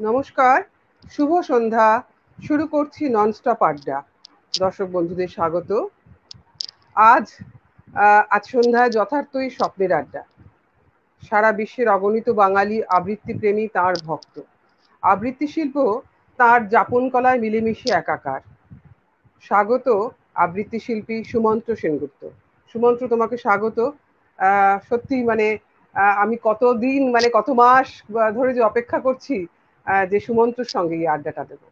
নমস্কার, শুভ সন্ধ্যা। শুরু করছি ননস্টপ আড্ডা। দর্শক বন্ধুদের স্বাগত। আজ আজ সন্ধ্যায় যথার্থই স্বপ্নের আড্ডা। সারা বিশ্বের অগণিত বাঙালি আবৃত্তি প্রেমী তার ভক্ত। আবৃত্তি শিল্প তার যাপন কলায় মিলেমিশে একাকার। স্বাগত আবৃত্তি শিল্পী সুমন্ত্র সেনগুপ্ত। সুমন্ত্র, তোমাকে স্বাগত। সত্যি মানে আমি কতদিন মানে কত মাস ধরে যে অপেক্ষা করছি যে সুমন্ত্রর সঙ্গে এই আড্ডাটা দেব।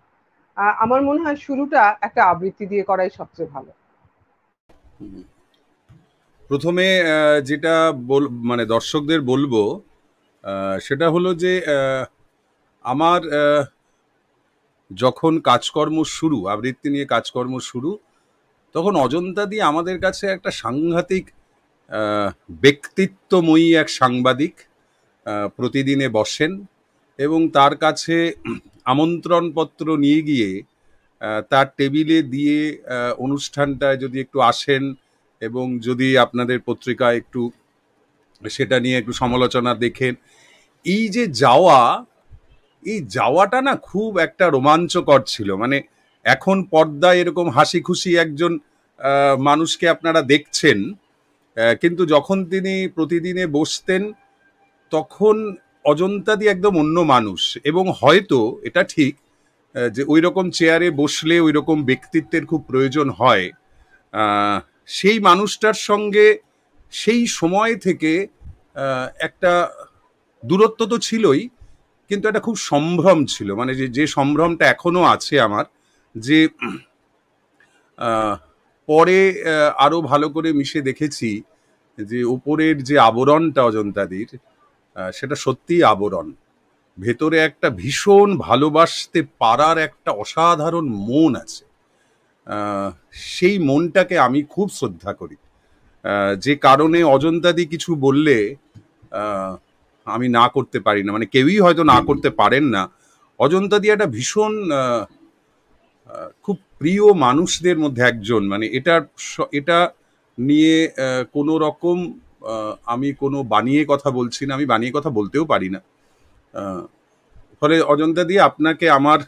আমার মনে হয় শুরুটা একটা আবৃত্তি দিয়ে করাই সবচেয়ে ভালো। প্রথমে যেটা বল মানে দর্শকদের বলব সেটা হলো যে আমার যখন কাজকর্ম শুরু, আবৃত্তি নিয়ে কাজকর্ম শুরু, তখন অজন্তা দিয়ে আমাদের কাছে একটা সাংঘাতিক ব্যক্তিত্বময়ী এক সাংবাদিক প্রতিদিনে বসেন। এবং তার কাছে আমন্ত্রণপত্র নিয়ে গিয়ে তার টেবিলে দিয়ে অনুষ্ঠানটায় যদি একটু আসেন এবং যদি আপনাদের পত্রিকায় একটু সেটা নিয়ে একটু সমালোচনা দেখেন, এই যে যাওয়া, এই যাওয়াটা না খুব একটা রোমাঞ্চকর ছিল। মানে এখন পর্দায় এরকম হাসি খুশি একজন মানুষকে আপনারা দেখছেন কিন্তু যখন তিনি প্রতিদিনে বসতেন, তখন অজন্তাদি একদম অন্য মানুষ। এবং হয়তো এটা ঠিক যে ওই রকম চেয়ারে বসলে ওই রকম ব্যক্তিত্বের খুব প্রয়োজন হয় সেই মানুষটার সঙ্গে সেই সময় থেকে একটা দূরত্ব তো ছিলই, কিন্তু একটা খুব সম্ভ্রম ছিল। মানে যে যে সম্ভ্রমটা এখনও আছে আমার, যে পরে আরও ভালো করে মিশে দেখেছি যে উপরের যে আবরণটা অজন্তাদির সেটা সত্যিই আবরণ। ভেতরে একটা ভীষণ ভালোবাসতে পারার একটা অসাধারণ মন আছে। সেই মনটাকে আমি খুব শ্রদ্ধা করি। যে কারণে অজন্তাদি কিছু বললে আমি না করতে পারি না মানে কেউই হয়তো না করতে পারেন না। অজন্তাদি একটা ভীষণ খুব প্রিয় মানুষদের মধ্যে একজন মানে এটা এটা নিয়ে কোনো রকম আমি কোনো বানিয়ে কথা বলছি না, আমি বানিয়ে কথা বলতেও পারি না। ফলে অজন্তা দিয়ে আপনাকে আমার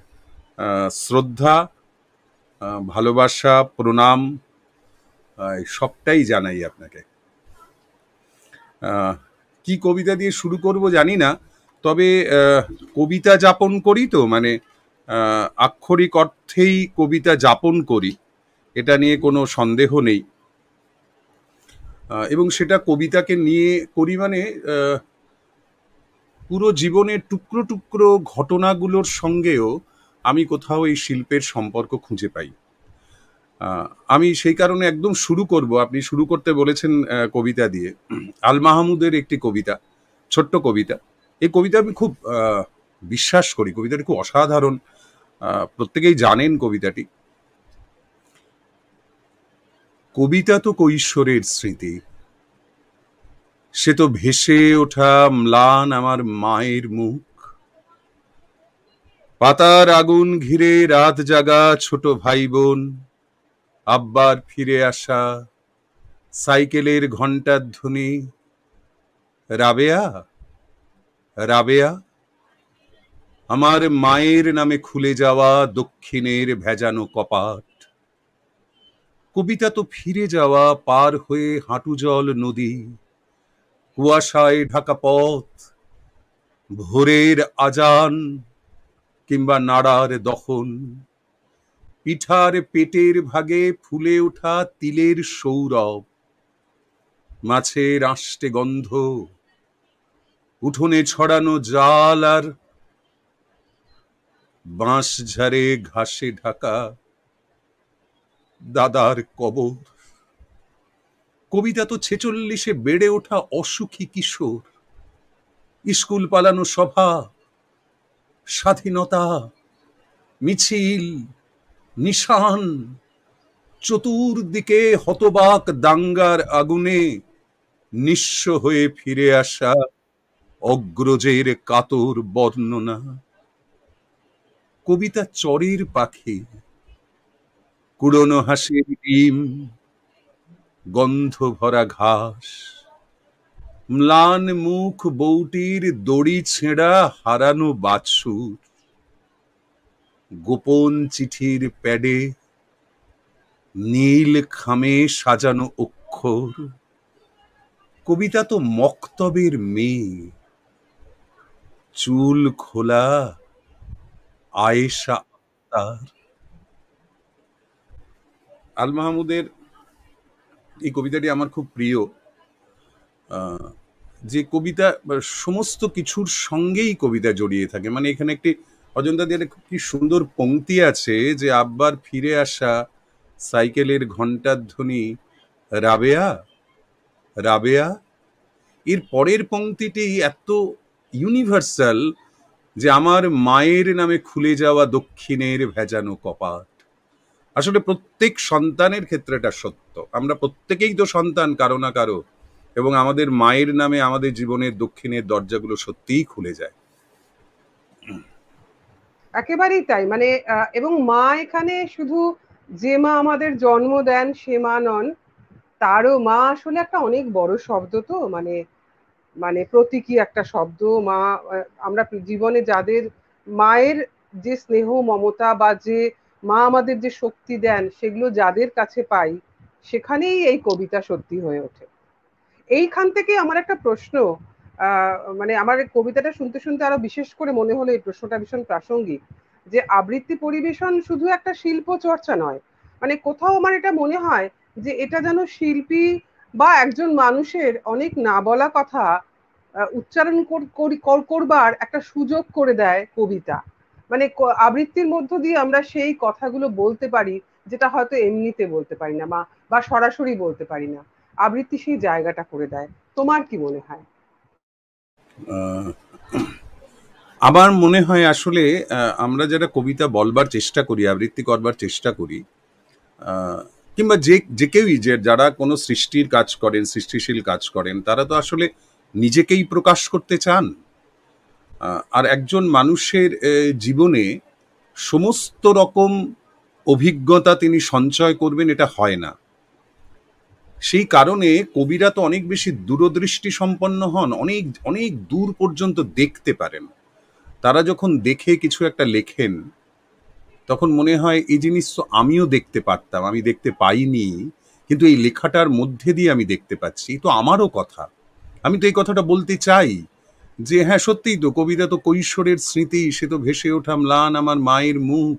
শ্রদ্ধা ভালোবাসা, প্রণাম সবটাই জানাই আপনাকে। কি কবিতা দিয়ে শুরু করব জানি না, তবে কবিতা যাপন করি তো মানে আক্ষরিক অর্থেই কবিতা যাপন করি, এটা নিয়ে কোনো সন্দেহ নেই। এবং সেটা কবিতাকে নিয়ে করি মানে পুরো জীবনের টুকরো টুকরো ঘটনাগুলোর সঙ্গেও আমি কোথাও এই শিল্পের সম্পর্ক খুঁজে পাই। আমি সেই কারণে একদম শুরু করব। আপনি শুরু করতে বলেছেন কবিতা দিয়ে। আল মাহমুদের একটি কবিতা, ছোট্ট কবিতা। এই কবিতা আমি খুব বিশ্বাস করি। কবিতাটি খুব অসাধারণ। প্রত্যেকেই জানেন কবিতাটি। কবিতা তো কৈশোরের স্মৃতি। সে তো ভেসে ওঠা ম্লান আমার মায়ের মুখ। পাতার আগুন ঘিরে রাত জাগা ছোট ভাই বোন আব্বার ফিরে আসা সাইকেলের ঘণ্টার ধ্বনি। রাবেয়া রাবেয়া, আমার মায়ের নামে খুলে যাওয়া দক্ষিণের ভেজানো কপাট। কবিতা তো ফিরে যাওয়া, পার হয়ে হাঁটু জল নদী। কুয়াশায় ঢাকা পথ, ভোরের আজান কিংবা নাড়ার দখন পিঠার পেটের ভাগে ফুলে ওঠা তিলের সৌরভ। মাছের আষ্টে গন্ধ, উঠোনে ছড়ানো জাল আর বাঁশ ঝাড়ে ঘাসে ঢাকা। দাদার কবর। কবিতা তো ছেচল্লিশে বেড়ে ওঠা অসুখী কিশোর। স্কুল পালানো সভা, স্বাধীনতা, মিছিল, নিশান, চতুর্দিকে হতবাক দাঙ্গার আগুনে নিঃস্ব হয়ে ফিরে আসা অগ্রজের কাতর বর্ণনা। কবিতা চরের পাখি কুড়নো হাসির ডিম গন্ধ ভরা ঘাস, ম্লান মুখ বউটির দড়ি ছেঁড়া হারানো বাছুর, গোপন চিঠির প্যাডে নীল খামে সাজানো অক্ষর, কবিতা তো মক্তবের মেয়ে, চুল খোলা আয়েশা তার আল মাহমুদের এই কবিতাটি আমার খুব প্রিয়। যে কবিতা সমস্ত কিছুর সঙ্গেই কবিতা জড়িয়ে থাকে। মানে এখানে একটি অজন্তা দিয়ে কি সুন্দর পংক্তি আছে যে, আব্বার ফিরে আসা সাইকেলের ঘণ্টার ধ্বনি, রাবেয়া রাবেয়া। এর পরের পংক্তিটি এত ইউনিভার্সাল যে, আমার মায়ের নামে খুলে যাওয়া দক্ষিণের ভেজানো কপাট আসলে প্রত্যেক সন্তানের ক্ষেত্রে এটা সত্য। আমরা প্রত্যেকেই তো সন্তান, কারও না কারও। এবং আমাদের মায়ের নামে আমাদের জীবনের দক্ষিণের দরজাগুলো সত্যিই খুলে যায়। একেবারেই তাই। মানে এবং মা এখানে শুধু যে মা আমাদের জন্ম দেন, সে মা নন, তারও মা আসলে একটা অনেক বড় শব্দ তো। মানে মানে প্রতীকী একটা শব্দ। মা আমরা জীবনে যাদের মায়ের যে স্নেহ, মমতা বা যে মা আমাদের যে শক্তি দেন, সেগুলো যাদের কাছে পাই, সেখানেই এই কবিতা সত্যি হয়ে ওঠে। এইখান থেকে আমার একটা প্রশ্ন মানে আমার কবিতাটা শুনতে শুনতে আরও বিশেষ করে মনে হলো এই প্রশ্নটা ভীষণ প্রাসঙ্গিক, যে আবৃত্তি পরিবেশন শুধু একটা শিল্প চর্চা নয় মানে কোথাও আমার এটা মনে হয় যে এটা যেন শিল্পী বা একজন মানুষের অনেক না বলা কথা উচ্চারণ কর- করি- কর- করবার একটা সুযোগ করে দেয় কবিতা। মানে আবৃত্তির মধ্য দিয়ে আমরা সেই কথাগুলো বলতে পারি, যেটা হয়তো এমনিতে বলতে পারি না বা সরাসরি বলতে পারি না। আবৃত্তি সেই জায়গাটা করে দেয়। তোমার কি মনে হয়? আমার মনে হয় আসলে আমরা যারা কবিতা বলবার চেষ্টা করি, আবৃত্তি করবার চেষ্টা করি কিংবা যে যে কেউই, যে, যারা কোনো সৃষ্টির কাজ করেন, সৃষ্টিশীল কাজ করেন, তারা তো আসলে নিজেকেই প্রকাশ করতে চান। আর একজন মানুষের জীবনে সমস্ত রকম অভিজ্ঞতা তিনি সঞ্চয় করবেন, এটা হয় না। সেই কারণে কবিরা তো অনেক বেশি দূরদৃষ্টি সম্পন্ন হন, অনেক অনেক দূর পর্যন্ত দেখতে পারেন। তারা যখন দেখে কিছু একটা লেখেন, তখন মনে হয়, এই জিনিস তো আমিও দেখতে পারতাম, আমি দেখতে পাইনি, কিন্তু এই লেখাটার মধ্যে দিয়ে আমি দেখতে পাচ্ছি তো আমারও কথা। আমি তো এই কথাটা বলতে চাই। যে হ্যাঁ সত্যিই তো, কবিতা তো কৈশোরের স্মৃতি, সে তো ভেসে ওঠা ম্লান আমার মায়ের মুখ।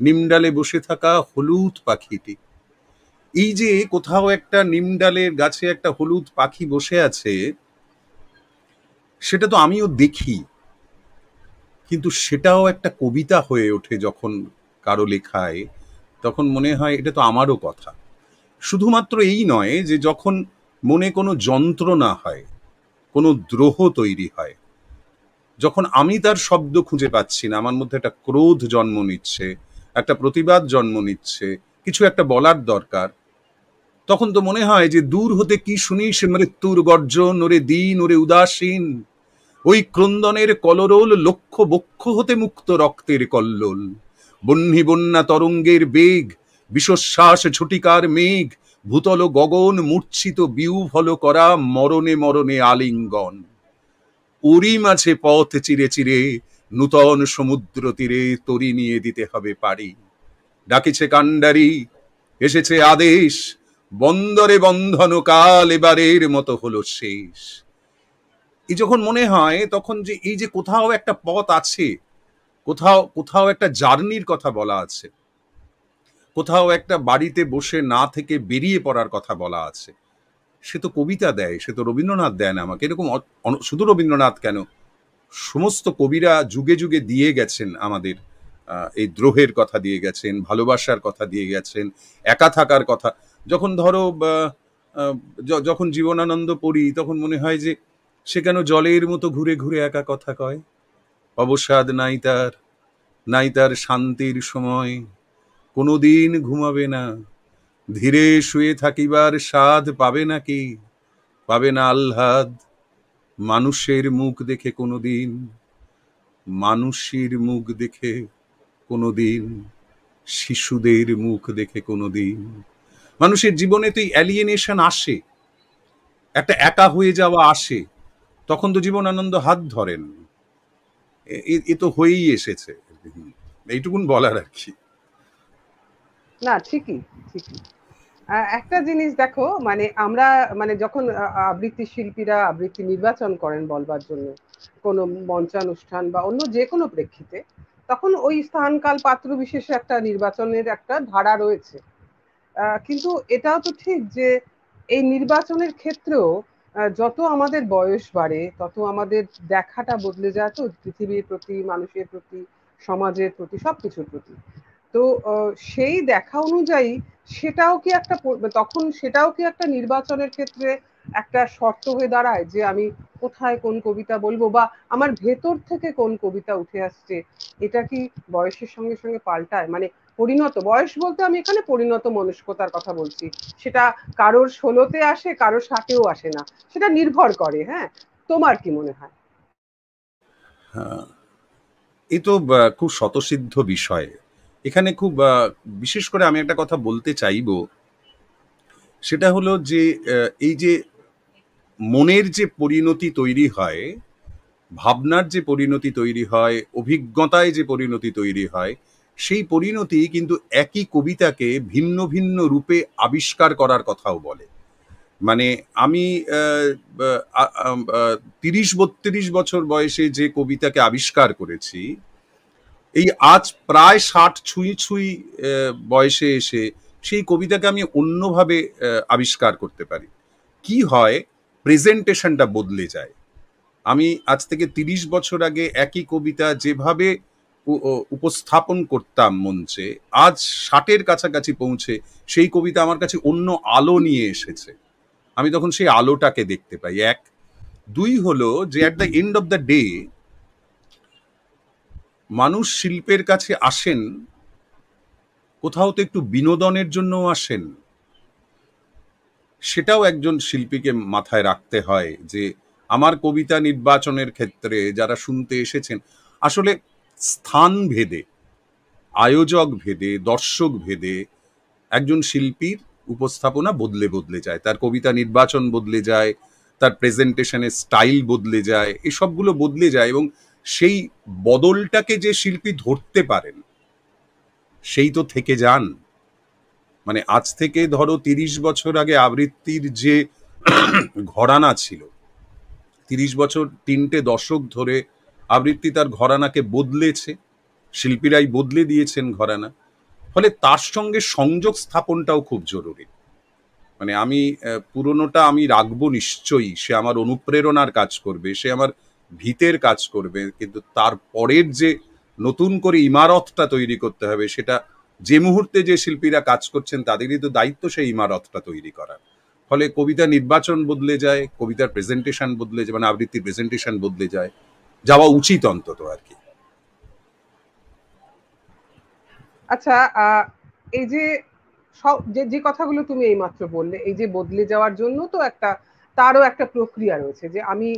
নিমডালে বসে থাকা হলুদ পাখিটি। এই যে কোথাও একটা নিমডালের গাছে একটা হলুদ পাখি বসে আছে, সেটা তো আমিও দেখি। কিন্তু সেটাও একটা কবিতা হয়ে ওঠে যখন কারও লেখায়, তখন মনে হয় এটা তো আমারও কথা। শুধুমাত্র এই নয় যে যখন মনে কোনো যন্ত্রণা হয় কোনো দ্রোহ তৈরি হয়। যখন আমি তার শব্দ খুঁজে পাচ্ছি না, আমার মধ্যে একটা ক্রোধ জন্ম নিচ্ছে, একটা প্রতিবাদ জন্ম নিচ্ছে, কিছু একটা বলার দরকার, তখন তো মনে হয় যে দূর হতে কি শুনিস, মৃত্যুর গর্জন, ওরে দিন, ওরে উদাসীন। ওই ক্রন্দনের কলরোল লক্ষ বক্ষ হতে মুক্ত রক্তের কল্লোল। বন্যি বন্যা তরঙ্গের বেগ, বিশ্বশ্বাস ছুটিকার মেঘ ভূতল গগন মূর্ছিত বিউভল করা মরণে মরণে আলিঙ্গন। ওরই মাঝে পথ চিরে চিরে নূতন সমুদ্র তীরে তরি নিয়ে দিতে হবে পারি। ডাকিছে কান্ডারি এসেছে আদেশ, বন্দরে বন্ধন কাল এবারের মতো হলো শেষ। এই যখন মনে হয়, তখন যে এই যে কোথাও একটা পথ আছে, কোথাও কোথাও একটা জার্নির কথা বলা আছে কোথাও একটা বাড়িতে বসে না থেকে বেরিয়ে পড়ার কথা বলা আছে। সে তো কবিতা দেয়, সে তো রবীন্দ্রনাথ দেয় না আমাকে। এরকম শুধু রবীন্দ্রনাথ কেন? সমস্ত কবিরা যুগে যুগে দিয়ে গেছেন আমাদের এই দ্রোহের কথা দিয়ে গেছেন, ভালোবাসার কথা দিয়ে গেছেন, একা থাকার কথা। যখন ধরো যখন জীবনানন্দ পড়ি, তখন মনে হয় যে সে কেন জলের মতো ঘুরে ঘুরে একা কথা কয়? অবসাদ নাই তার নাই তার শান্তির সময়। কোনোদিন ঘুমাবে না। ধীরে শুয়ে থাকিবার স্বাদ পাবে নাকি? পাবে না আহ্লাদ? মানুষের মুখ দেখে কোনোদিন। মানুষের মুখ দেখে কোনোদিন। শিশুদের মুখ দেখে কোনোদিন। মানুষের জীবনে তো অ্যালিয়েনেশন আসে। একটা একা হয়ে যাওয়া আসে। তখন তো জীবনানন্দ হাত ধরেন। এ তো হয়েই এসেছে। এইটুকুন বলার আর কি। না, ঠিকই ঠিকই। একটা জিনিস দেখো মানে আমরা মানে যখন আবৃত্তি শিল্পীরা আবৃত্তি নির্বাচন করেন বলবার জন্য, কোনো মঞ্চানুষ্ঠান বা অন্য যে কোনো প্রেক্ষিতে, তখন ওই স্থান কাল পাত্র বিশেষে একটা নির্বাচনের একটা ধারা রয়েছে। কিন্তু এটাও তো ঠিক যে, এই নির্বাচনের ক্ষেত্রেও যত আমাদের বয়স বাড়ে, তত আমাদের দেখাটা বদলে যায় তো, পৃথিবীর প্রতি, মানুষের প্রতি, সমাজের প্রতি, সবকিছুর প্রতি। তো সেই দেখা অনুযায়ী সেটাও কি একটা তখন সেটাও কি একটা নির্বাচনের ক্ষেত্রে একটা শর্ত হয়ে দাঁড়ায় যে আমি কোথায় কোন কবিতা বলব বা আমার ভেতর থেকে কোন কবিতা উঠে আসছে? এটা কি বয়সের সঙ্গে সঙ্গে পাল্টায়? মানে পরিণত, বয়স বলতে আমি এখানে পরিণত মনস্কতার কথা বলছি। সেটা কারোর ষোলোতে আসে, কারোর ষাটেও আসে না। সেটা নির্ভর করে হ্যাঁ? তোমার কি মনে হয়? হ্যাঁ। এ তো খুব শতসিদ্ধ বিষয়। এখানে খুব বিশেষ করে আমি একটা কথা বলতে চাইব। সেটা হলো যে এই যে মনের যে পরিণতি তৈরি হয়, ভাবনার যে পরিণতি তৈরি হয়, অভিজ্ঞতায় যে পরিণতি তৈরি হয়, সেই পরিণতি কিন্তু একই কবিতাকে ভিন্ন ভিন্ন রূপে আবিষ্কার করার কথাও বলে। মানে আমি তিরিশ বত্রিশ বছর বয়সে যে কবিতাকে আবিষ্কার করেছি এই আজ প্রায় ষাট ছুঁই ছুঁই বয়সে এসে সেই কবিতাকে আমি অন্যভাবে আবিষ্কার করতে পারি। কি হয় প্রেজেন্টেশনটা বদলে যায়। আমি আজ থেকে তিরিশ বছর আগে একই কবিতা যেভাবে উপস্থাপন করতাম মঞ্চে, আজ ষাটের কাছাকাছি পৌঁছে সেই কবিতা আমার কাছে অন্য আলো নিয়ে এসেছে। আমি তখন সেই আলোটাকে দেখতে পাই। এক, দুই হলো যে at the end of the day মানুষ শিল্পের কাছে আসেন, কোথাও তো একটু বিনোদনের জন্য আসেন। সেটাও একজন শিল্পীকে মাথায় রাখতে হয় যে, আমার কবিতা নির্বাচনের ক্ষেত্রে যারা শুনতে এসেছেন, আসলে স্থান ভেদে, আয়োজক ভেদে, দর্শক ভেদে একজন শিল্পীর উপস্থাপনা বদলে বদলে যায়, তার কবিতা নির্বাচন বদলে যায়, তার প্রেজেন্টেশনের স্টাইল বদলে যায়, এসবগুলো বদলে যায় এবং সেই বদলটাকে যে শিল্পী ধরতে পারেন, সেই তো থেকে যান। মানে আজ থেকে ধরো তিরিশ বছর আগে আবৃত্তির যে ঘরানা ছিল, তিরিশ বছর তিনটে দশক ধরে আবৃত্তি তার ঘরানাকে বদলেছে, শিল্পীরাই বদলে দিয়েছেন ঘরানা। ফলে তার সঙ্গে সংযোগ স্থাপনটাও খুব জরুরি। মানে আমি পুরনোটা আমি রাখব নিশ্চয়ই। সে আমার অনুপ্রেরণার কাজ করবে, সে আমার ভিতের কাজ করবে, কিন্তু তার পরের যে নতুন করে ইমারতটা তৈরি করতে হবে, সেটা যে মুহূর্তে যে শিল্পীরা কাজ করছেন, তাদেরই তো দায়িত্ব সেই ইমারতটা তৈরি করার। ফলে কবিতা নির্বাচন বদলে যায়, কবিতার প্রেজেন্টেশন বদলে যায় মানে আবৃত্তির প্রেজেন্টেশন বদলে যায়, যাওয়া উচিত অন্তত আর কি। আচ্ছা এই যে সব, যে যে কথাগুলো তুমি এইমাত্র বললে, এই যে বদলে যাওয়ার জন্য তো একটা, তারও একটা প্রক্রিয়া রয়েছে যে আমি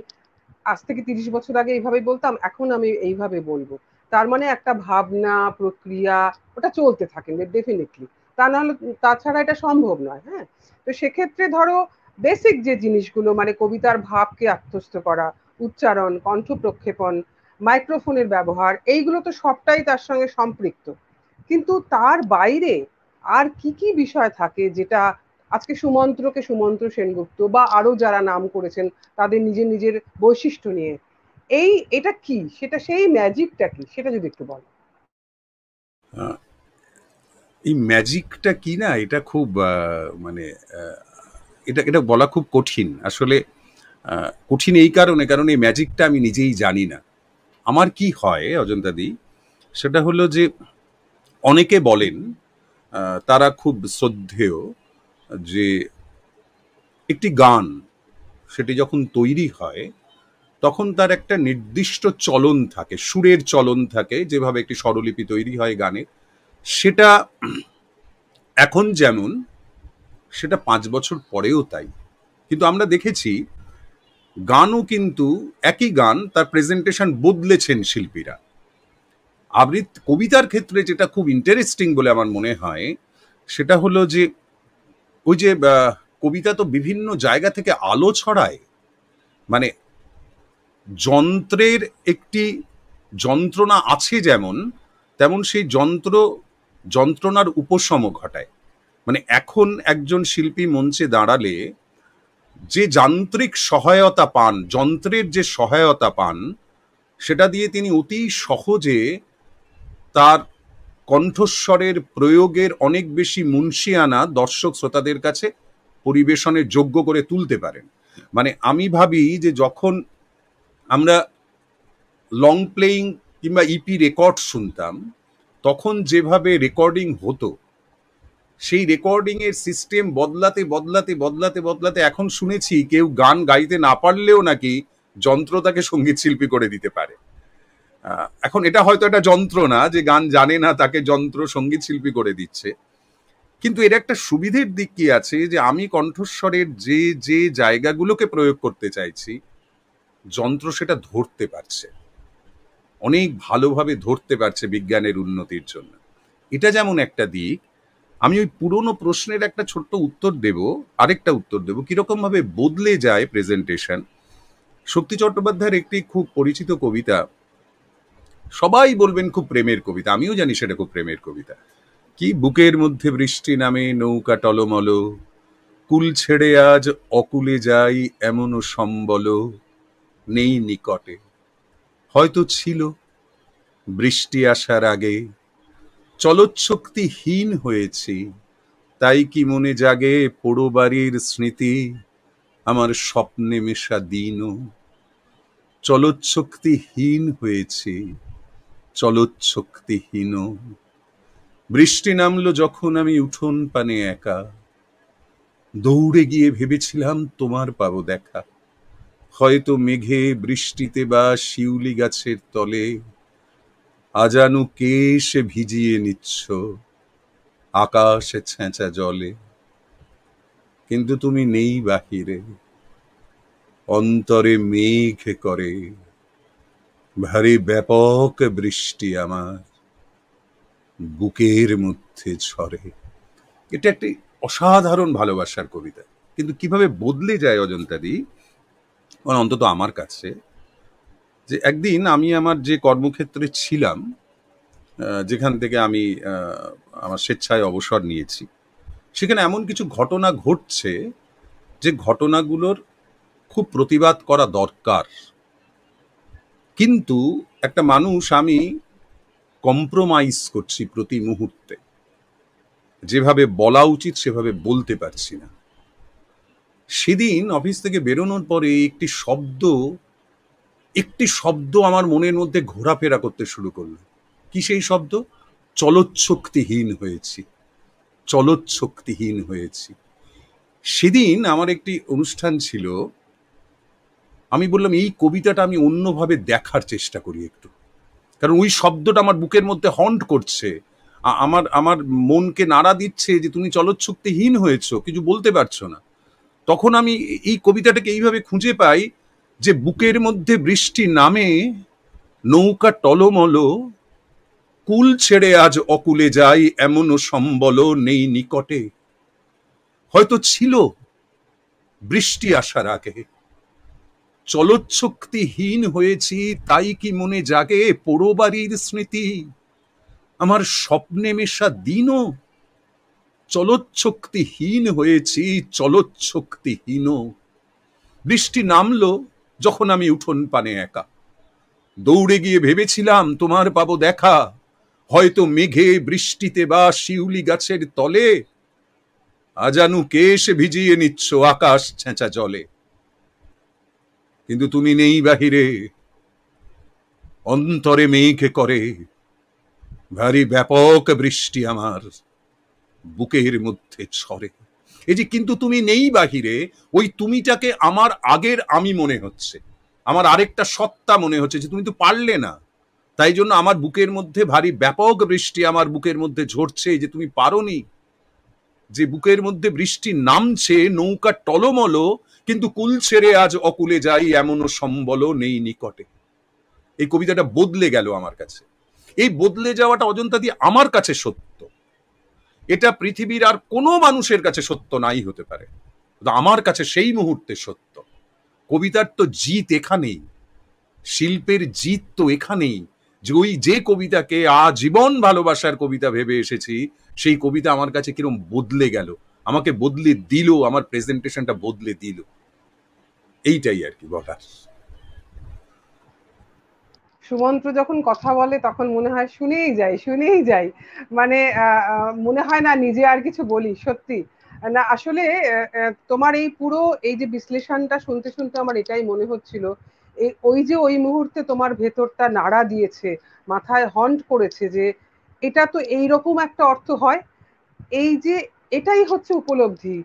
আজ থেকে তিরিশ বছর আগে এইভাবে বলতাম, এখন আমি এইভাবে বলব। তার মানে একটা ভাবনা, প্রক্রিয়া, ওটা চলতে থাকে ডেফিনেটলি তা নাহলে তাছাড়া এটা সম্ভব নয় হ্যাঁ? তো সেক্ষেত্রে ধরো বেসিক যে জিনিসগুলো মানে কবিতার ভাবকে আত্মস্থ করা, উচ্চারণ কণ্ঠ প্রক্ষেপণ মাইক্রোফোনের ব্যবহার, এইগুলো তো সবটাই তার সঙ্গে সম্পৃক্ত। কিন্তু তার বাইরে আর কি কি বিষয় থাকে যেটা আজকে সুমন্ত্রকে সুমন্ত্র সেনগুপ্ত বা আরও যারা নাম করেছেন, তাদের নিজের নিজের বৈশিষ্ট্য নিয়ে। এই, এটা কি? সেটা সেই ম্যাজিকটা কি? সেটা যদি একটু বলো। এই ম্যাজিকটা কি না? এটা খুব মানে এটা এটা বলা খুব কঠিন। আসলে কঠিন এই কারণে, কারণ এই ম্যাজিকটা আমি নিজেই জানি না। আমার কি হয় অজন্তাদি সেটা হলো যে অনেকে বলেন তারা খুব শ্রদ্ধেয় যে একটি গান সেটি যখন তৈরি হয়, তখন তার একটা নির্দিষ্ট চলন থাকে, সুরের চলন থাকে, যেভাবে একটি স্বরলিপি তৈরি হয় গানের। সেটা এখন যেমন, সেটা পাঁচ বছর পরেও তাই। কিন্তু আমরা দেখেছি, গানও কিন্তু একই গান, তার প্রেজেন্টেশন বদলেছেন শিল্পীরা। আবৃত কবিতার ক্ষেত্রে যেটা খুব ইন্টারেস্টিং বলে আমার মনে হয়, সেটা হলো যে ওই যে কবিতা তো বিভিন্ন জায়গা থেকে আলো ছড়ায়। মানে যন্ত্রের একটি যন্ত্রণা আছে যেমন, তেমন সেই যন্ত্র, যন্ত্রণার উপশম ঘটায়। মানে এখন একজন শিল্পী মঞ্চে দাঁড়ালে যে যান্ত্রিক সহায়তা পান, যন্ত্রের যে সহায়তা পান, সেটা দিয়ে তিনি অতি সহজে তার কণ্ঠস্বরের প্রয়োগের অনেক বেশি মুন্সিয়ানা দর্শক শ্রোতাদের কাছে পরিবেশনের যোগ্য করে তুলতে পারেন। মানে আমি ভাবি যে যখন আমরা লং প্লেয়িং কিংবা ইপি রেকর্ড শুনতাম, তখন যেভাবে রেকর্ডিং হতো, সেই রেকর্ডিং এর সিস্টেম বদলাতে বদলাতে বদলাতে বদলাতে এখন শুনেছি কেউ গান গাইতে না পারলেও নাকি যন্ত্র তাকে সংগীত শিল্পী করে দিতে পারে। এখন এটা হয়তো একটা যন্ত্র না যে গান জানে না, তাকে যন্ত্র সংগীত শিল্পী করে দিচ্ছে। কিন্তু এর একটা সুবিধের দিক কি আছে যে আমি কণ্ঠস্বরের যে যে জায়গাগুলোকে প্রয়োগ করতে চাইছি, যন্ত্র সেটা ধরতে পারছে। অনেক ভালোভাবে ধরতে পারছে বিজ্ঞানের উন্নতির জন্য। এটা যেমন একটা দিক, আমি ওই পুরনো প্রশ্নের একটা ছোট্ট উত্তর দেব, আরেকটা উত্তর দেব। কীরকম ভাবে বদলে যায় প্রেজেন্টেশন শক্তি চট্টোপাধ্যায়ের একটি খুব পরিচিত কবিতা সবাই বলবেন খুব প্রেমের কবিতা, আমিও জানি সেটা খুব প্রেমের কবিতা। কি বুকের মধ্যে বৃষ্টি নামে, নৌকা টলমল, কুল ছেড়ে আজ অকুলে যাই এমনও সম্বল নেই নিকটে। হয়তো ছিল বৃষ্টি আসার আগে, চলচ্ছক্তিহীন হয়েছি, তাই কি মনে জাগে পোড়ো বাড়ির স্মৃতি, আমার স্বপ্নে মেশা দিনও। চলচ্ছক্তিহীন হয়েছি চলচ্ছক্তিহীন। বৃষ্টি নামলো যখন আমি উঠোন পানে একা। দৌড়ে গিয়ে ভেবেছিলাম তোমার পাবো দেখা। হয়তো মেঘে বৃষ্টিতে বা শিউলি গাছের তলে। আজানু কেশে ভিজিয়ে নিচ্ছ আকাশে ছেঁচা জলে। কিন্তু তুমি নেই বাহিরে। অন্তরে মেঘ করে। ভারী ব্যাপক বৃষ্টি আমার বুকের মধ্যে ঝরে। এটা একটি অসাধারণ ভালোবাসার কবিতা। কিন্তু কীভাবে বদলে যায় অজন্তাদি মানে অন্তত আমার কাছে যে একদিন আমি আমার যে কর্মক্ষেত্রে ছিলাম যেখান থেকে আমি আমার স্বেচ্ছায় অবসর নিয়েছি, সেখানে এমন কিছু ঘটনা ঘটছে যে ঘটনাগুলোর খুব প্রতিবাদ করা দরকার। কিন্তু একটা মানুষ আমি কম্প্রোমাইজ করছি প্রতি মুহূর্তে। যেভাবে বলা উচিত সেভাবে বলতে পারছি না। সেদিন অফিস থেকে বেরোনোর পরে একটি শব্দ একটি শব্দ আমার মনের মধ্যে ঘোরাফেরা করতে শুরু করল। কি সেই শব্দ? চলচ্ছক্তিহীন হয়েছি। চলচ্ছক্তিহীন হয়েছি। সেদিন আমার একটি অনুষ্ঠান ছিল আমি বললাম, এই কবিতাটা আমি অন্যভাবে দেখার চেষ্টা করি একটু। কারণ ওই শব্দটা আমার বুকের মধ্যে হন্ট করছে। আমার আমার মনকে নাড়া দিচ্ছে যে, তুমি চলচ্ছক্তিহীন হয়েছো, কিছু বলতে পারছ না। তখন আমি এই কবিতাটাকে এইভাবে খুঁজে পাই যে, বুকের মধ্যে বৃষ্টি নামে, নৌকা টলমল, কুল ছেড়ে আজ অকুলে যাই, এমনও সম্বল নেই নিকটে। হয়তো ছিল বৃষ্টি আসার আগে চলচ্ছক্তিহীন হয়েছি, তাই কি মনে জাগে পোড়ো বাড়ির স্মৃতি? আমার স্বপ্নে মেশা দিনও চলচ্ছক্তিহীন হয়েছি চলচ্ছক্তিহীন বৃষ্টি নামলো যখন আমি উঠোন পানে একা। দৌড়ে গিয়ে ভেবেছিলাম, তোমার পাবো দেখা। হয়তো মেঘে বৃষ্টিতে বা শিউলি গাছের তলে, আজানু কেশ ভিজিয়ে নিচ্ছ আকাশ ছেঁচা জলে। কিন্তু তুমি নেই বাহিরে। অন্তরে মেঘ করে। ভারী ব্যাপক বৃষ্টি আমার বুকের মধ্যে ছড়ে। এই যে কিন্তু তুমি নেই বাহিরে, ওই তুমিটাকে আমার আগের আমি মনে হচ্ছে। আমার আরেকটা সত্তা মনে হচ্ছে যে তুমি তো পারলে না। তাই জন্য আমার বুকের মধ্যে ভারী ব্যাপক বৃষ্টি আমার বুকের মধ্যে ঝরছে যে তুমি পারোনি। যে বুকের মধ্যে বৃষ্টি নামছে, নৌকা টলমল কিন্তু কুল ছেড়ে আজ অকুলে যাই, এমনও সম্বল নেই নিকটে। এই কবিতাটা বদলে গেল আমার কাছে। এই বদলে যাওয়াটা অজন্তা দিয়ে আমার কাছে সত্য। এটা পৃথিবীর আর কোনো মানুষের কাছে সত্য নাই হতে পারে। আমার কাছে সেই মুহূর্তে সত্য। কবিতার তো জিত এখানেই। শিল্পের জিত তো এখানেই। যে ওই যে কবিতাকে আজীবন ভালোবাসার কবিতা ভেবে এসেছি, সেই কবিতা আমার কাছে কিরম বদলে গেল। আমাকে বদলে দিল, আমার প্রেজেন্টেশনটা বদলে দিল। এইটাই আর কি বলার। সুমন্ত্র যখন কথা বলে, তখন মনে হয় শুনেই যাই শুনেই যাই। মানে মনে হয় না নিজে আর কিছু বলি, সত্যি। না, আসলে তোমার এই পুরো, এই যে বিশ্লেষণটা শুনতে শুনতে আমার এটাই মনে হচ্ছিল। এই ওই যে ওই মুহূর্তে তোমার ভেতরটা নাড়া দিয়েছে, মাথায় হন্ট করেছে যে, এটা তো এই রকম একটা অর্থ হয়। এই যে, এটাই হচ্ছে উপলব্ধি।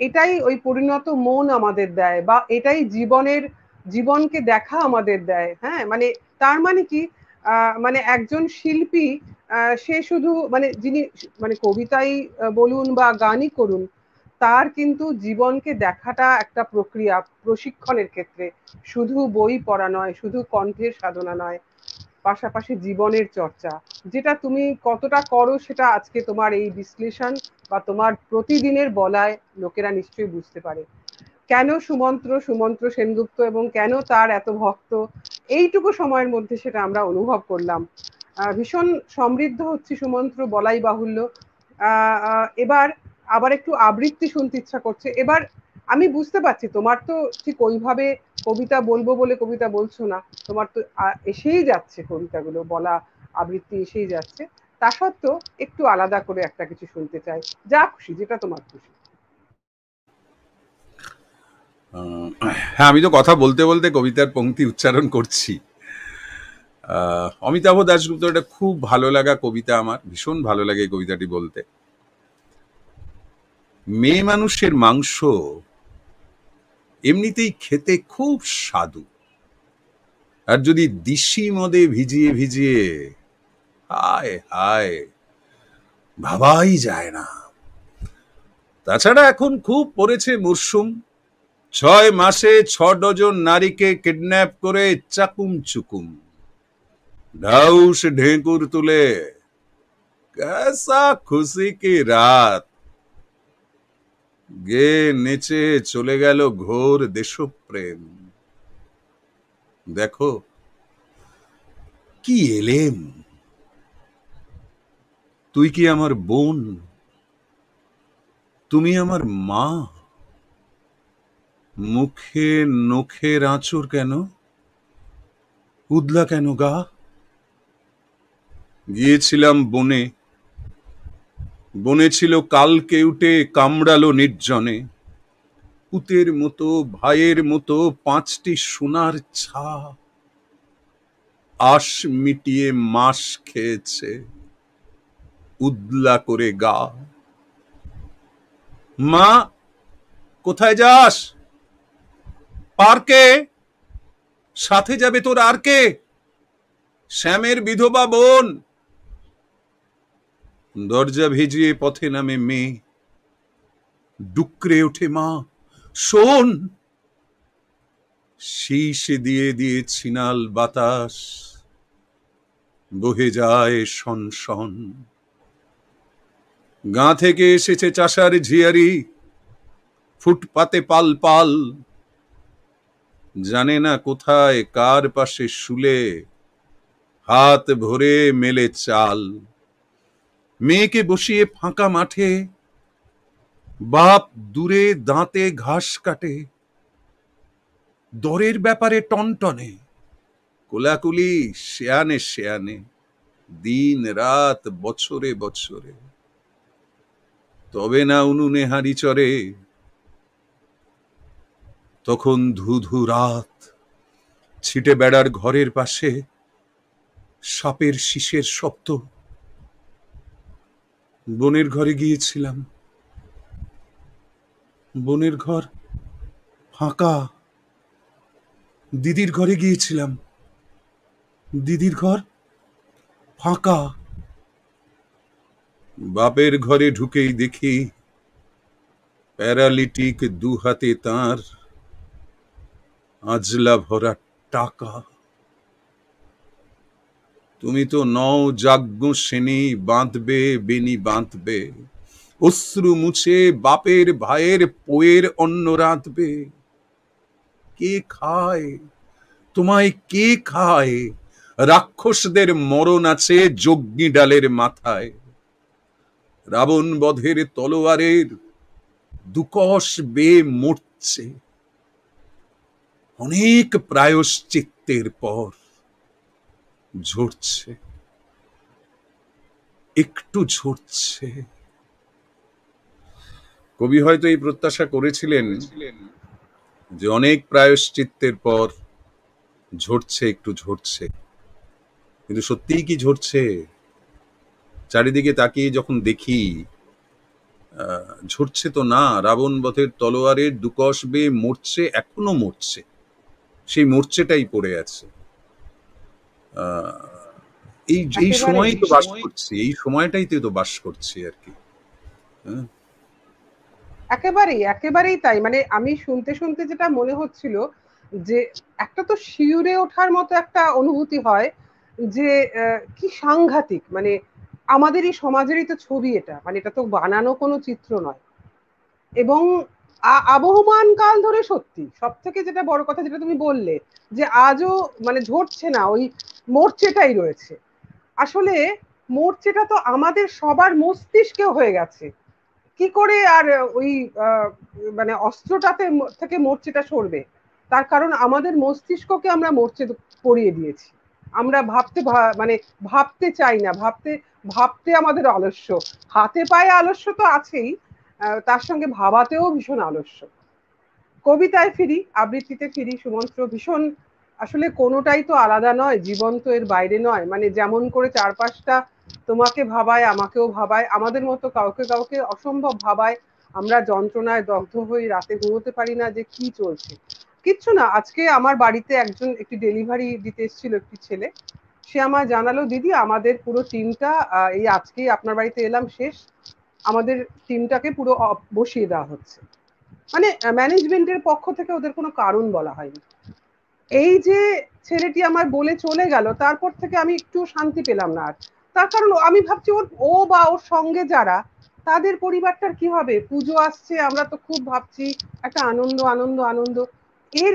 এটাই ওই পরিণত মন আমাদের দেয় বা এটাই জীবনের, জীবনকে দেখা আমাদের দেয় হ্যাঁ? মানে তার মানে কি? মানে একজন শিল্পী সে শুধু মানে যিনি মানে কবিতাই বলুন বা গানই করুন, তার কিন্তু জীবনকে দেখাটা একটা প্রক্রিয়া, প্রশিক্ষণের ক্ষেত্রে। শুধু বই পড়া নয়, শুধু কণ্ঠের সাধনা নয়, পাশাপাশি জীবনের চর্চা। যেটা তুমি কতটা করো সেটা আজকে তোমার এই বিশ্লেষণ। বা তোমার প্রতিদিনের বলায় লোকেরা নিশ্চয়ই বুঝতে পারে। কেন সুমন্ত্র সুমন্ত্র সেনগুপ্ত এবং কেন তার এত ভক্ত? এইটুকু সময়ের মধ্যে সেটা আমরা অনুভব করলাম। ভীষণ সমৃদ্ধ হচ্ছে সুমন্ত্র, বলাই বাহুল্য। এবার আবার একটু আবৃত্তি শুনতে ইচ্ছা করছে। এবার আমি বুঝতে পারছি, তোমার তো ঠিক ওইভাবে কবিতা বলব বলে কবিতা বলছো না। তোমার তো এসেই যাচ্ছে কবিতাগুলো, বলা আবৃত্তি এসেই যাচ্ছে। তা সত্ত্বেও একটু আলাদা করে একটা কিছু শুনতে চাই। যা খুশি, যেটা তোমার খুশি। হ্যাঁ আমি তো কথা বলতে বলতে কবিতার পংক্তি উচ্চারণ করছি। অমিতাভ দাশগুপ্ত, এটা খুব ভালো লাগা কবিতা আমার, ভীষণ ভালো লাগে এই কবিতাটি বলতে। মেয়ে মানুষের মাংস এমনিতেই খেতে খুব স্বাদু। আর যদি দিশি মদে ভিজিয়ে ভিজিয়ে হায় হায়, ভাবাই যায় না। তাছাড়া এখন খুব পড়েছে মরশুম ছয় মাসে ছ ডজন নারীকে কিডন্যাপ করে চাকুম চুকুম ঢাউস ঢেকুর তুলে कैसा খুশি কি রাত? গে নেচে চলে গেল ঘোর দেশপ্রেম। দেখো, কি এলেম। তুই কি আমার বোন? তুমি আমার মা? মুখে নখের আঁচড় কেন? উদলা কেন গা? গিয়েছিলাম বনে। বনে ছিল কালকে উঠে কামড়ালো নির্জনে। পুতের মতো, ভাইয়ের মতো পাঁচটি সোনার ছা। আশ মিটিয়ে মাস খেয়েছে। উদলা করে গা। মা, কোথায় যাস? পার্কে? সাথে যাবে তোর আর কে? শ্যামের বিধবা বোন। দরজা ভেজিয়ে পথে নামে মেয়ে। ডুকরে ওঠে মা, শোন। শীষ দিয়ে দিয়ে ছিনাল বাতাস, বহে যায় শন শন। গাঁ থেকে এসেছে চাষার ঝিয়ারি, ফুটপাতে পাল পাল। জানে না কোথায়, কার পাশে শুলে, হাত ভরে মেলে চাল। মেয়েকে বসিয়ে ফাঁকা মাঠে, বাপ দূরে দাঁতে ঘাস কাটে। দরের ব্যাপারে টনটনে, কোলাকুলি শেয়ানে শেয়ানে, দিন রাত বছরে বছরে। তবে না উনুনে হাঁড়ি চরে। তখন ধুধু রাত ছিটে বেড়ার ঘরের পাশে সাপের শীষের শব্দ। বোনের ঘরে গিয়েছিলাম। বোনের ঘর ফাঁকা। দিদির ঘরে গিয়েছিলাম। দিদির ঘর ফাঁকা। বাপের ঘরে ঢুকেই দেখি প্যারালিটিক দু হাতে তাঁর, আজলা ভরা টাকা। তুমি তো নও যাজ্ঞ শ্রেণি বাঁধবে বেনি বাঁধবে। অশ্রু মুছে বাপের ভাইয়ের পোয়ের অন্ন রাঁধবে। কে খায়? তোমায় কে খায়? রাক্ষসদের মরণ আছে যজ্ঞি ডালের মাথায়। রাবণ বধের তলোয়ারের দুকশ বে মরছে। অনেক প্রায়শ্চিত্তের পর ঝরছে, একটু ঝরছে। কবি হয়তো এই প্রত্যাশা করেছিলেন যে অনেক প্রায়শ্চিত্তের পর ঝরছে, একটু ঝরছে। কিন্তু সত্যিই কি ঝরছে? চারিদিকে তাকিয়ে যখন দেখি ঝরছে তো না রাবণ বধের তলোয়ারের দুকশ বে মরছে এখনও মরছে। সেই মরছেটাই পড়ে আছে। এই এই সময়ই তো বাস করছি এই সময়টাই তো বাস করছি আর কি। হ্যাঁ। একেবারেই একেবারেই তাই। মানে আমি শুনতে শুনতে যেটা মনে হচ্ছিল যে একটা তো শিউরে ওঠার মতো একটা অনুভূতি হয় যে কি সাংঘাতিক। মানে আমাদের এই সমাজেরই তো ছবি এটা মানে এটা তো বানানো কোনো চিত্র নয়। এবং আবহমান কাল ধরে সত্যি সব থেকে যেটা বড় কথা যেটা তুমি বললে, যে আজও মানে ঝরছে না, ওই মোর্চেটাই রয়েছে। আসলে মোর্চেটা তো আমাদের সবার মস্তিষ্কে হয়ে গেছে। কি করে আর ওই মানে অস্ত্রটাতে থেকে মোর্চেটা সরবে? তার কারণ আমাদের মস্তিষ্ককে আমরা মোর্চে পড়িয়ে দিয়েছি। আমরা ভাবতে মানে ভাবতে চাই না, ভাবতে ভাবতে আমাদের আলস্য। হাতে পায়ে আলস্য তো আছেই তার সঙ্গে ভাবাতেও ভীষণ আলস্য। কবিতায় ফিরি, আবৃত্তিতে ফিরি, সুমন্ত্র ভীষণ, আসলে কোনোটাই তো আলাদা নয়, জীবন তো এর বাইরে নয়। মানে যেমন করে চারপাশটা তোমাকে ভাবায়, আমাকেও ভাবায়, আমাদের মতো কাউকে কাউকে অসম্ভব ভাবায়, আমরা যন্ত্রণায় দগ্ধ হয়ে রাতে ঘুমোতে পারি না যে কি চলছে। কিচ্ছু না, আজকে আমার বাড়িতে একজন একটি ডেলিভারি দিতে এসেছিল একটি ছেলে। সে আমার জানালো, দিদি, আমাদের পুরো টিমটা এই আজকেই আপনার বাড়িতে এলাম, শেষ। আমাদের টিমটাকে পুরো বসিয়ে দেওয়া হচ্ছে। মানে ম্যানেজমেন্টের পক্ষ থেকে ওদের কোনো কারণ বলা হয়নি। এই যে ছেলেটি আমার বলে চলে গেল, তারপর থেকে আমি একটু শান্তি পেলাম না আর। তার কারণ আমি ভাবছি ওর, ও বা ওর সঙ্গে যারা, তাদের পরিবারটার কি হবে? পুজো আসছে, আমরা তো খুব ভাবছি, একটা আনন্দ আনন্দ আনন্দ। এর,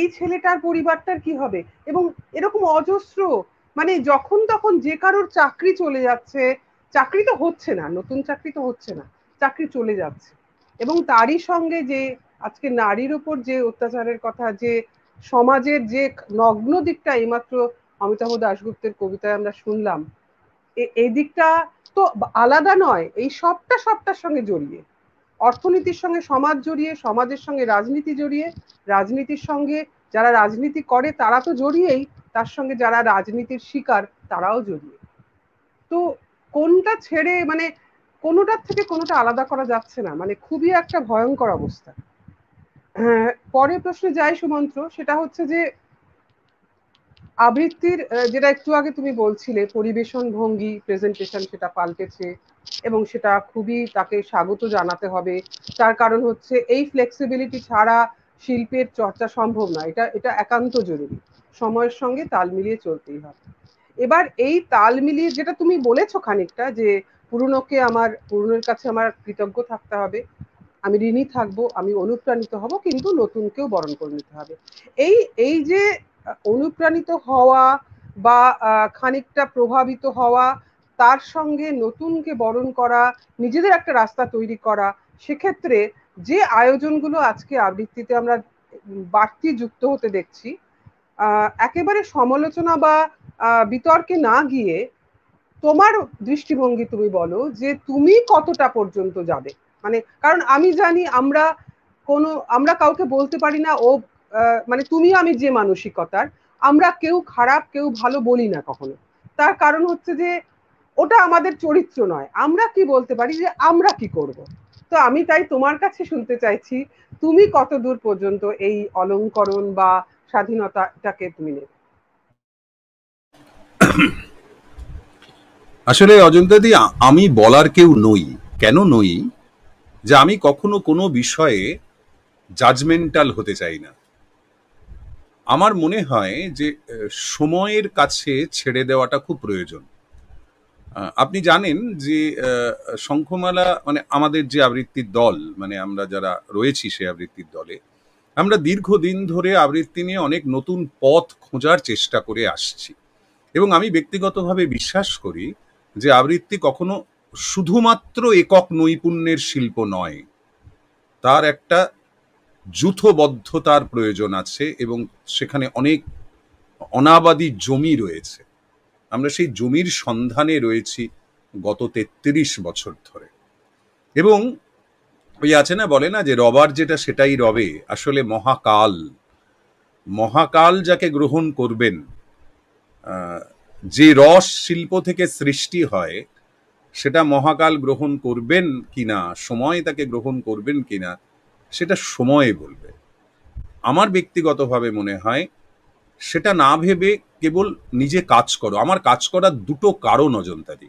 এই ছেলেটার পরিবারটার কি হবে? এবং এরকম অজস্র মানে যখন তখন যে কারোর চাকরি চলে যাচ্ছে, চাকরি তো হচ্ছে না, নতুন চাকরি তো হচ্ছে না, চাকরি চলে যাচ্ছে। এবং তারই সঙ্গে যে আজকে নারীর উপর যে অত্যাচারের কথা, যে সমাজের যে নগ্ন দিকটা এইমাত্র অমিতাভ দাশগুপ্তের কবিতায় আমরা শুনলাম এই দিকটা তো আলাদা নয়, এই সবটা সবটার সঙ্গে জড়িয়ে। অর্থনীতির সঙ্গে সমাজ জড়িয়ে, সমাজের সঙ্গে রাজনীতি জড়িয়ে, রাজনীতির সঙ্গে যারা রাজনীতি করে তারা তো জড়িয়েই তার সঙ্গে যারা রাজনীতির শিকার তারাও জড়িয়ে। তো কোনটা ছেড়ে মানে কোনোটার থেকে কোনোটা আলাদা করা যাচ্ছে না মানে খুবই একটা ভয়ঙ্কর অবস্থা। হ্যাঁ, পরের প্রশ্নে যাই সুমন্ত্র সেটা হচ্ছে যে আবৃত্তির যেটা একটু আগে তুমি বলছিলে পরিবেশন ভঙ্গি প্রেজেন্টেশন সেটা পাল্টেছে এবং সেটা খুবই তাকে স্বাগত জানাতে হবে। তার কারণ হচ্ছে এই ফ্লেক্সিবিলিটি ছাড়া শিল্পের চর্চা সম্ভব না। এটা এটা একান্ত জরুরি। সময়ের সঙ্গে তাল মিলিয়ে চলতেই হবে। এবার এই তাল মিলিয়ে, যেটা তুমি বলেছ খানিকটা, যে পুরনোকে আমার পুরনোর কাছে আমার কৃতজ্ঞ থাকতে হবে। আমি ঋণী থাকব, আমি অনুপ্রাণিত হব, কিন্তু নতুনকেও বরণ করে নিতে হবে। এই এই যে অনুপ্রাণিত হওয়া বা খানিকটা প্রভাবিত হওয়া, তার সঙ্গে নতুনকে বরণ করা, নিজেদের একটা রাস্তা তৈরি করা, সেক্ষেত্রে যে আয়োজনগুলো আজকে আবৃত্তিতে আমরা বাড়তি যুক্ত হতে দেখছি একেবারে সমালোচনা বা বিতর্কে না গিয়ে তোমার দৃষ্টিভঙ্গি তুমি বলো যে তুমি কতটা পর্যন্ত যাবে। মানে কারণ আমি জানি আমরা কোনো, আমরা কাউকে বলতে পারি না, ও মানে তুমি আমি যে মানসিকতার, আমরা কেউ খারাপ, কেউ ভালো বলি না কখনো। তার কারণ হচ্ছে যে ওটা আমাদের চরিত্র নয়। আমরা কি বলতে পারি যে আমরা কি করব? তো আমি তাই তোমার কাছে শুনতে চাইছি, তুমি কত দূর পর্যন্ত এই অলঙ্করণ বা স্বাধীনতাটাকে তুমি নেবে? আসলে অজন্তাদি আমি বলার কেউ নই। কেন নই? যে আমি কখনো কোনো বিষয়ে জাজমেন্টাল হতে চাই না। আমার মনে হয় যে সময়ের কাছে ছেড়ে দেওয়াটা খুব প্রয়োজন। আপনি জানেন যে শঙ্খমালা মানে আমাদের যে আবৃত্তির দল মানে আমরা যারা রয়েছি সে আবৃত্তির দলে, আমরা দীর্ঘদিন ধরে আবৃত্তি নিয়ে অনেক নতুন পথ খোঁজার চেষ্টা করে আসছি। এবং আমি ব্যক্তিগতভাবে বিশ্বাস করি যে আবৃত্তি কখনো শুধুমাত্র একক নৈপুণ্যের শিল্প নয়, তার একটা যুথবদ্ধতার প্রয়োজন আছে এবং সেখানে অনেক অনাবাদী জমি রয়েছে। আমরা সেই জমির সন্ধানে রয়েছি গত তেত্রিশ বছর ধরে। এবং ওই আছে না বলে না যে রবার যেটা সেটাই রবে, আসলে মহাকাল। মহাকাল যাকে গ্রহণ করবেন যে রস শিল্প থেকে সৃষ্টি হয়, সেটা মহাকাল গ্রহণ করবেন কিনা, সময় তাকে গ্রহণ করবেন কিনা, সেটা সময়ে বলবে। আমার ব্যক্তিগতভাবে মনে হয়, সেটা না ভেবে কেবল নিজে কাজ করো। আমার কাজ করার দুটো কারণ অজন্তাদি।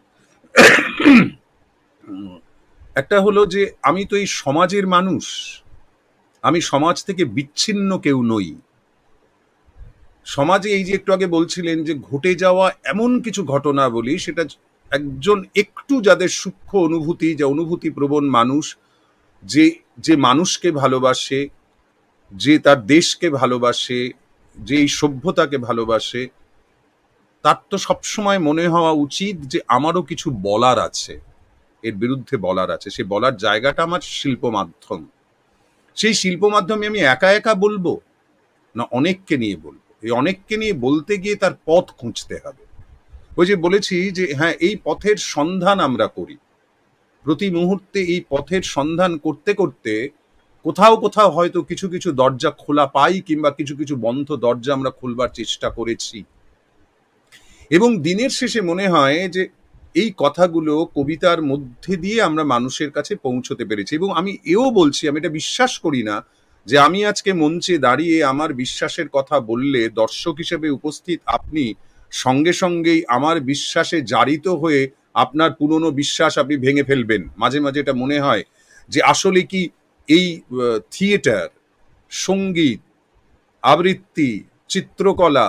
একটা হলো যে, আমি তো এই সমাজের মানুষ। আমি সমাজ থেকে বিচ্ছিন্ন কেউ নই। সমাজে এই যে একটু আগে বলছিলেন যে, ঘটে যাওয়া এমন কিছু ঘটনা বলি, সেটা একজন একটু যাদের সূক্ষ্ম অনুভূতি, যে অনুভূতি প্রবণ মানুষ, যে যে মানুষকে ভালোবাসে, যে তার দেশকে ভালোবাসে, যে এই সভ্যতাকে ভালোবাসে তার তো সবসময় মনে হওয়া উচিত যে আমারও কিছু বলার আছে। এর বিরুদ্ধে বলার আছে। সেই বলার জায়গাটা আমার শিল্প মাধ্যম সেই শিল্প মাধ্যমে আমি একা একা বলব? না অনেককে নিয়ে বলব? এই অনেককে নিয়ে বলতে গিয়ে তার পথ খুঁজতে হবে। ওই যে বলেছি যে হ্যাঁ এই পথের সন্ধান আমরা করি। প্রতি মুহূর্তে এই পথের সন্ধান করতে করতে কোথাও কোথাও হয়তো কিছু কিছু দরজা খোলা পাই কিংবা কিছু কিছু বন্ধ দরজা আমরা খুলবার চেষ্টা করেছি। এবং দিনের শেষে মনে হয় যে এই কথাগুলো কবিতার মধ্যে দিয়ে আমরা মানুষের কাছে পৌঁছতে পেরেছি এবং আমি এও বলছি, আমি এটা বিশ্বাস করি না যে আমি আজকে মঞ্চে দাঁড়িয়ে আমার বিশ্বাসের কথা বললে দর্শক হিসেবে উপস্থিত আপনি সঙ্গে সঙ্গেই আমার বিশ্বাসে জারিত হয়ে আপনার পুরনো বিশ্বাস আপনি ভেঙে ফেলবেন। মাঝে মাঝে এটা মনে হয় যে আসলে কি এই থিয়েটার সংগীত, আবৃত্তি, চিত্রকলা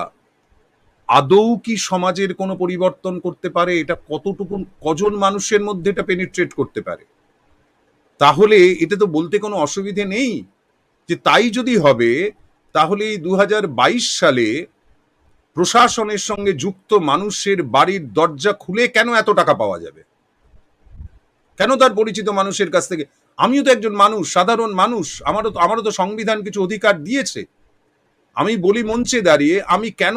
আদৌ কি সমাজের কোনো পরিবর্তন করতে পারে? এটা কতটুকু, কজন মানুষের মধ্যে এটা পেনিট্রেট করতে পারে? তাহলে এটা তো বলতে কোনো অসুবিধে নেই যে তাই যদি হবে, তাহলে দু সালে প্রশাসনের সঙ্গে যুক্ত মানুষের বাড়ির দরজা খুলে কেন এত টাকা পাওয়া যাবে? কেন তার পরিচিত মানুষের কাছ থেকে? আমিও তো একজন মানুষ, সাধারণ মানুষ, আমারও তো আমারও তো সংবিধান কিছু অধিকার দিয়েছে। আমি বলি মঞ্চে দাঁড়িয়ে আমি কেন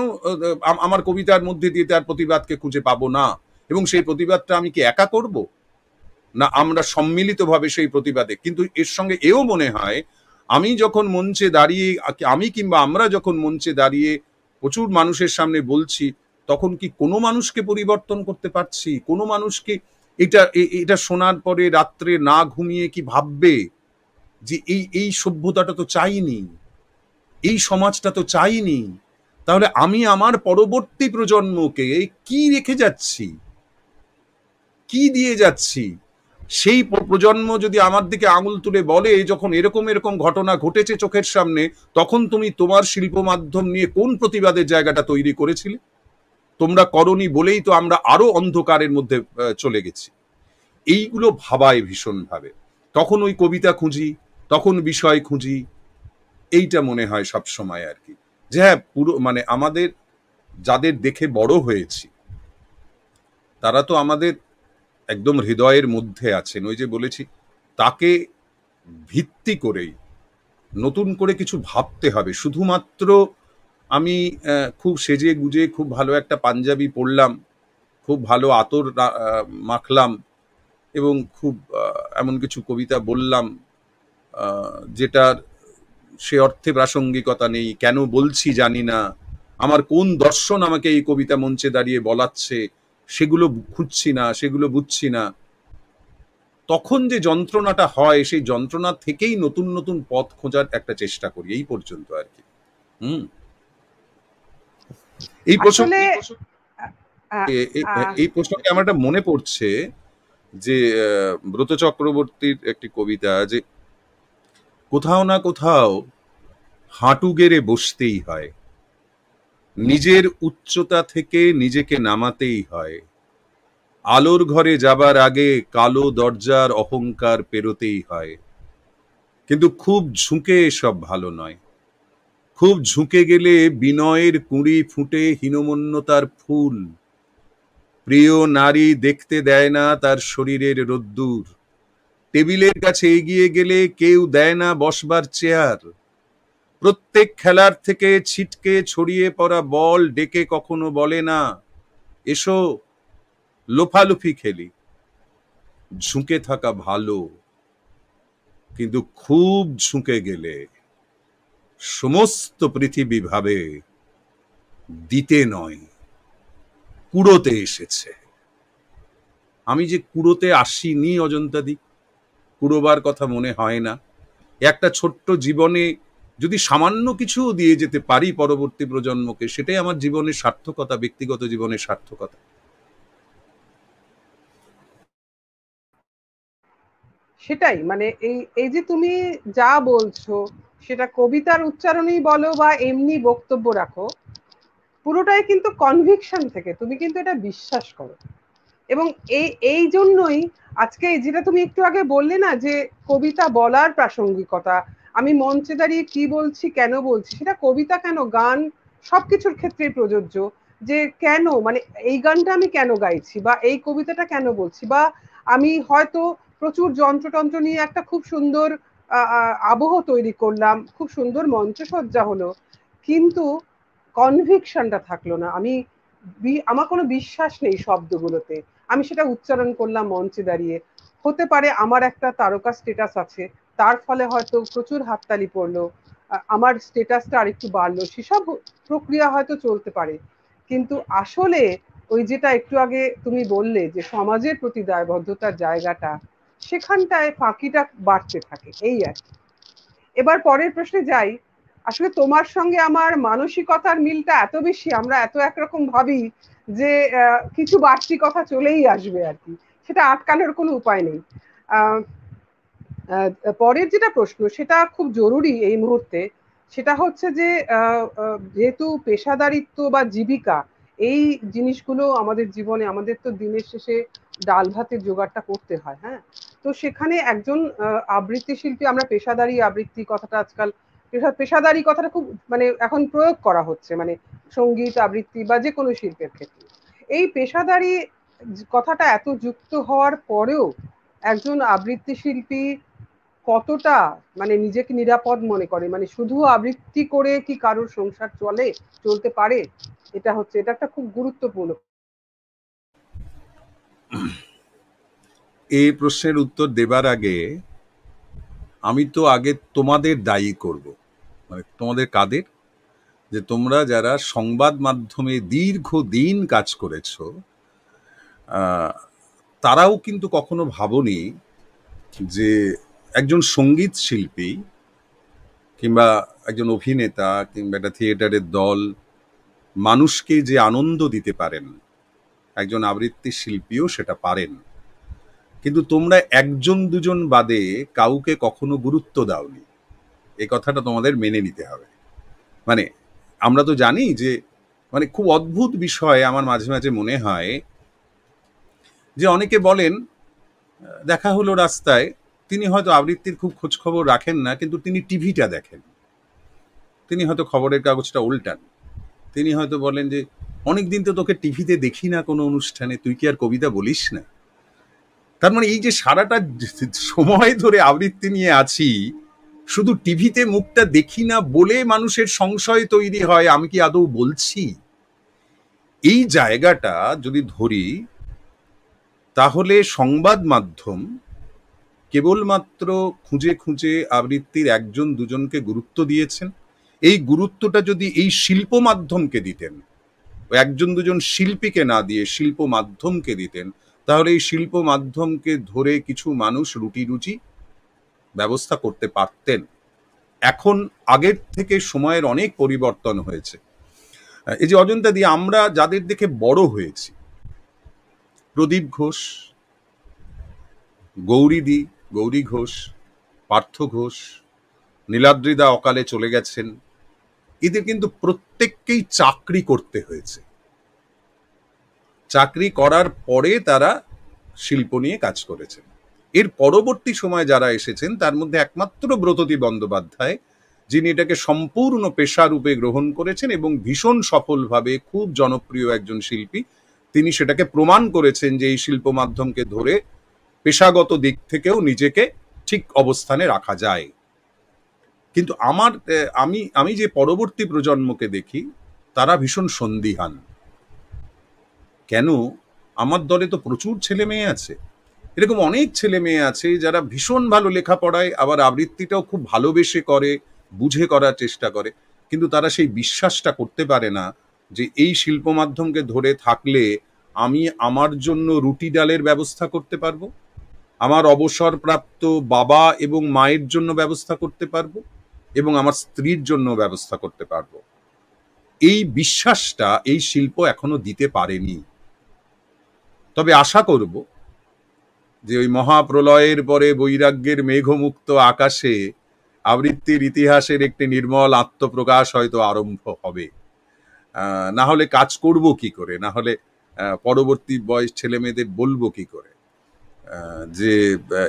আমার কবিতার মধ্যে দিয়ে তার প্রতিবাদকে খুঁজে পাবো না? এবং সেই প্রতিবাদটা আমি কি একা করব? না, আমরা সম্মিলিতভাবে সেই প্রতিবাদে। কিন্তু এর সঙ্গে এও মনে হয়, আমি যখন মঞ্চে দাঁড়িয়ে আমি কিংবা আমরা যখন মঞ্চে দাঁড়িয়ে প্রচুর মানুষের সামনে বলছি, তখন কি কোনো মানুষকে পরিবর্তন করতে পারছি? কোনো মানুষকে এটা এটা শোনার পরে রাত্রে না ঘুমিয়ে কি ভাববে যে এই এই সভ্যতাটা তো চাইনি? এই সমাজটা তো চাইনি। তাহলে আমি আমার পরবর্তী প্রজন্মকে কি রেখে যাচ্ছি? কি দিয়ে যাচ্ছি? সেই প্রজন্ম যদি আমার দিকে আঙুল তুলে বলে, যখন এরকম এরকম ঘটনা ঘটেছে চোখের সামনে, তখন তুমি তোমার শিল্প মাধ্যম নিয়ে কোন প্রতিবাদের জায়গাটা তৈরি করেছিলে? তোমরা করনি বলেই তো আমরা আরও অন্ধকারের মধ্যে চলে গেছি। এইগুলো ভাবায় ভীষণভাবে। তখন ওই কবিতা খুঁজি, তখন বিষয় খুঁজি এইটা মনে হয় সব সময় আর কি। যে হ্যাঁ পুরো মানে আমাদের যাদের দেখে বড় হয়েছি, তারা তো আমাদের একদম হৃদয়ের মধ্যে আছেন। ওই যে বলেছি, তাকে ভিত্তি করেই নতুন করে কিছু ভাবতে হবে। শুধুমাত্র আমি খুব সেজে গুজে খুব ভালো একটা পাঞ্জাবি পরলাম, খুব ভালো আতর মাখলাম এবং খুব এমন কিছু কবিতা বললাম যেটার সে অর্থে প্রাসঙ্গিকতা নেই কেন বলছি জানি না। আমার কোন দর্শন আমাকে এই কবিতা মঞ্চে দাঁড়িয়ে বলাচ্ছে সেগুলো খুঁজছি না সেগুলো বুঝছি না। তখন যে যন্ত্রণাটা হয় সেই যন্ত্রণা থেকেই নতুন নতুন পথ খোঁজার একটা চেষ্টা করি এই পর্যন্ত আর কি। হুম? এই প্রসঙ্গে এই প্রসঙ্গে আমার একটা মনে পড়ছে যে ব্রত চক্রবর্তীর একটি কবিতা যে কোথাও না কোথাও হাঁটু গেড়ে বসতেই হয়। নিজের উচ্চতা থেকে নিজেকে নামাতেই হয়। আলোর ঘরে যাবার আগে কালো দরজার অহংকার পেরোতেই হয়। কিন্তু খুব ঝুঁকে এসব ভালো নয়। খুব ঝুঁকে গেলে বিনয়ের কুঁড়ি ফুটে হীনমন্যতার ফুল। প্রিয় নারী দেখতে দেয় না তার শরীরের রোদ্দুর। টেবিলের কাছে এগিয়ে গেলে কেউ দেয় না বসবার চেয়ার। প্রত্যেক খেলার থেকে ছিটকে ছড়িয়ে পড়া বল ডেকে কখনো বলে না। এসো, লোফালুফি খেলি। ঝুঁকে থাকা ভালো, কিন্তু খুব ঝুঁকে গেলে সমস্ত পৃথিবী ভাবে দিতে নয়, কুড়োতে এসেছে। আমি যে কুড়োতে আসিনি অজন্তাদি কুড়োবার কথা মনে হয় না। একটা ছোট্ট জীবনে যদি সামান্য কিছু দিয়ে যেতে পারি পরবর্তী প্রজন্মকে, সেটাই আমার জীবনের সার্থকতা, ব্যক্তিগত জীবনের সার্থকতা। সেটাই মানে এই এই যে তুমি যা বলছো, সেটা কবিতার উচ্চারণেই বলো বা এমনি বক্তব্য রাখো, পুরোটাই কিন্তু কনভিকশন থেকে, তুমি কিন্তু এটা বিশ্বাস করো। এবং এই এই জন্যই আজকে যেটা তুমি একটু আগে বললে না যে কবিতা বলার প্রাসঙ্গিকতা আমি মঞ্চে দাঁড়িয়ে কি বলছি, কেন বলছি, সেটা কবিতা কেন, গান সবকিছুর ক্ষেত্রেই প্রযোজ্য। যে কেন মানে এই গানটা আমি কেন গাইছি বা এই কবিতাটা কেন বলছি বা আমি হয়তো প্রচুর যন্ত্রতন্ত্র নিয়ে একটা খুব সুন্দর আবহ তৈরি করলাম, খুব সুন্দর মঞ্চসজ্জা হলো, কিন্তু কনভিকশনটা থাকল না। আমি আমার কোনো বিশ্বাস নেই শব্দগুলোতে। আমি সেটা উচ্চারণ করলাম মঞ্চে দাঁড়িয়ে। হতে পারে আমার একটা তারকা স্টেটাস আছে তার ফলে হয়তো প্রচুর হাততালি পড়ল আমার স্টেটাসটা আরেকটু বাড়লো, সেসব প্রক্রিয়া হয়তো চলতে পারে। কিন্তু আসলে ওই যেটা একটু আগে তুমি বললে যে সমাজের প্রতি দায়বদ্ধতার জায়গাটা, সেখানটায় ফাঁকিটা বাড়তে থাকে, এই আর এবার পরের প্রশ্নে যাই, আসলে তোমার সঙ্গে আমার মানসিকতার মিলটা এত বেশি, আমরা এত একরকম ভাবি যে কিছু বাড়তি কথা চলেই আসবে আর কি, সেটা আটকানোর কোনো উপায় নেই। পরের যেটা প্রশ্ন, সেটা খুব জরুরি এই মুহূর্তে, সেটা হচ্ছে যে যেহেতু পেশাদারিত্ব বা জীবিকা, এই জিনিসগুলো আমাদের জীবনে, আমাদের তো দিনের শেষে ডাল ভাতের জোগাড়টা করতে হয় হ্যাঁ? তো সেখানে একজন আবৃত্তি শিল্পী, আমরা পেশাদারি আবৃত্তি কথাটা আজকাল পেশাদারি কথাটা খুব মানে এখন প্রয়োগ করা হচ্ছে মানে সংগীত আবৃত্তি বা যে কোনো শিল্পের ক্ষেত্রে। এই পেশাদারি কথাটা এত যুক্ত হওয়ার পরেও একজন আবৃত্তি শিল্পী কতটা মানে নিজেকে নিরাপদ মনে করে? মানে শুধু আবৃত্তি করে কি কারোর সংসার চলে, চলতে পারে? এটা হচ্ছে, এটা একটা খুব গুরুত্বপূর্ণ। এই প্রশ্নের উত্তর দেবার আগে আমি তো আগে তোমাদের দায়ী করব। মানে তোমাদের কাদের? যে তোমরা যারা সংবাদ মাধ্যমে দীর্ঘ দিন কাজ করেছ তারাও কিন্তু কখনো ভাবনি যে একজন সংগীত শিল্পী কিংবা একজন অভিনেতা কিংবা একটা থিয়েটারের দল, মানুষকে যে আনন্দ দিতে পারেন, একজন আবৃত্তি শিল্পীও সেটা পারেন। কিন্তু তোমরা একজন, দুজন বাদে কাউকে কখনো গুরুত্ব দাওনি। এই কথাটা তোমাদের মেনে নিতে হবে। মানে আমরা তো জানি যে মানে খুব অদ্ভুত বিষয় আমার মাঝে মাঝে মনে হয় যে অনেকে বলেন, দেখা হলো রাস্তায় তিনি হয়তো আবৃত্তির খুব খোঁজ খবর রাখেন না, কিন্তু তিনি টিভিটা দেখেন। তিনি হয়তো খবরের কাগজটা উল্টান। তিনি হয়তো বলেন যে অনেক দিন তো তোকে টিভিতে দেখি না কোনো অনুষ্ঠানে, তুই কি আর কবিতা বলিস না? তার মানে এই যে সারাটা সময় ধরে আবৃত্তি নিয়ে আছি, শুধু টিভিতে মুখটা দেখি না বলে মানুষের সংশয় তৈরি হয়, আমি কি আদৌ বলছি? এই জায়গাটা যদি ধরি, তাহলে সংবাদ মাধ্যম কেবলমাত্র খুঁজে খুঁজে আবৃত্তির একজন দুজনকে গুরুত্ব দিয়েছেন। এই গুরুত্বটা যদি এই শিল্প মাধ্যমকে দিতেন, একজন দুজন শিল্পীকে না দিয়ে শিল্প মাধ্যমকে দিতেন, তাহলে এই শিল্প মাধ্যমকে ধরে কিছু মানুষ রুটি রুচি ব্যবস্থা করতে পারতেন। এখন আগের থেকে সময়ের অনেক পরিবর্তন হয়েছে। এই যে অজন্তা দিয়ে আমরা যাদের দেখে বড় হয়েছি, প্রদীপ ঘোষ গৌরীদি গৌরী ঘোষ, পার্থ ঘোষ নীলাদ্রিদা অকালে চলে গেছেন। এদের কিন্তু প্রত্যেককেই চাকরি করতে হয়েছে। চাকরি করার পরে তারা শিল্প নিয়ে কাজ করেছেন। এর পরবর্তী সময় যারা এসেছেন, তার মধ্যে একমাত্র ব্রততী বন্দ্যোপাধ্যায়, যিনি এটাকে সম্পূর্ণ পেশা রূপে গ্রহণ করেছেন এবং ভীষণ সফলভাবে খুব জনপ্রিয় একজন শিল্পী, তিনি সেটাকে প্রমাণ করেছেন যে এই শিল্প মাধ্যমকে ধরে পেশাগত দিক থেকেও নিজেকে ঠিক অবস্থানে রাখা যায়। কিন্তু আমার আমি আমি যে পরবর্তী প্রজন্মকে দেখি, তারা ভীষণ সন্দিহান। কেন? আমার দলে তো প্রচুর ছেলে মেয়ে আছে। এরকম অনেক ছেলে মেয়ে আছে যারা ভীষণ ভালো লেখাপড়ায়, আবার আবৃত্তিটাও খুব ভালোবেসে করে, বুঝে করার চেষ্টা করে। কিন্তু তারা সেই বিশ্বাসটা করতে পারে না যে এই শিল্প মাধ্যমকে ধরে থাকলে আমি আমার জন্য রুটি ডালের ব্যবস্থা করতে পারব। আমার অবসরপ্রাপ্ত বাবা এবং মায়ের জন্য ব্যবস্থা করতে পারব এবং আমার স্ত্রীর জন্য ব্যবস্থা করতে পারব। এই বিশ্বাসটা এই শিল্প এখনও দিতে পারেনি। তবে আশা করব যে ওই মহাপ্রলয়ের পরে বৈরাগ্যের মেঘমুক্ত আকাশে আবৃত্তির ইতিহাসের একটি নির্মল আত্মপ্রকাশ হয়তো আরম্ভ হবে। না হলে কাজ করব কি করে? না হলে পরবর্তী বয়স ছেলে মেয়েদের বলব কি করে? যে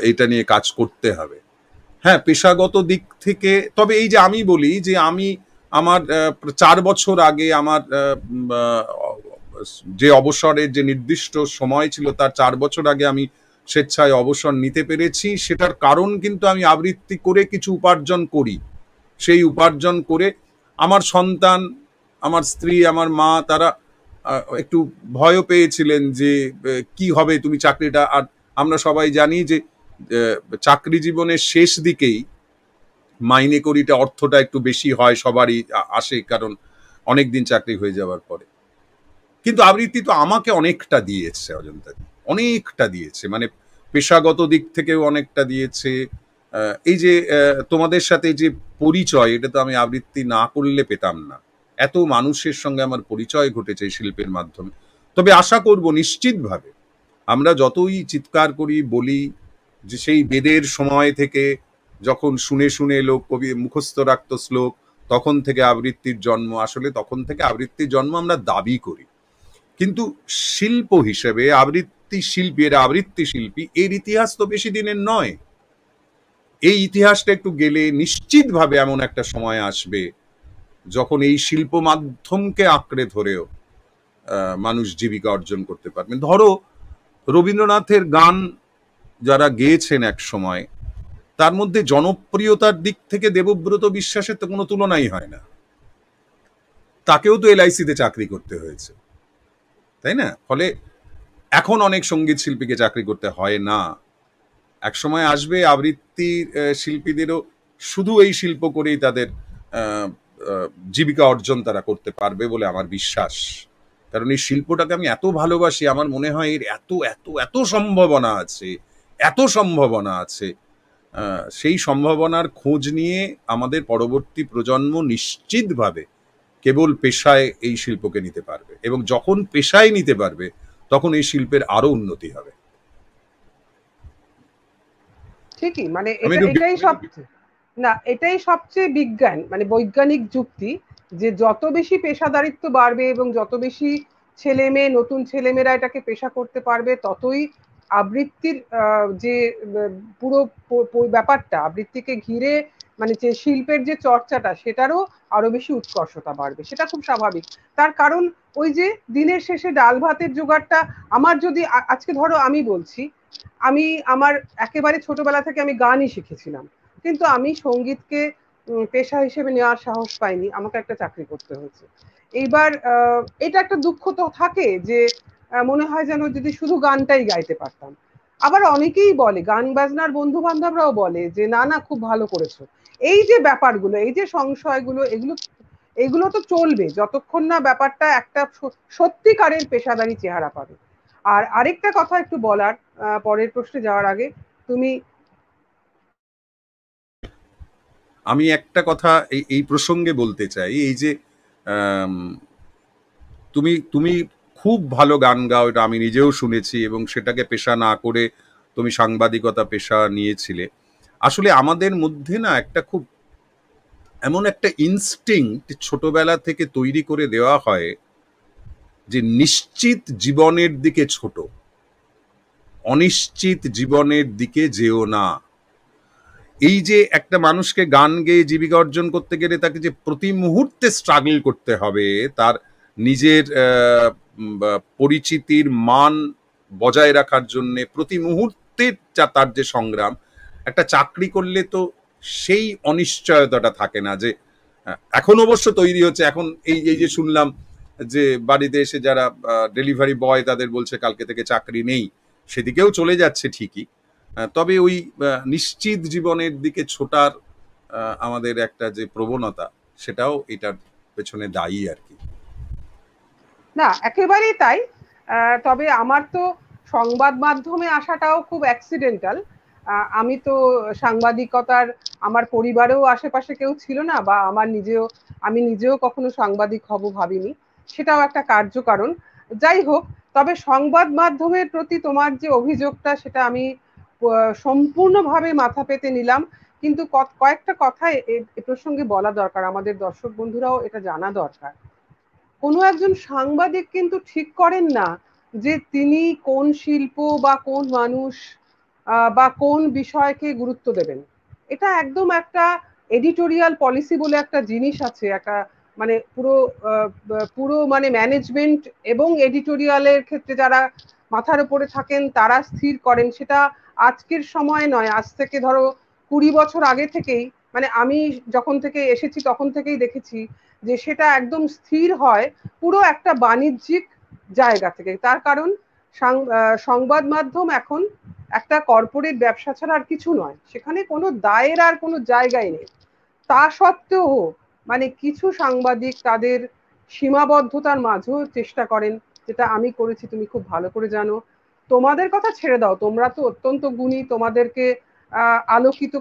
এটা নিয়ে কাজ করতে হবে। হ্যাঁ পেশাগত দিক থেকে, তবে এই যে আমি বলি যে আমি আমার চার বছর আগে আমার যে অবসরের যে নির্দিষ্ট সময় ছিল তার চার বছর আগে আমি স্বেচ্ছায় অবসর নিতে পেরেছি। সেটার কারণ কিন্তু আমি আবৃত্তি করে কিছু উপার্জন করি। সেই উপার্জন করে আমার সন্তান, আমার স্ত্রী, আমার মা, তারা একটু ভয়ও পেয়েছিলেন যে কি হবে, তুমি চাকরিটা, আর আমরা সবাই জানি যে চাকরি জীবনের শেষ দিকেই মাইনে করিটা অর্থটা একটু বেশি হয়, সবারই আসে, কারণ অনেক দিন চাকরি হয়ে যাওয়ার পরে। কিন্তু আবৃত্তি তো আমাকে অনেকটা দিয়েছে, অজন্তা অনেকটা দিয়েছে মানে পেশাগত দিক থেকেও অনেকটা দিয়েছে। এই যে তোমাদের সাথে যে পরিচয়, এটা তো আমি আবৃত্তি না করলে পেতাম না। এত মানুষের সঙ্গে আমার পরিচয় ঘটেছে শিল্পের মাধ্যমে। তবে আশা করব নিশ্চিতভাবে আমরা যতই চিৎকার করি, বলি, যে সেই বেদের সময় থেকে যখন শুনে শুনে লোক কবি মুখস্থ রাখত শ্লোক, তখন থেকে আবৃত্তির জন্ম। আসলে তখন থেকে আবৃত্তির জন্ম আমরা দাবি করি। কিন্তু শিল্প হিসেবে আবৃত্তি শিল্পী, এর আবৃত্তি শিল্পী, এর ইতিহাস তো বেশি দিনের নয়। এই ইতিহাসটা একটু গেলে নিশ্চিতভাবে এমন একটা সময় আসবে, যখন এই শিল্প মাধ্যমকে আঁকড়ে ধরেও মানুষ জীবিকা অর্জন করতে পারবেন ধরো রবীন্দ্রনাথের গান যারা গেয়েছেন এক সময়, তার মধ্যে জনপ্রিয়তার দিক থেকে দেবব্রত বিশ্বাসের তো কোনো তুলনাই হয় না। তাকেও তো এলআইসিতে চাকরি করতে হয়েছে, তাই না? ফলে এখন অনেক সংগীত শিল্পীকে চাকরি করতে হয় না। এক সময় আসবে আবৃত্তি শিল্পীদেরও শুধু এই শিল্প করেই তাদের জীবিকা অর্জন তারা করতে পারবে বলে আমার বিশ্বাস। কারণ এই শিল্পটাকে আমি এত ভালোবাসি আমার মনে হয় এর এত এত এত সম্ভাবনা আছে এত সম্ভাবনা আছে সেই সম্ভাবনার খোঁজ নিয়ে আমাদের পরবর্তী প্রজন্ম নিশ্চিতভাবে কেবল পেশায় এই শিল্পকে নিতে পারবে এবং যখন পেশায় নিতে পারবে তখন এই শিল্পের আরও উন্নতি হবে। ঠিকই মানে এটাই সব না এটাই সবচেয়ে বিজ্ঞান মানে বৈজ্ঞানিক যুক্তি যে যত বেশি পেশাদারিত্ব বাড়বে এবং যত বেশি ছেলে মেয়ে নতুন ছেলেমেয়েরা এটাকে পেশা করতে পারবে, ততই আবৃত্তির যে পুরো ব্যাপারটা, আবৃত্তিকে ঘিরে মানে যে শিল্পের যে চর্চাটা, সেটারও আরও বেশি উৎকর্ষতা বাড়বে। সেটা খুব স্বাভাবিক। তার কারণ ওই যে দিনের শেষে ডাল ভাতের জোগাড়টা, আমার যদি আজকে ধরো আমি বলছি, আমি আমার একেবারে ছোটবেলা থেকে আমি গানই শিখেছিলাম। কিন্তু আমি সঙ্গীতকে পেশা হিসেবে নেওয়ার সাহস পাইনি, আমাকে একটা চাকরি করতে হয়েছে। এইবার এটা একটা দুঃখ তো থাকে যে মনে হয় যেন যদি শুধু গানটাই গাইতে পারতাম। আবার অনেকেই বলে, গান বাজনার বন্ধু বান্ধবরাও বলে যে, না না, খুব ভালো করেছ। এই যে ব্যাপারগুলো, এই যে সংশয়গুলো, এগুলো এগুলো তো চলবে, যতক্ষণ না ব্যাপারটা একটা সত্যিকারের পেশাদারি চেহারা পাবে। আর আরেকটা কথা একটু বলার পরের প্রশ্নে যাওয়ার আগে, তুমি আমি একটা কথা এই এই প্রসঙ্গে বলতে চাই, এই যে তুমি তুমি খুব ভালো গান গাও, এটা আমি নিজেও শুনেছি এবং সেটাকে পেশা না করে তুমি সাংবাদিকতা পেশা নিয়েছিলে। আসলে আমাদের মধ্যে না একটা খুব এমন একটা ইনস্টিংক্ট ছোটবেলা থেকে তৈরি করে দেওয়া হয় যে নিশ্চিত জীবনের দিকে ছোট, অনিশ্চিত জীবনের দিকে যেও না। এই যে একটা মানুষকে গান গেয়ে জীবিকা অর্জন করতে গেলে তাকে যে প্রতি মুহূর্তে স্ট্রাগল করতে হবে, তার নিজের পরিচিতির মান বজায় রাখার জন্যে প্রতি মুহূর্তে তার যে সংগ্রাম, একটা চাকরি করলে তো সেই অনিশ্চয়তাটা থাকে না যে এখন অবশ্য তৈরি হচ্ছে, এখন এই এই যে শুনলাম যে বাড়িতে এসে যারা ডেলিভারি বয় তাদের বলছে কালকে থেকে চাকরি নেই, সেদিকেও চলে যাচ্ছে ঠিকই। তবে ওই নিশ্চিত জীবনের দিকে ছোটার আমাদের একটা যে প্রবণতা, সেটাও এটার পেছনে দায়ী আর কি। না, একেবারেই তাই। তবে আমার তো সংবাদ মাধ্যমে আসাটাও খুব অ্যাক্সিডেন্টাল আমি তো সাংবাদিকতার, আমার পরিবারেও আশেপাশে কেউ ছিল না, বা আমার নিজেও, আমি নিজেও কখনো সাংবাদিক হব ভাবিনি। সেটাও একটা কার্যকারণ। যাই হোক, তবে সংবাদ মাধ্যমের প্রতি তোমার যে অভিযোগটা, সেটা আমি সম্পূর্ণভাবে মাথা পেতে নিলাম। কিন্তু কয়েকটা কথা এ প্রসঙ্গে বলা দরকার। আমাদের দর্শক বন্ধুরাও এটা জানা দরকার। কোনো একজন সাংবাদিক কিন্তু ঠিক করেন না যে তিনি কোন শিল্প বা কোন মানুষ বা কোন বিষয়কে গুরুত্ব দেবেন। এটা একদম একটা এডিটোরিয়াল পলিসি বলে একটা জিনিস আছে। একটা মানে পুরো পুরো মানে ম্যানেজমেন্ট এবং এডিটোরিয়ালের ক্ষেত্রে যারা মাথার উপরে থাকেন, তারা স্থির করেন। সেটা আজকের সময় নয়, আজ থেকে ধরো কুড়ি বছর আগে থেকেই মানে আমি যখন থেকে এসেছি তখন থেকেই দেখেছি যে সেটা একদম স্থির হয় পুরো একটা বাণিজ্যিক জায়গা থেকে। তার কারণ সংবাদ মাধ্যম এখন একটা কর্পোরেট ব্যবসা ছাড়া আর কিছু নয়। সেখানে কোনো দায়ের আর কোনো জায়গায় নেই। তা সত্ত্বেও মানে কিছু সাংবাদিক তাদের সীমাবদ্ধতার মাঝেও চেষ্টা করেন, যেটা আমি করেছি, তুমি খুব ভালো করে জানো। তোমাদের কথা ছেড়ে দাও, তোমরা তো অত্যন্ত গুণী, তোমাদেরকে আলোকিত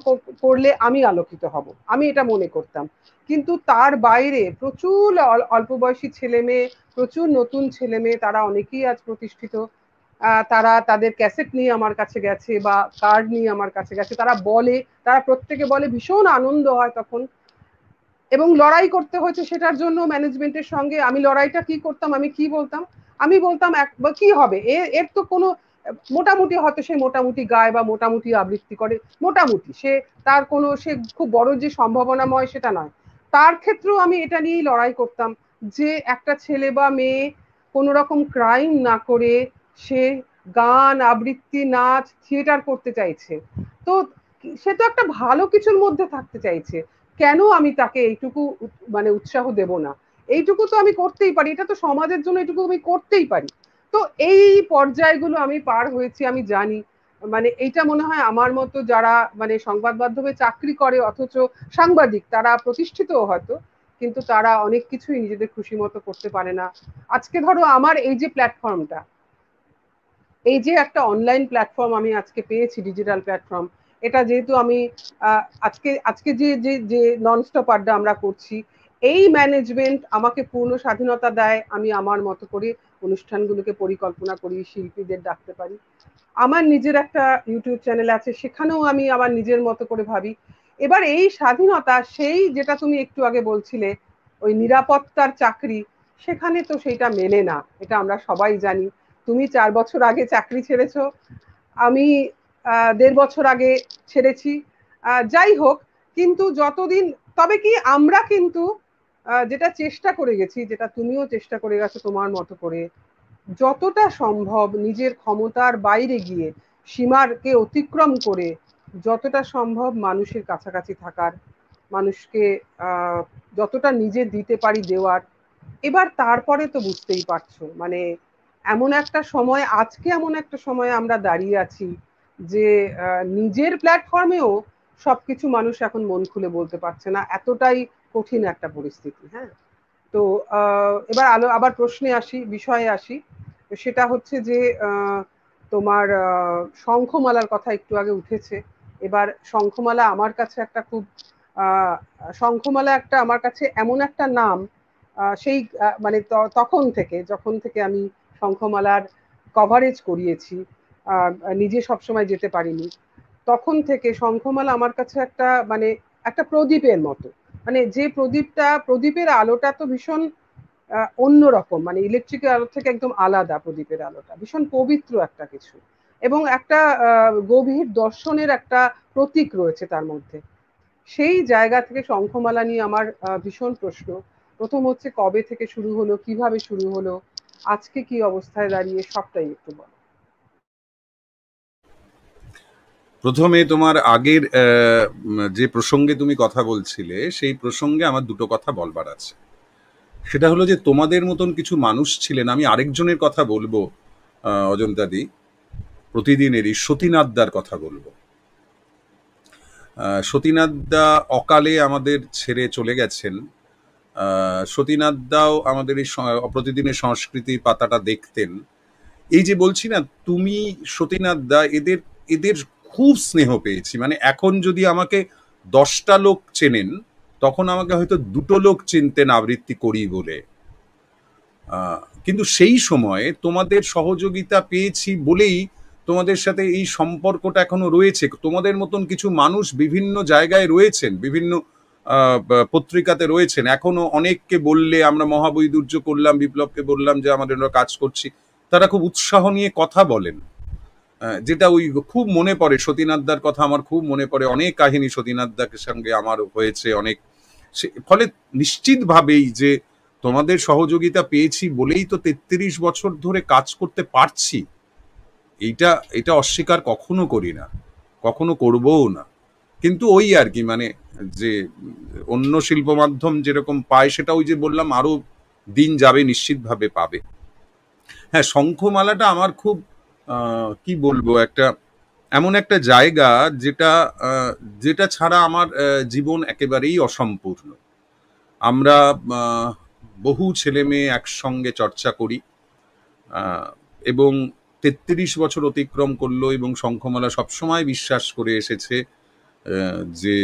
করলে আমি আলোকিত হব। আমি এটা মনে করতাম। কিন্তু তার বাইরে প্রচুর অল্প বয়সী ছেলে মেয়ে, প্রচুর নতুন ছেলে মেয়ে, তারা অনেকেই আজ প্রতিষ্ঠিত। তারা তাদের ক্যাসেট নিয়ে আমার কাছে গেছে বা কার্ড নিয়ে আমার কাছে গেছে। তারা বলে, তারা প্রত্যেকে বলে, ভীষণ আনন্দ হয় তখন। এবং লড়াই করতে হয়েছে সেটার জন্য ম্যানেজমেন্টের সঙ্গে। আমি লড়াইটা কি করতাম, আমি কি বলতাম? আমি বলতাম এক কি হবে? এর তো কোনো, মোটামুটি হয়তো সে মোটামুটি গায় বা মোটামুটি আবৃত্তি করে, মোটামুটি। সে, তার কোনো, সে খুব বড় যে সম্ভাবনাময় সেটা নয়। তার ক্ষেত্রেও আমি এটা নিয়েই লড়াই করতাম যে একটা ছেলে বা মেয়ে কোনো রকম ক্রাইম না করে সে গান, আবৃত্তি, নাচ থিয়েটার করতে চাইছে। তো সে তো একটা ভালো কিছুর মধ্যে থাকতে চাইছে। কেন আমি তাকে এইটুকু মানে উৎসাহ দেব না? এইটুকু তো আমি করতেই পারি, এটা তো সমাজের জন্য এইটুকু আমি করতেই পারি। তো এই পর্যায়গুলো আমি পার হয়েছি, আমি জানি। মানে এইটা মনে হয় আমার মতো যারা মানে সংবাদ মাধ্যমে চাকরি করে, অথচ সাংবাদিক, তারা প্রতিষ্ঠিত হয়তো, কিন্তু তারা অনেক কিছুই নিজেদের খুশি মতো করতে পারে না। আজকে ধরো আমার এই যে প্ল্যাটফর্মটা, এই যে একটা অনলাইন প্ল্যাটফর্ম আমি আজকে পেয়েছি ডিজিটাল প্ল্যাটফর্ম এটা যেহেতু আমি আজকে আজকে যে যে যে ননস্টপ আড্ডা আমরা করছি এই ম্যানেজমেন্ট আমাকে পূর্ণ স্বাধীনতা দেয়, আমি আমার মতো করে অনুষ্ঠানগুলোকে পরিকল্পনা করি, শিল্পীদের ডাকতে পারি। আমার নিজের একটা ইউটিউব চ্যানেল আছে, সেখানেও আমি আমার নিজের মতো করে ভাবি। এবার এই স্বাধীনতা, সেই যেটা তুমি একটু আগে বলছিলে, ওই নিরাপত্তার চাকরি, সেখানে তো সেইটা মেলে না, এটা আমরা সবাই জানি। তুমি চার বছর আগে চাকরি ছেড়েছ, আমি দেড় বছর আগে ছেড়েছি। যাই হোক, কিন্তু যতদিন, তবে কি আমরা কিন্তু যেটা চেষ্টা করে গেছি, যেটা তুমিও চেষ্টা করে গেছো তোমার মতো করে, যতটা সম্ভব নিজের ক্ষমতার বাইরে গিয়ে সীমারকে অতিক্রম করে যতটা সম্ভব মানুষের কাছাকাছি থাকার, মানুষকে যতটা নিজে দিতে পারি দেওয়ার। এবার তারপরে তো বুঝতেই পারছ মানে এমন একটা সময়, আজকে এমন একটা সময় আমরা দাঁড়িয়ে আছি যে নিজের প্ল্যাটফর্মেও সবকিছু মানুষ এখন মন খুলে বলতে পারছে না। এতটাই কঠিন একটা পরিস্থিতি হ্যাঁ? তো এবার আলো, আবার প্রশ্নে আসি, বিষয়ে আসি। সেটা হচ্ছে যে তোমার শঙ্খমালার কথা একটু আগে উঠেছে। এবার শঙ্খমালা আমার কাছে একটা খুব শঙ্খমালা একটা আমার কাছে এমন একটা নাম সেই মানে তখন থেকে, যখন থেকে আমি শঙ্খমালার কভারেজ করিয়েছি নিজে সবসময় যেতে পারিনি। তখন থেকে শঙ্খমালা আমার কাছে একটা মানে একটা প্রদীপের মতো। মানে যে প্রদীপটা, প্রদীপের আলোটা তো ভীষণ অন্যরকম। মানে ইলেকট্রিকের আলো থেকে একদম আলাদা প্রদীপের আলোটা। ভীষণ পবিত্র একটা কিছু। এবং একটা গভীর দর্শনের একটা প্রতীক রয়েছে তার মধ্যে। সেই জায়গা থেকে শঙ্খমালা নিয়ে আমার ভীষণ প্রশ্ন। প্রথম হচ্ছে কবে থেকে শুরু হলো, কীভাবে শুরু হলো, আজকে কি অবস্থায় দাঁড়িয়ে সবটাই একটু বলো। প্রথমে তোমার আগের যে প্রসঙ্গে তুমি কথা বলছিলে, সেই প্রসঙ্গে আমার দুটো কথা বলবার আছে। সেটা হলো যে তোমাদের মতন কিছু মানুষ ছিলেন, আমি আরেকজনের কথা বলব অজন্তাদি প্রতিদিনেরই সতীনাথদার কথা বলব। সতীনাথদা অকালে আমাদের ছেড়ে চলে গেছেন। সতীনাথদাও আমাদের এই প্রতিদিনের সংস্কৃতি পাতাটা দেখতেন। এই যে বলছি না, তুমি সতীনাথদা এদের এদের খুব স্নেহ পেয়েছি। মানে এখন যদি আমাকে দশটা লোক চেনেন, তখন আমাকে হয়তো দুটো লোক চিনতেন আবৃত্তি করি বলে। কিন্তু সেই সময় তোমাদের সহযোগিতা পেয়েছি বলেই তোমাদের সাথে এই সম্পর্কটা এখনও রয়েছে। তোমাদের মতন কিছু মানুষ বিভিন্ন জায়গায় রয়েছেন, বিভিন্ন পত্রিকাতে রয়েছেন। এখনও অনেককে বললে, আমরা মহাবৈদুর্য করলাম, বিপ্লবকে বললাম যে, আমাদের কাজ করছি। তারা খুব উৎসাহ নিয়ে কথা বলেন। যেটা ওই খুব মনে পড়ে সতীনাথদার কথা আমার খুব মনে পড়ে। অনেক কাহিনী সতীনাথদার সঙ্গে আমার হয়েছে, অনেক। ফলে নিশ্চিতভাবেই যে তোমাদের সহযোগিতা পেয়েছি বলেই তো তেত্রিশ বছর ধরে কাজ করতে পারছি, এইটা, এটা অস্বীকার কখনো করি না, কখনো করবও না। কিন্তু ওই আর কি মানে যে অন্য শিল্প মাধ্যম যেরকম পায়, সেটা ওই যে বললাম আরও দিন যাবে, নিশ্চিতভাবে পাবে। হ্যাঁ শঙ্খমালাটা আমার খুব কি বলব, একটা এমন একটা জায়গা যেটা যেটা ছাড়া আমার জীবন একেবারেই অসম্পূর্ণ। আমরা বহু ছেলে মেয়ে একসঙ্গে চর্চা করি এবং তেত্রিশ বছর অতিক্রম করল এবং শঙ্খমালা সবসময় বিশ্বাস করে এসেছে যে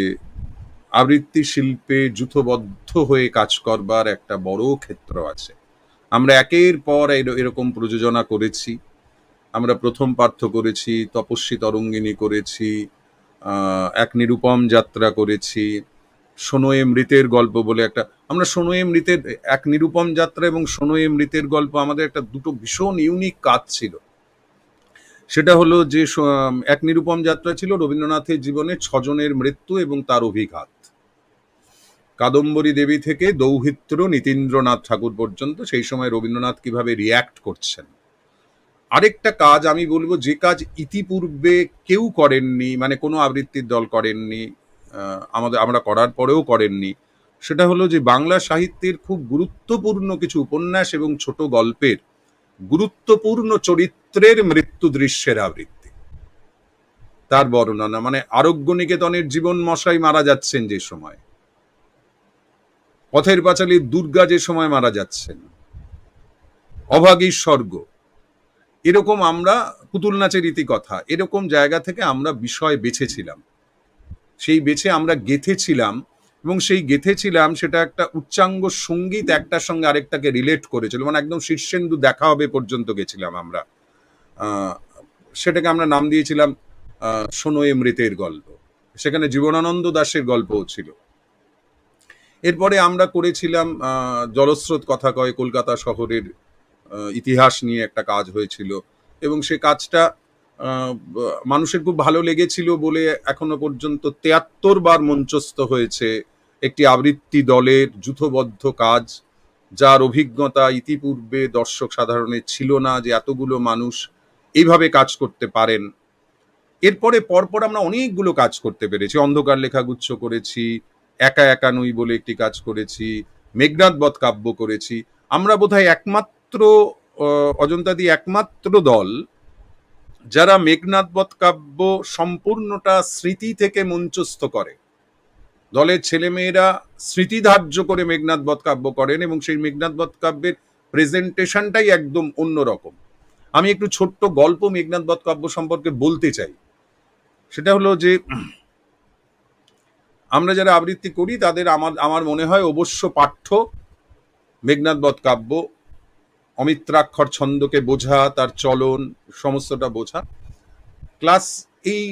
আবৃত্তি শিল্পে যুথবদ্ধ হয়ে কাজ করবার একটা বড় ক্ষেত্র আছে। আমরা একের পর এরকম প্রযোজনা করেছি। আমরা প্রথম পার্থ করেছি, তপস্বী তরঙ্গিনী করেছি এক নিরুপম যাত্রা করেছি, সোনোয়ে মৃতের গল্প বলে একটা, আমরা সোনোয়ে মৃতের, এক নিরুপম যাত্রা এবং সোনোয়ে মৃতের গল্প আমাদের একটা দুটো ভীষণ ইউনিক কাজ ছিল। সেটা হলো যে এক নিরুপম যাত্রা ছিল রবীন্দ্রনাথের জীবনে ছজনের মৃত্যু এবং তার অভিঘাত। কাদম্বরী দেবী থেকে দৌহিত্র নীতীন্দ্রনাথ ঠাকুর পর্যন্ত সেই সময় রবীন্দ্রনাথ কীভাবে রিয়্যাক্ট করছেন? আরেকটা কাজ আমি বলব, যে কাজ ইতিপূর্বে কেউ করেননি মানে কোনো আবৃত্তির দল করেননি আমাদের, আমরা করার পরেও করেননি, সেটা হলো যে বাংলা সাহিত্যের খুব গুরুত্বপূর্ণ কিছু উপন্যাস এবং ছোট গল্পের গুরুত্বপূর্ণ চরিত্রের মৃত্যু দৃশ্যের আবৃত্তি। তার বর্ণনা মানে আরোগ্য নিকেতনের জীবন মশাই মারা যাচ্ছেন যে সময়, পথের পাঁচালীর দুর্গা যে সময় মারা যাচ্ছেন, অভাগীর স্বর্গ এরকম আমরা পুতুল নাচের ইতিকথা এরকম জায়গা থেকে আমরা বিষয় বেছেছিলাম। সেই বেছে আমরা গেথেছিলাম এবং সেই গেথেছিলাম সেটা একটা উচ্চাঙ্গ সংগীত একটার সঙ্গে আরেকটাকে রিলেট করেছিল। মানে একদম শীর্ষেন্দু দেখা হবে পর্যন্ত গেছিলাম আমরা। সেটাকে আমরা নাম দিয়েছিলাম সোনোয়ে মৃতের গল্প। সেখানে জীবনানন্দ দাসের গল্পও ছিল। এরপরে আমরা করেছিলাম জলস্রোত কথা কয় কলকাতা শহরের ইতিহাস নিয়ে একটা কাজ হয়েছিল। এবং সে কাজটা মানুষের খুব ভালো লেগেছিল বলে এখনও পর্যন্ত তেয়াত্তর বার মঞ্চস্থ হয়েছে একটি আবৃত্তি দলের যুথবদ্ধ কাজ, যার অভিজ্ঞতা ইতিপূর্বে দর্শক সাধারণের ছিল না যে এতগুলো মানুষ এইভাবে কাজ করতে পারেন। এরপরে পরপর আমরা অনেকগুলো কাজ করতে পেরেছি। অন্ধকার লেখাগুচ্ছ করেছি, একা একা নই বলে একটি কাজ করেছি মেঘনাথ বধ কাব্য করেছি। আমরা বোধহয় একমাত্র অজন্তাদি একমাত্র দল, যারা মেঘনাথ বধ কাব্য সম্পূর্ণটা স্মৃতি থেকে মঞ্চস্থ করে। দলের ছেলেমেয়েরা স্মৃতিধার্য করে মেঘনাথ বধ কাব্য করেন এবং সেই মেঘনাথ বধ কাব্যের প্রেজেন্টেশনটাই একদম অন্যরকম আমি একটু ছোট্ট গল্প মেঘনাথ বধ কাব্য সম্পর্কে বলতে চাই। সেটা হলো যে, আমরা যারা আবৃত্তি করি, তাদের আমার আমার মনে হয় অবশ্য পাঠ্য মেঘনাথ বধ কাব্য অমিত্রাক্ষর ছন্দকে বোঝা, তার চলন, সমস্তটা বোঝা। ক্লাস এই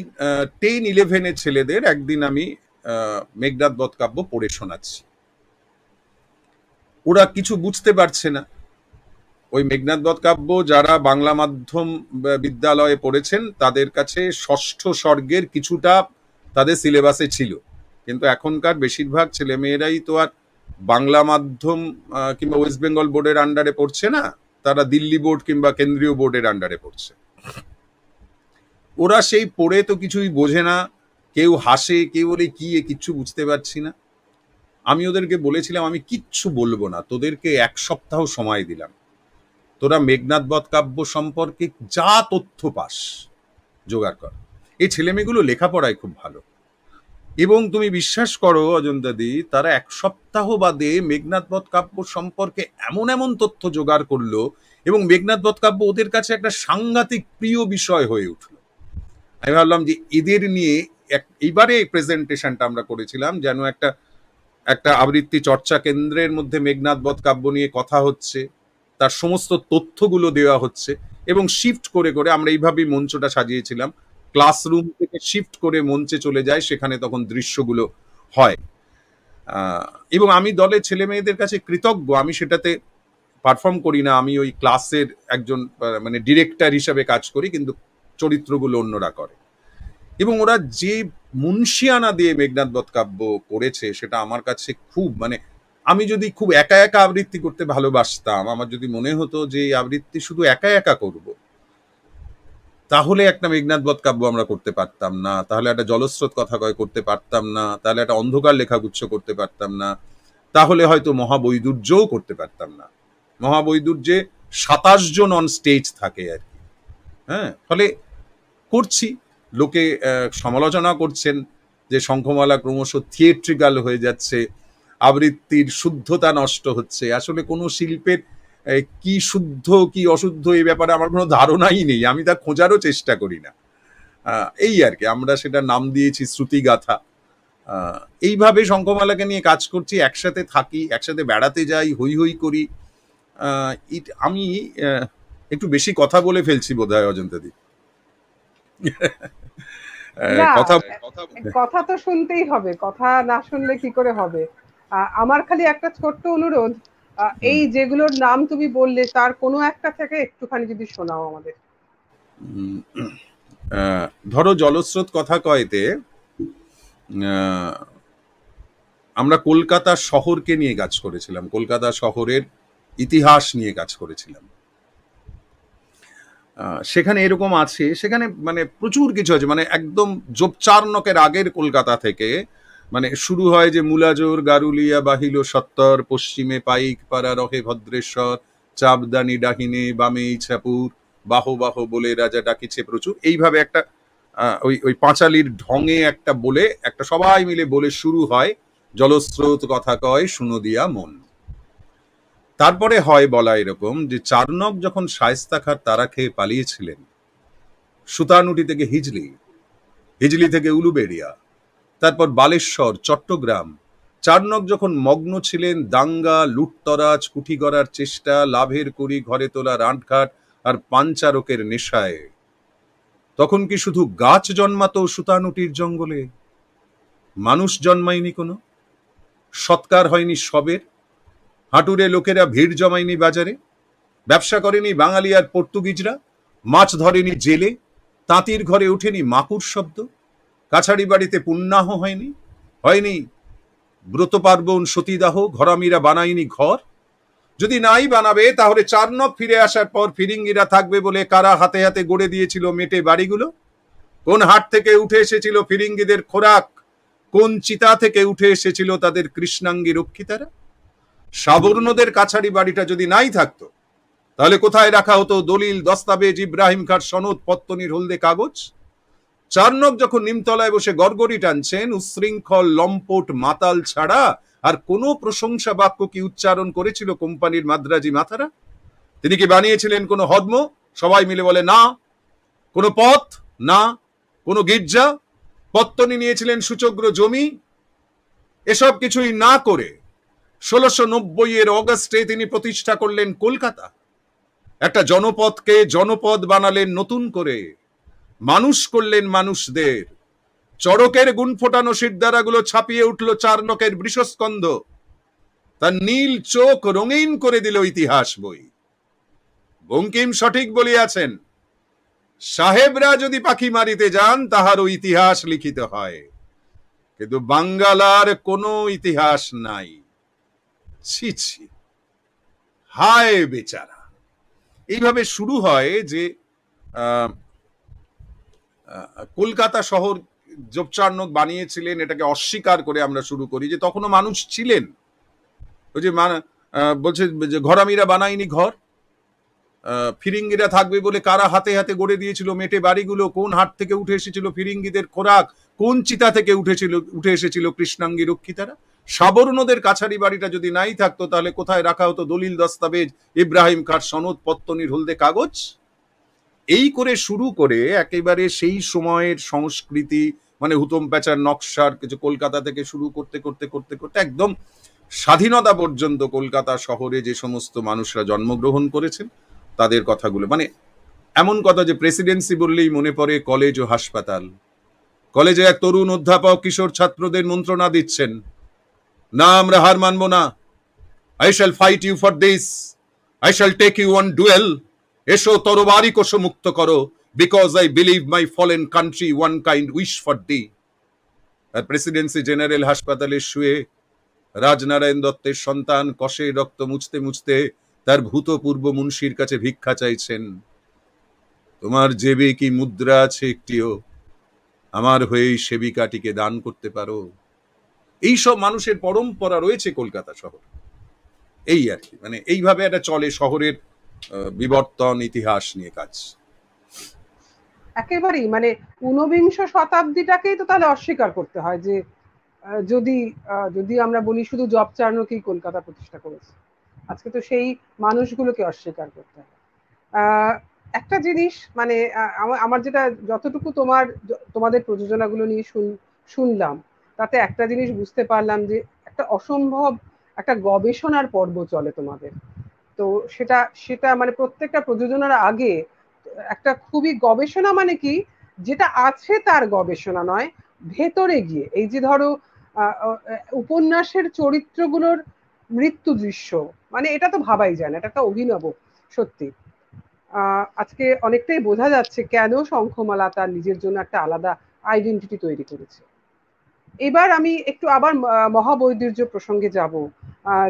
টেন ইলেভেনের ছেলেদের একদিন আমি মেঘনাথ বধ কাব্য পড়ে শোনাচ্ছি। ওরা কিছু বুঝতে পারছে না। ওই মেঘনাথ বধ কাব্য যারা বাংলা মাধ্যম বিদ্যালয়ে পড়েছেন, তাদের কাছে ষষ্ঠ স্বর্গের কিছুটা তাদের সিলেবাসে ছিল। কিন্তু এখনকার বেশিরভাগ ছেলেমেয়েরাই তো আর বাংলা মাধ্যম কিংবা ওয়েস্ট বেঙ্গল বোর্ডের আন্ডারে পড়ছে না, তারা দিল্লি বোর্ড কিংবা কেন্দ্রীয় বোর্ডের আন্ডারে পড়ছে। ওরা সেই পড়ে তো কিছুই বোঝে না, কেউ হাসে, কেউ বলে, কি এ, কিচ্ছু বুঝতে পারছি না। আমি ওদেরকে বলেছিলাম, আমি কিচ্ছু বলব না, তোদেরকে এক সপ্তাহ সময় দিলাম। তোরা মেঘনাথ বধ কাব্য সম্পর্কে যা তথ্য পাস, জোগাড় কর। এই ছেলেমেয়েগুলো লেখাপড়ায় খুব ভালো। এবং তুমি বিশ্বাস করো, অজন্তাদি, তারা এক সপ্তাহ বাদে মেঘনাথ বধ কাব্য সম্পর্কে এমন এমন তথ্য জোগাড় করল এবং মেঘনাথ বধ কাব্য ওদের কাছে একটা সাংঘাতিক প্রিয় বিষয় হয়ে উঠল। আমি ভাবলাম যে এদের নিয়ে এক, এইবারে এই প্রেজেন্টেশনটা আমরা করেছিলাম, যেন একটা একটা আবৃত্তি চর্চা কেন্দ্রের মধ্যে মেঘনাথ বধ কাব্য নিয়ে কথা হচ্ছে, তার সমস্ত তথ্যগুলো দেওয়া হচ্ছে এবং শিফট করে করে আমরা এইভাবেই মঞ্চটা সাজিয়েছিলাম। ক্লাসরুম থেকে শিফট করে মঞ্চে চলে যায়, সেখানে তখন দৃশ্যগুলো হয়। এবং আমি দলের ছেলে মেয়েদের কাছে কৃতজ্ঞ। আমি সেটাতে পারফর্ম করি না। আমি ওই ক্লাসের একজন মানে ডিরেক্টর হিসাবে কাজ করি, কিন্তু চরিত্রগুলো অন্যরা করে। এবং ওরা যে মুন্সিয়ানা দিয়ে মেঘনাথ বধ কাব্য করেছে, সেটা আমার কাছে খুব মানে আমি যদি খুব একা একা আবৃত্তি করতে ভালোবাসতাম, আমার যদি মনে হতো যে এই আবৃত্তি শুধু একা একা করব তাহলে একটা মেঘনাথ বধ কাব্য আমরা করতে পারতাম না। তাহলে একটা জলস্রোত কথা কয় করতে পারতাম না। তাহলে একটা অন্ধকার লেখাগুচ্ছ করতে পারতাম না। তাহলে হয়তো মহাবৈদুর্যও করতে পারতাম না। মহাবৈদুর্যে সাতাশ জন অন স্টেজ থাকে আর কি। হ্যাঁ ফলে করছি। লোকে সমালোচনা করছেন যে শঙ্খমালা ক্রমশ থিয়েট্রিক্যাল হয়ে যাচ্ছে। আবৃত্তির শুদ্ধতা নষ্ট হচ্ছে। আসলে কোনো শিল্পের কি শুদ্ধ কি অশুদ্ধ এই ব্যাপারে আমার কোনো ধারণাই নেই। আমি তা খোঁজারও চেষ্টা করি না। এই আর কি আমরা সেটা নাম দিয়েছি শ্রুতিগাথা। এইভাবে শঙ্খমালাকে নিয়ে কাজ করছি একসাথে থাকি একসাথে বেড়াতে যাই হই হই করি। আমি একটু বেশি কথা বলে ফেলছি বোধ হয় অজন্তাদি কথা কথা তো শুনতেই হবে কথা না শুনলে কি করে হবে? আমার খালি একটা ছোট্ট অনুরোধ এই যেগুলোর নাম তুমি বললে তার কোনো একটা থেকে একটুখানি যদি শোনাও আমাদের। ধরো জলস্রোত কথা কয়তে আমরা কলকাতা শহরকে নিয়ে কাজ করেছিলাম। কলকাতা শহরের ইতিহাস নিয়ে কাজ করেছিলাম। সেখানে এরকম আছে সেখানে মানে প্রচুর কিছু আছে। মানে একদম জোপচারনকের আগের কলকাতা থেকে মানে শুরু হয় যে মুলাজোর, গারুলিয়া, বাহিল, সত্তর, পশ্চিমে পাইক পাড়া, রহে ভদ্রেশ্বর, চাপদানি ডাহিনে, বামে ইছাপুর, বাহ বাহ বলে রাজা ডাকিছে প্রচুর। এইভাবে একটা ওই ওই পাঁচালির ঢঙে একটা বলে, একটা সবাই মিলে বলে শুরু হয়, জলস্রোত কথা কয়, শুনো দিয়া মন। তারপরে হয় বলা এরকম যে চারনক যখন শায়স্তা খার তারা খেয়ে পালিয়েছিলেন, সুতানুটি থেকে হিজলি হিজলি থেকে উলুবেড়িয়া তারপর বালেশ্বর, চট্টগ্রাম। চারনক যখন মগ্ন ছিলেন, দাঙ্গা, লুটতরাজ, কুঠি গড়ার চেষ্টা, লাভের করি ঘরে তোলা রানঘাট আর পাঞ্চারকের নেশায়। তখন কি শুধু গাছ জন্মাতো সুতানুটির জঙ্গলে? মানুষ জন্মায়নি কোনো? সৎকার হয়নি সবের? হাঁটুরে লোকেরা ভিড় জমায়নি বাজারে? ব্যবসা করেনি বাঙালি আর পর্তুগিজরা? মাছ ধরেনি জেলে? তাঁতির ঘরে ওঠেনি মাকুর শব্দ? কাছাড়ি বাড়িতে পুণ্যাহ হয়নি হয়নি ব্রত পার্বণ সতীদাহ, ঘরামিরা বানায়নি ঘর। যদি নাই বানাবে, তাহলে চারনক ফিরে আসার পর ফিরিঙ্গিরা থাকবে বলে কারা হাতে হাতে গড়ে দিয়েছিল মেটে বাড়িগুলো? কোন হাট থেকে উঠে এসেছিল ফিরিঙ্গিদের খোরাক? কোন চিতা থেকে উঠে এসেছিল তাদের কৃষ্ণাঙ্গী রক্ষিতারা? সাবর্ণদের কাছারি বাড়িটা যদি নাই থাকতো, তাহলে কোথায় রাখা হতো দলিল, দস্তাবেজ, ইব্রাহিম খার সনদ, পত্তনির হলদে কাগজ? চার্নক যখন নিমতলায় বসে গড়গড়ি টানছেন উশৃঙ্খল লম্পট, মাতাল ছাড়া আর কোনো প্রশংসা বাক্য কি উচ্চারণ করেছিল কোম্পানির মাদ্রাজি মাথারা? তিনি কি বানিয়েছিলেন কোনো হদ্ম? সবাই মিলে বলে, না। কোনো পথ? না। কোনো গির্জা? পত্তনি নিয়েছিলেন সুচগ্র জমি? এসব কিছুই না করে ষোলোশো এর অগস্টে তিনি প্রতিষ্ঠা করলেন কলকাতা। একটা জনপদকে জনপদ বানালেন নতুন করে। মানুষ করলেন মানুষদের। চড়কের গুণ ফোটানো সিদ্ধারাগুলো ছাপিয়ে উঠল চারনকের বৃষস্কন্ধ তার নীল চোখ রঙিন করে দিল ইতিহাস বই। বঙ্কিম সঠিক বলিয়াছেন, সাহেবরা যদি পাখি মারিতে যান তাহার ইতিহাস লিখিত হয়। কিন্তু বাঙ্গালার কোনো ইতিহাস নাই। ছি ছি। হায় বেচারা। এইভাবে শুরু হয় যে কলকাতা শহর জোপচার্নক বানিয়েছিলেন, এটাকে অস্বীকার করে আমরা শুরু করি। যে তখনও মানুষ ছিলেন। ওই যে বলছে যে ঘরামিরা বানায়নি ঘর। ফিরিঙ্গিরা থাকবে বলে কারা হাতে হাতে গড়ে দিয়েছিল মেটে বাড়িগুলো? কোন হাট থেকে উঠে এসেছিল ফিরিঙ্গিদের খোরাক? কোন চিতা থেকে উঠেছিল উঠে এসেছিল কৃষ্ণাঙ্গী রক্ষিতারা? সাবর্ণদের কাছারি বাড়িটা যদি নাই থাকতো, তাহলে কোথায় রাখা হতো দলিল দস্তাবেজ? ইব্রাহিম খার সনদ পত্তনির হলদে কাগজ? এই করে শুরু করে একেবারে সেই সময়ের সংস্কৃতি মানে হুতম প্যাচার, নকশার কিছু কলকাতা থেকে শুরু করতে করতে করতে করতে একদম স্বাধীনতা পর্যন্ত কলকাতা শহরে যে সমস্ত মানুষরা জন্মগ্রহণ করেছেন, তাদের কথাগুলো। মানে এমন কথা যে প্রেসিডেন্সি বললেই মনে পড়ে কলেজ ও হাসপাতাল। কলেজে এক তরুণ অধ্যাপক, কিশোর ছাত্রদের মন্ত্রণা দিচ্ছেন। না, আমরা হার মানব না। I shall fight you for this I shall take you on duel এসো তরবারি কোষ মুক্ত করো because I believe my fallen country one kind wish for the R Presidency General হাসপাতালে শুয়ে রাজনারায়ণ দত্তের সন্তান কষে রক্ত মুছতে মুছতে তার ভূতপূর্ব মুন্সির কাছে ভিক্ষা চাইছেন। তোমার জেবে কি মুদ্রা আছে একটিও? আমার হয়ে সেবিকাটিকে দান করতে পারো। এই সব মানুষের পরম্পরা রয়েছে কলকাতা শহর। এই আর কি মানে এইভাবে একটা চলে শহরের বিবর্তন, ইতিহাস নিয়ে কাজ। একেবারেই মানে ঊনবিংশ শতাব্দীটাকেই তো তাহলে অস্বীকার করতে হয় যে যদি যদি আমরা বলি শুধু জব চার্নকেই কলকাতা প্রতিষ্ঠা করেছে, আজকে তো সেই মানুষগুলোকে অস্বীকার করতে হয়। একটা জিনিস মানে আমার যেটা যতটুকু তোমার, তোমাদের প্রযোজনাগুলো নিয়ে শুনলাম, তাতে একটা জিনিস বুঝতে পারলাম যে একটা অসম্ভব একটা গবেষণার পর্ব চলে তোমাদের। তো সেটা সেটা মানে প্রত্যেকটা প্রযোজনার আগে একটা খুবই গবেষণা মানে কি? যেটা আছে তার গবেষণা নয়, ভেতরে গিয়ে। এই যে ধরো উপন্যাসের চরিত্রগুলোর মৃত্যু দৃশ্য মানে এটা তো ভাবাই যায় না, এটা একটা অভিনব, সত্যি। আজকে অনেকটাই বোঝা যাচ্ছে কেন শঙ্খমালা তার নিজের জন্য একটা আলাদা আইডেন্টিটি তৈরি করেছে। এবার আমি একটু আবার মহাবৈদুর্য প্রসঙ্গে যাব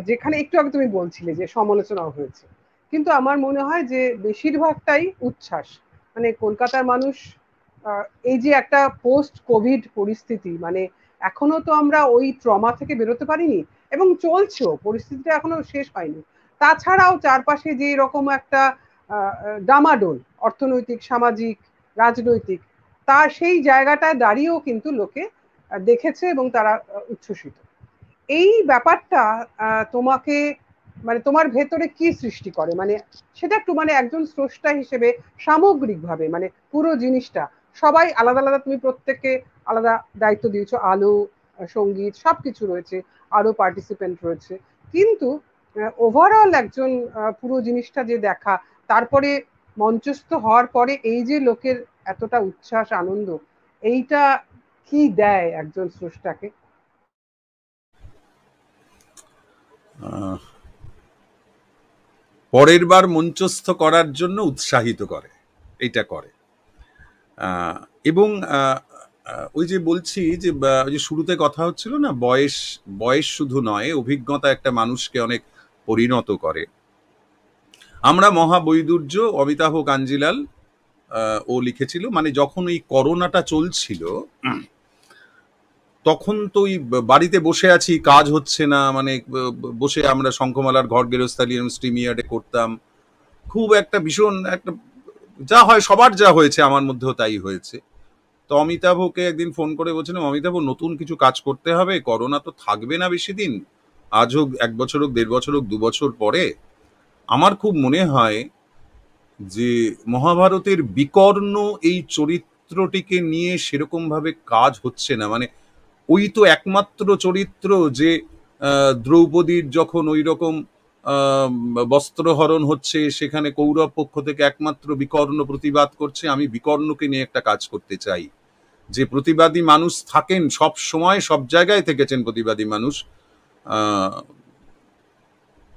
যেখানে একটু আগে তুমি বলছিলে যে সমালোচনাও হয়েছে। কিন্তু আমার মনে হয় যে বেশিরভাগটাই উচ্ছ্বাস। মানে কলকাতার মানুষ এই যে একটা পোস্ট কোভিড পরিস্থিতি মানে এখনও তো আমরা ওই ট্রমা থেকে বেরোতে পারিনি এবং চলছেও, পরিস্থিতিটা এখনও শেষ হয়নি। তাছাড়াও চারপাশে যে রকম একটা ডামাডোল, অর্থনৈতিক, সামাজিক, রাজনৈতিক তা সেই জায়গাটায় দাঁড়িয়েও কিন্তু লোকে দেখেছে এবং তারা উচ্ছ্বসিত। এই ব্যাপারটা তোমাকে মানে তোমার ভেতরে কি সৃষ্টি করে? মানে সেটা একটু মানে একজন স্রষ্টা হিসেবে সামগ্রিকভাবে মানে পুরো জিনিসটা, সবাই আলাদা আলাদা, তুমি প্রত্যেককে আলাদা দায়িত্ব দিয়েছ, আলো, সংগীত সব কিছু রয়েছে, আরও পার্টিসিপেন্ট রয়েছে। কিন্তু ওভারঅল একজন পুরো জিনিসটা যে দেখা, তারপরে মঞ্চস্থ হওয়ার পরে এই যে লোকের এতটা উচ্ছ্বাস, আনন্দ, এইটা কি দেয় একজন স্রষ্টাকে? পরের বার মঞ্চস্থ করার জন্য উৎসাহিত করে এটা করে। এবং ওই যে বলছি যে ওই যে শুরুতে কথা হচ্ছিল না, বয়স বয়স শুধু নয়, অভিজ্ঞতা একটা মানুষকে অনেক পরিণত করে। আমরা মহাবৈদুর্য অমিতাভ কাঞ্জিলাল ও লিখেছিল মানে যখন ওই করোনাটা চলছিল তখন তো ওই বাড়িতে বসে আছি, কাজ হচ্ছে না মানে বসে আমরা শঙ্খমালার ঘর গেরস্তালি স্ট্রিমিয়ার্ডে করতাম। খুব একটা ভীষণ একটা, যা হয়, সবার যা হয়েছে আমার মধ্যেও তাই হয়েছে। তো অমিতাভকে একদিন ফোন করে বলছিলাম, অমিতাভ, নতুন কিছু কাজ করতে হবে, করোনা তো থাকবে না বেশি দিন। আজ হোক, এক বছর হোক, দেড় বছর হোক, দু বছর পরে। আমার খুব মনে হয় যে, মহাভারতের বিকর্ণ এই চরিত্রটিকে নিয়ে সেরকমভাবে কাজ হচ্ছে না। মানে ওই তো একমাত্র চরিত্র যে দ্রৌপদীর যখন ওই রকম বস্ত্রহরণ হচ্ছে, সেখানে কৌরব পক্ষ থেকে একমাত্র বিকর্ণ প্রতিবাদ করছে, আমি বিকর্ণকে নিয়ে একটা কাজ করতে চাই। যে প্রতিবাদী মানুষ থাকেন সব সময়, সব জায়গায় থেকেছেন প্রতিবাদী মানুষ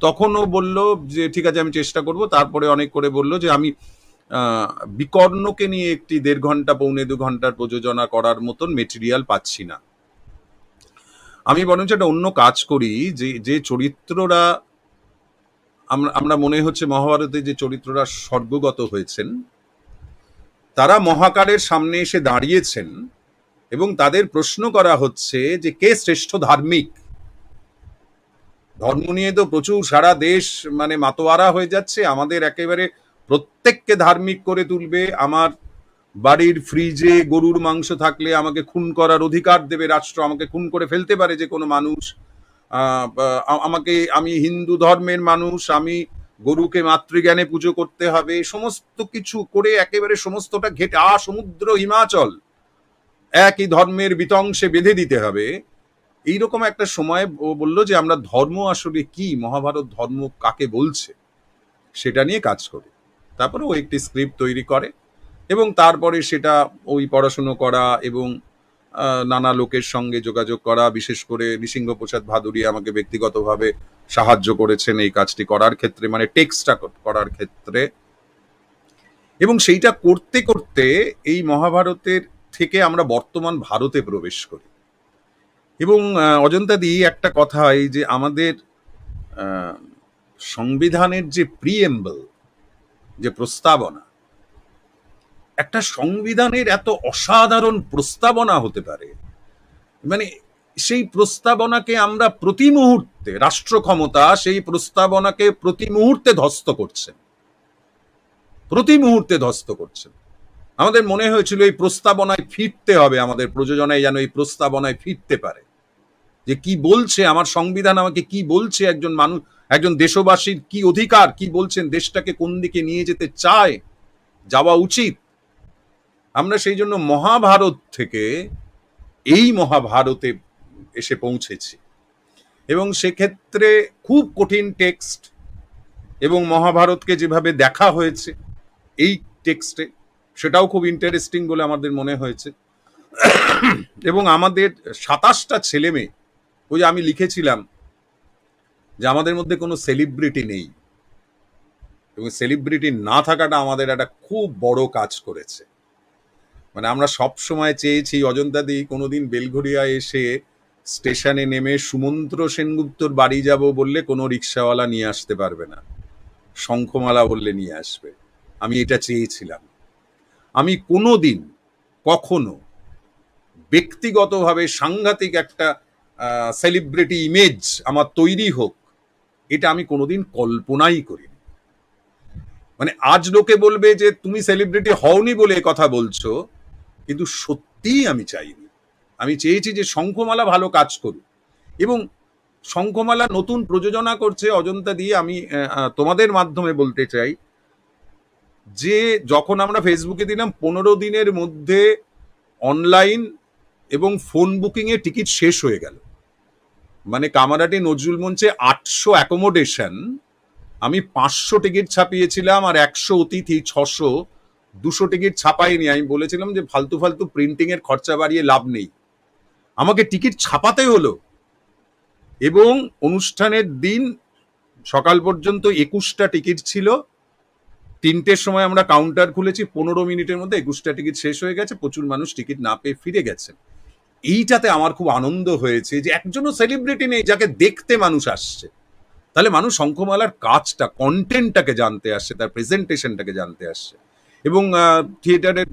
তখনও বলল যে, ঠিক আছে, আমি চেষ্টা করব। তারপরে অনেক করে বলল যে, আমি বিকর্ণকে নিয়ে একটি দেড় ঘণ্টা, পৌনে দু ঘণ্টার প্রযোজনা করার মতন মেটেরিয়াল পাচ্ছি না। আমি বরঞ্চ একটা অন্য কাজ করি, যে যে চরিত্ররা আমরা আমরা মনে হচ্ছে মহাভারতে যে চরিত্ররা স্বর্গগত হয়েছেন, তারা মহাকারের সামনে এসে দাঁড়িয়েছেন এবং তাদের প্রশ্ন করা হচ্ছে যে, কে শ্রেষ্ঠ ধার্মিক? ধর্ম নিয়ে তো প্রচুর সারা দেশ মানে মাতোয়ারা হয়ে যাচ্ছে, আমাদের একেবারে প্রত্যেককে ধার্মিক করে তুলবে, আমার বাড়ির ফ্রিজে গরুর মাংস থাকলে আমাকে খুন করার অধিকার দেবে রাষ্ট্র, আমাকে খুন করে ফেলতে পারে যে কোনো মানুষ। আমাকে, আমি হিন্দু ধর্মের মানুষ, আমি গরুকে মাতৃজ্ঞানে পুজো করতে হবে, সমস্ত কিছু করে একেবারে সমস্তটা ঘেটে, আ সমুদ্র হিমাচল, একই ধর্মের বিতংশে বেঁধে দিতে হবে। এইরকম একটা সময় বলল যে আমরা ধর্ম আসলে কি, মহাভারত ধর্ম কাকে বলছে, সেটা নিয়ে কাজ করি। তারপরে ও একটি স্ক্রিপ্ট তৈরি করে। এবং তারপরে সেটা ওই পড়াশুনো করা এবং নানা লোকের সঙ্গে যোগাযোগ করা, বিশেষ করে নৃসিংহ প্রসাদ ভাদুরী আমাকে ব্যক্তিগতভাবে সাহায্য করেছেন এই কাজটি করার ক্ষেত্রে মানে টেক্সটটা করার ক্ষেত্রে। এবং সেইটা করতে করতে এই মহাভারতের থেকে আমরা বর্তমান ভারতে প্রবেশ করি। এবং অজন্তা দি, একটা কথা এই যে আমাদের সংবিধানের যে প্রিএম্বল যে প্রস্তাবনা একটা সংবিধানের এত অসাধারণ প্রস্তাবনা হতে পারে। মানে সেই প্রস্তাবনাকে আমরা প্রতি মুহূর্তে, রাষ্ট্র ক্ষমতা সেই প্রস্তাবনাকে প্রতি মুহূর্তে ধ্বস্ত করছেন প্রতি মুহূর্তে ধ্বস্ত করছেন আমাদের মনে হয়েছিল এই প্রস্তাবনায় ফিরতে হবে, আমাদের প্রযোজনায় যেন এই প্রস্তাবনায় ফিরতে পারে। যে কি বলছে, আমার সংবিধান আমাকে কি বলছে, একজন মানুষ, একজন দেশবাসীর কি অধিকার, কি বলছেন, দেশটাকে কোন দিকে নিয়ে যেতে চায়, যাওয়া উচিত আমরা সেই জন্য মহাভারত থেকে এই মহাভারতে এসে পৌঁছেছি। এবং সেক্ষেত্রে খুব কঠিন টেক্সট এবং মহাভারতকে যেভাবে দেখা হয়েছে, এই টেক্সটে সেটাও খুব ইন্টারেস্টিং বলে আমাদের মনে হয়েছে। এবং আমাদের সাতাশটা ছেলে মেয়ে, ওই যে আমি লিখেছিলাম যে আমাদের মধ্যে কোনো সেলিব্রিটি নেই। এবং সেলিব্রিটি না থাকাটা আমাদের একটা খুব বড় কাজ করেছে। মানে আমরা সব সময় চেয়েছি, অজন্তা দি, কোনোদিন বেলঘরিয়া এসে স্টেশনে নেমে সুমন্ত্র সেনগুপ্তর বাড়ি যাব বললে কোনো রিক্সাওয়ালা নিয়ে আসতে পারবে না। শঙ্খমালা বললে নিয়ে আসবে। আমি এটা চেয়েছিলাম। আমি কোনো দিন কখনো ব্যক্তিগতভাবে সাংঘাতিক একটা সেলিব্রিটি ইমেজ আমার তৈরি হোক, এটা আমি কোনোদিন কল্পনাই করিনি। মানে আজ লোকে বলবে যে, তুমি সেলিব্রিটি হওনি বলে কথা বলছো। কিন্তু সত্যিই আমি চাইনি। আমি চেয়েছি যে শঙ্খমালা ভালো কাজ করুক। এবং শঙ্খমালা নতুন প্রযোজনা করছে অজন্তা দিয়ে আমি তোমাদের মাধ্যমে বলতে চাই যে, যখন আমরা ফেসবুকে দিলাম, পনেরো দিনের মধ্যে অনলাইন এবং ফোন বুকিংয়ে টিকিট শেষ হয়ে গেল। মানে কামারাটি নজরুল মঞ্চে আটশো অ্যাকোমোডেশন আমি পাঁচশো টিকিট ছাপিয়েছিলাম আর একশো অতিথি, ছশো দুশো টিকিট ছাপাইনি আমি বলেছিলাম যে ফালতু ফালতু প্রিন্টিং এর খরচা বাড়িয়ে লাভ নেই। আমাকে টিকিট ছাপাতে হলো। এবং অনুষ্ঠানের দিন সকাল পর্যন্ত একুশটা টিকিট ছিল। তিনটের সময় আমরা কাউন্টার খুলেছি। পনেরো মিনিটের মধ্যে একুশটা টিকিট শেষ হয়ে গেছে। প্রচুর মানুষ টিকিট না পেয়ে ফিরে গেছে। এইটাতে আমার খুব আনন্দ হয়েছে যে একজনও সেলিব্রিটি নেই যাকে দেখতে মানুষ আসছে। তাহলে মানুষ শঙ্খমালার কাজটা কন্টেন্টটাকে জানতে আসছে, তার প্রেজেন্টেশনটাকে জানতে আসছে। এবং থিয়েটারের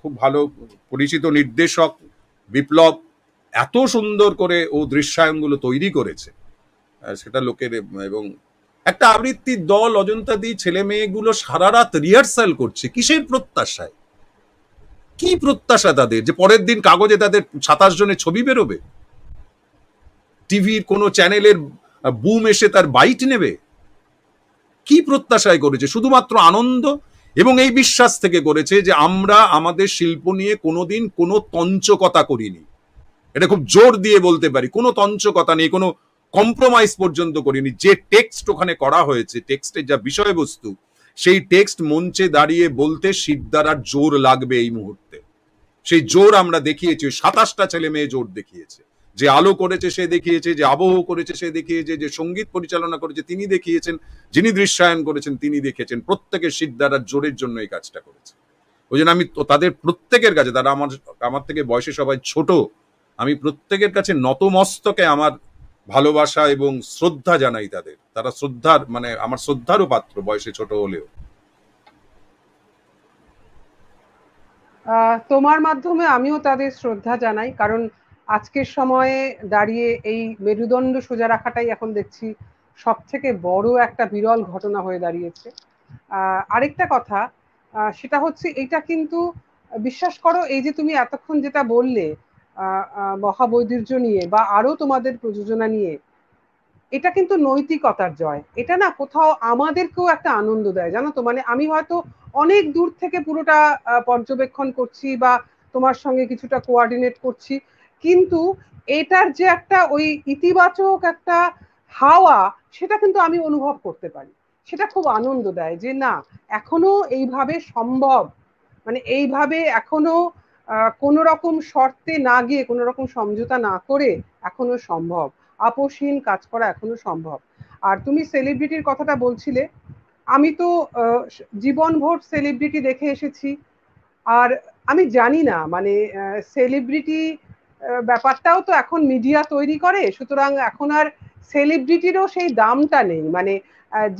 খুব ভালো পরিচিত নির্দেশক বিপ্লব এত সুন্দর করে ও দৃশ্যায়নগুলো তৈরি করেছে। সেটা লোকের, এবং একটা আবৃত্তির দল অজন্তা দি ছেলে মেয়েগুলো সারা রাত রিহার্সাল করছে কিসের প্রত্যাশায়? কি প্রত্যাশা তাদের যে পরের দিন কাগজে তাদের সাতাশ জনের ছবি বেরোবে? টিভির কোনো চ্যানেলের বুম এসে তার বাইট নেবে? কি প্রত্যাশায় করেছে? শুধুমাত্র আনন্দ এবং এই বিশ্বাস থেকে করেছে যে আমরা আমাদের শিল্প নিয়ে কোনোদিন কোনো তঞ্চকতা করিনি। এটা খুব জোর দিয়ে বলতে পারি, কোনো তঞ্চকতা নেই, কোনো কম্প্রোমাইজ পর্যন্ত করিনি। যে টেক্সট ওখানে করা হয়েছে টেক্সটের যা বিষয়বস্তু, সেই টেক্সট মঞ্চে দাঁড়িয়ে বলতে সিদ্ধারার জোর লাগবে এই মুহূর্তে। সেই জোর আমরা দেখিয়েছি, সাতাশটা ছেলে মেয়ে জোর দেখিয়েছে। যে আলো করেছে সে দেখিয়েছে, যে আবহ করেছে সে দেখিয়েছে, যে সংগীত পরিচালনা করেছে তিনি দেখিয়েছেন, যিনি দৃশ্যায়ন করেছেন তিনি দেখেছেন। প্রত্যেকের সিদ্ধারার জোরের জন্য এই কাজটা করেছে। ওই জন্য আমি তাদের প্রত্যেকের কাছে, তারা আমার আমার থেকে বয়সে সবাই ছোট, আমি প্রত্যেকের কাছে নতমস্তকে আমার ভালোবাসা এবং শ্রদ্ধা জানাই তাদের। তারা শ্রদ্ধার মানে আমার শ্রদ্ধারও পাত্র বয়সে ছোট হলেও। তোমার মাধ্যমে আমিও তাদের শ্রদ্ধা জানাই, কারণ আজকের সময়ে দাঁড়িয়ে এই মেরুদণ্ড সোজা রাখাটাই এখন দেখছি সব থেকে বড় একটা বিরল ঘটনা হয়ে দাঁড়িয়েছে। আরেকটা কথা সেটা হচ্ছে এটা কিন্তু, বিশ্বাস করো, এই যে তুমি এতক্ষণ যেটা বললে মহাবৈদুর্য নিয়ে বা আরও তোমাদের প্রযোজনা নিয়ে, এটা কিন্তু নৈতিকতার জয়। এটা না কোথাও আমাদেরকেও একটা আনন্দ দেয়, জানো তো? মানে আমি হয়তো অনেক দূর থেকে পুরোটা পর্যবেক্ষণ করছি বা তোমার সঙ্গে কিছুটা কোয়ার্ডিনেট করছি কিন্তু এটার যে একটা ওই ইতিবাচক একটা হাওয়া, সেটা কিন্তু আমি অনুভব করতে পারি। সেটা খুব আনন্দ দেয় যে না, এখনও এইভাবে সম্ভব। মানে এইভাবে এখনও কোন রকম শর্তে না গিয়ে কোন রকম সমঝোতা না করে এখনও সম্ভব। আপোষহীন কাজ করা এখনও সম্ভব। আর তুমি সেলিব্রিটির কথাটা বলছিলে, আমি তো জীবনভর সেলিব্রিটি দেখে এসেছি। আর আমি জানি না মানে সেলিব্রিটি ব্যাপারটাও তো এখন মিডিয়া তৈরি করে, সুতরাং এখন আর সেলিব্রিটিরও সেই দামটা নেই। মানে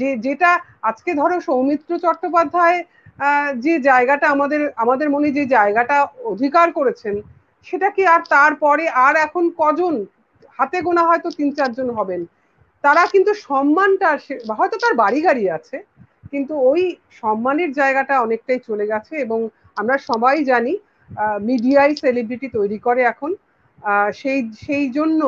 যে, যেটা আজকে ধরো সৌমিত্র চট্টোপাধ্যায় যে জায়গাটা আমাদের আমাদের মনে যে জায়গাটা অধিকার করেছেন, সেটা কি আর তারপরে আর এখন কজন হাতে গোনা হয়তো তিন চারজন হবেন? তারা কিন্তু সম্মানটা হয়তো তার বাড়ি গাড়ি আছে, কিন্তু ওই সম্মানের জায়গাটা অনেকটাই চলে গেছে এবং আমরা সবাই জানি মিডিয়ায় সেলিব্রিটি তৈরি করে এখন। সেই সেই জন্য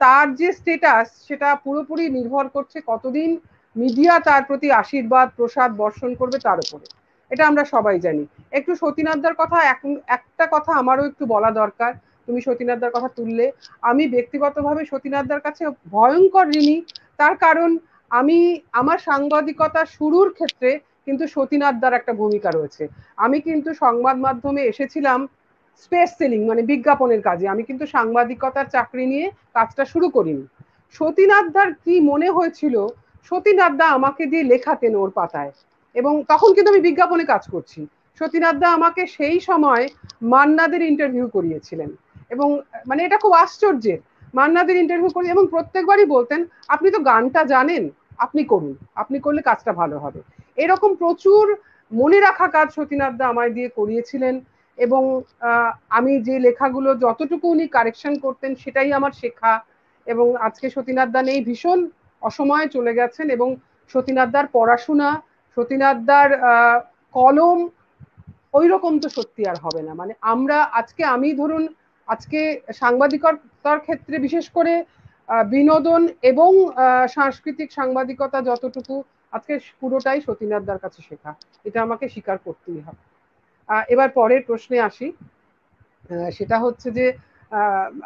তার যে স্টেটাস সেটা পুরোপুরি নির্ভর করছে কতদিন মিডিয়া তার প্রতি আশীর্বাদ, প্রসাদ বর্ষণ করবে তার উপরে। এটা আমরা সবাই জানি। একটু সতীনাথদার কথা এখন একটা কথা আমারও একটু বলা দরকার। তুমি সতীনাথদার কথা তুললে। আমি ব্যক্তিগতভাবে সতীনাথদার কাছে ভয়ঙ্কর ঋণী। তার কারণ, আমি, আমার সাংবাদিকতা শুরুর ক্ষেত্রে কিন্তু সতীনাথদার একটা ভূমিকা রয়েছে। আমি কিন্তু সংবাদ মাধ্যমে এসেছিলাম স্পেস সেলিং মানে বিজ্ঞাপনের কাজে। আমি কিন্তু সাংবাদিকতার চাকরি নিয়ে কাজটা শুরু করিনি। সতীনাথদার কি মনে হয়েছিল? সতীনাথদা আমাকে দিয়ে লেখাতেন ওর পাতায়। এবং তখন কিন্তু আমি বিজ্ঞাপনে কাজ করছি। সতীনাথদা আমাকে সেই সময় মান্নাদের ইন্টারভিউ করিয়েছিলেন। এবং মানে এটা খুব আশ্চর্যের। মান্নাদের ইন্টারভিউ করি, এবং প্রত্যেকবারই বলতেন, আপনি তো গানটা জানেন, আপনি করুন। আপনি করলে কাজটা ভালো হবে। এরকম প্রচুর মনে রাখা কাজ সতীনাথদা আমায় দিয়ে করিয়েছিলেন। এবং আমি যে লেখাগুলো যতটুকু উনি কারেকশন করতেন সেটাই আমার শেখা এবং আজকে সতীনাথদা নেই ভীষণ অসময়ে চলে গেছেন এবং সতীনাথদার পড়াশোনা সতীনাথদার কলম ওই রকম তো সত্যি আর হবে না। মানে আমরা আজকে আমি ধরুন আজকে সাংবাদিকতার ক্ষেত্রে বিশেষ করে বিনোদন এবং সাংস্কৃতিক সাংবাদিকতা যতটুকু আজকে পুরোটাই সতীনাথদার কাছে শেখা। এটা আমাকে স্বীকার করতেই হবে। এবার পরের প্রশ্নে আসি। সেটা হচ্ছে যে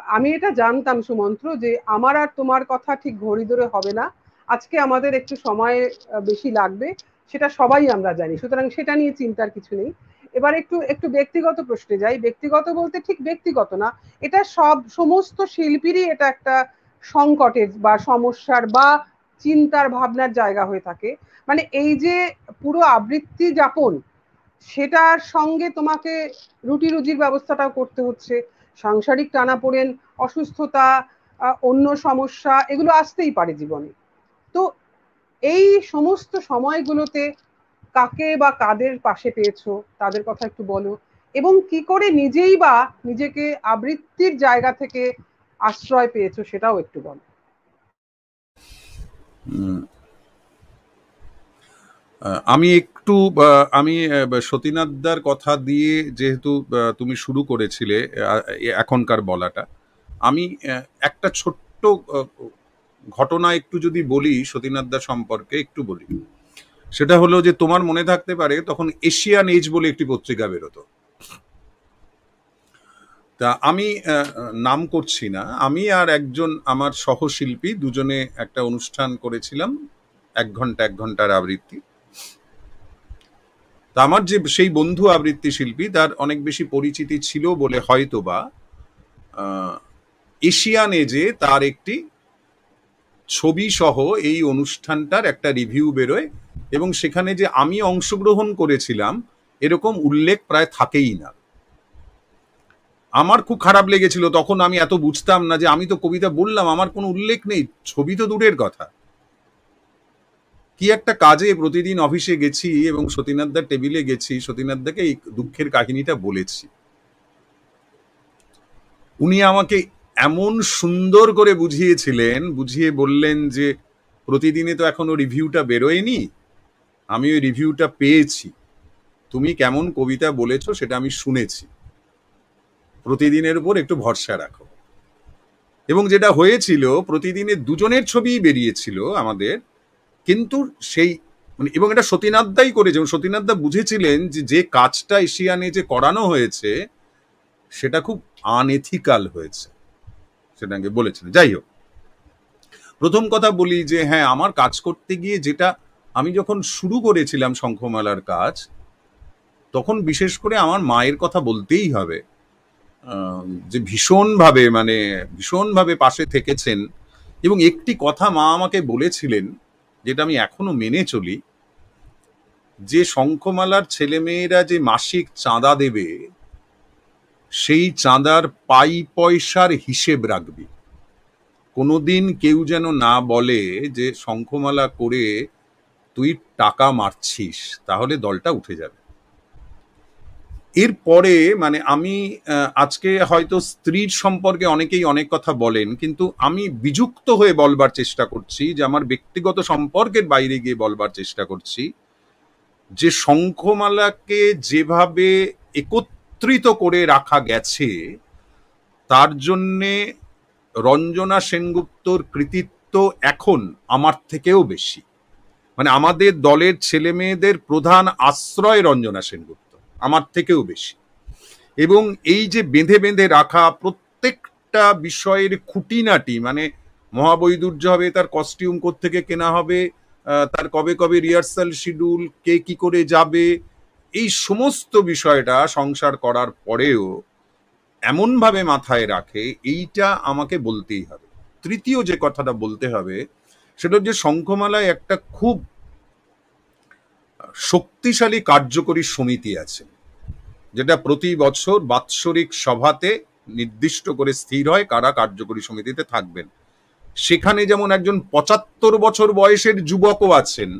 আমি এটা জানতাম সুমন্ত্র যে, আমার আর তোমার কথা ঠিক ঘড়ি ধরে হবে না। আজকে আমাদের একটু সময় বেশি লাগবে, সেটা সবাই আমরা জানি। সুতরাং সেটা নিয়ে চিন্তার কিছু নেই। এবার একটু একটু ব্যক্তিগত প্রশ্নে যাই। ব্যক্তিগত বলতে ঠিক ব্যক্তিগত না। এটা সব, সমস্ত শিল্পীরই এটা একটা সংকটের বা সমস্যার বা চিন্তার ভাবনার জায়গা হয়ে থাকে। মানে এই যে পুরো আবৃত্তি যাপন সেটার সঙ্গে তোমাকে রুটি রুজির ব্যবস্থাটাও করতে হচ্ছে। সাংসারিক টানাপোড়েন, অসুস্থতা অন্য সমস্যা, এগুলো আসতেই পারে জীবনে। তো এই সমস্ত সময়গুলোতে কাকে বা কাদের পাশে পেয়েছ, তাদের কথা একটু বলো। এবং কি করে নিজেই বা নিজেকে আবৃত্তির জায়গা থেকে আশ্রয় পেয়েছ, সেটাও একটু বলো। আমি একটু আমি সতীনাথদার কথা দিয়ে যেহেতু তুমি শুরু করেছিলে এখনকার বলাটা, আমি একটা ছোট্ট ঘটনা একটু যদি বলি সতীনাথদা সম্পর্কে একটু বলি। সেটা হলো যে তোমার মনে থাকতে পারে তখন এশিয়ান এজ বলে একটি পত্রিকা বেরোতো। তা আমি নাম করছি না, আমি আর একজন আমার সহশিল্পী দুজনে একটা অনুষ্ঠান করেছিলাম, এক ঘণ্টা, এক ঘণ্টার আবৃত্তি। আমার যে সেই বন্ধু আবৃত্তি শিল্পী, তার অনেক বেশি পরিচিতি ছিল বলে হয়তো বা এশিয়ান এজে তার একটি ছবি সহ এই অনুষ্ঠানটার একটা রিভিউ বেরোয় এবং সেখানে যে আমি অংশগ্রহণ করেছিলাম, এরকম উল্লেখ প্রায় থাকেই না। আমার খুব খারাপ লেগেছিল, তখন আমি এত বুঝতাম না যে আমি তো কবিতা বললাম, আমার কোনো উল্লেখ নেই, ছবি তো দূরের কথা। কি একটা কাজে প্রতিদিন অফিসে গেছি এবং সতীনাথদার টেবিলে গেছি সতীনাথদাকে এই দুঃখের কাহিনীটা বলেছি। উনি আমাকে এমন সুন্দর করে বুঝিয়েছিলেন, বুঝিয়ে বললেন যে, প্রতিদিনে তো এখনও রিভিউটা বেরোয়নি, আমি ওই রিভিউটা পেয়েছি। তুমি কেমন কবিতা বলেছ সেটা আমি শুনেছি। প্রতিদিনের উপর একটু ভরসা রাখো। এবং যেটা হয়েছিল, প্রতিদিনে দুজনের ছবি বেরিয়েছিল আমাদের কিন্তু সেই মানে এবং এটা সতীনাথদাই করেছে, এবং সতীনাথদা বুঝেছিলেন যে যে কাজটা এশিয়ানে যে করানো হয়েছে, সেটা খুব আনএথিক্যাল হয়েছে। সেটাকে বলেছিলেন। যাই হোক। প্রথম কথা বলি যে হ্যাঁ আমার কাজ করতে গিয়ে যেটা আমি যখন শুরু করেছিলাম শঙ্খমালার কাজ, তখন বিশেষ করে আমার মায়ের কথা বলতেই হবে। যে ভীষণভাবে মানে ভীষণভাবে পাশে থেকেছেন। এবং একটি কথা মা আমাকে বলেছিলেন যেটা আমি এখনও মেনে চলি, যে শঙ্খমালার ছেলেমেয়েরা যে মাসিক চাঁদা দেবে, সেই চাঁদার পাই পয়সার হিসেব রাখবি। কোনোদিন কেউ যেন না বলে যে, শঙ্খমালা করে তুই টাকা মারছিস, তাহলে দলটা উঠে যাবে। এরপরে মানে আমি আজকে হয়তো স্ত্রীর সম্পর্কে অনেকেই অনেক কথা বলেন, কিন্তু আমি বিযুক্ত হয়ে বলবার চেষ্টা করছি, যে আমার ব্যক্তিগত সম্পর্কের বাইরে গিয়ে বলবার চেষ্টা করছি, যে শঙ্খমালাকে যেভাবে একত্রিত করে রাখা গেছে, তার জন্যে রঞ্জনা সেনগুপ্তর কৃতিত্ব এখন আমার থেকেও বেশি। মানে আমাদের দলের ছেলে মেয়েদের প্রধান আশ্রয় রঞ্জনা সেনগুপ্ত। আমার থেকেও বেশি। এবং এই যে বেঁধে বেঁধে রাখা প্রত্যেকটা বিষয়ের খুঁটিনাটি মানে মহাবৈদুর্য হবে, তার কস্টিউম থেকে কেনা হবে তার কবে কবে রিহার্সাল শিডিউল কে কি করে যাবে, এই সমস্ত বিষয়টা সংসার করার পরেও এমনভাবে মাথায় রাখে, এইটা আমাকে বলতেই হবে। তৃতীয় যে কথাটা বলতে হবে, সেটা হচ্ছে শঙ্খমালায় একটা খুব শক্তিশালী কার্যকরী সমিতি আছে, যেটা প্রতি বছর বাৎসরিক সভাতে নির্দিষ্ট করে স্থির হয় কারা কার্যকরী সমিতিতে থাকবেন। সেখানে যেমন একজন পঁচাত্তর বছর বয়সের যুবকও আছেন,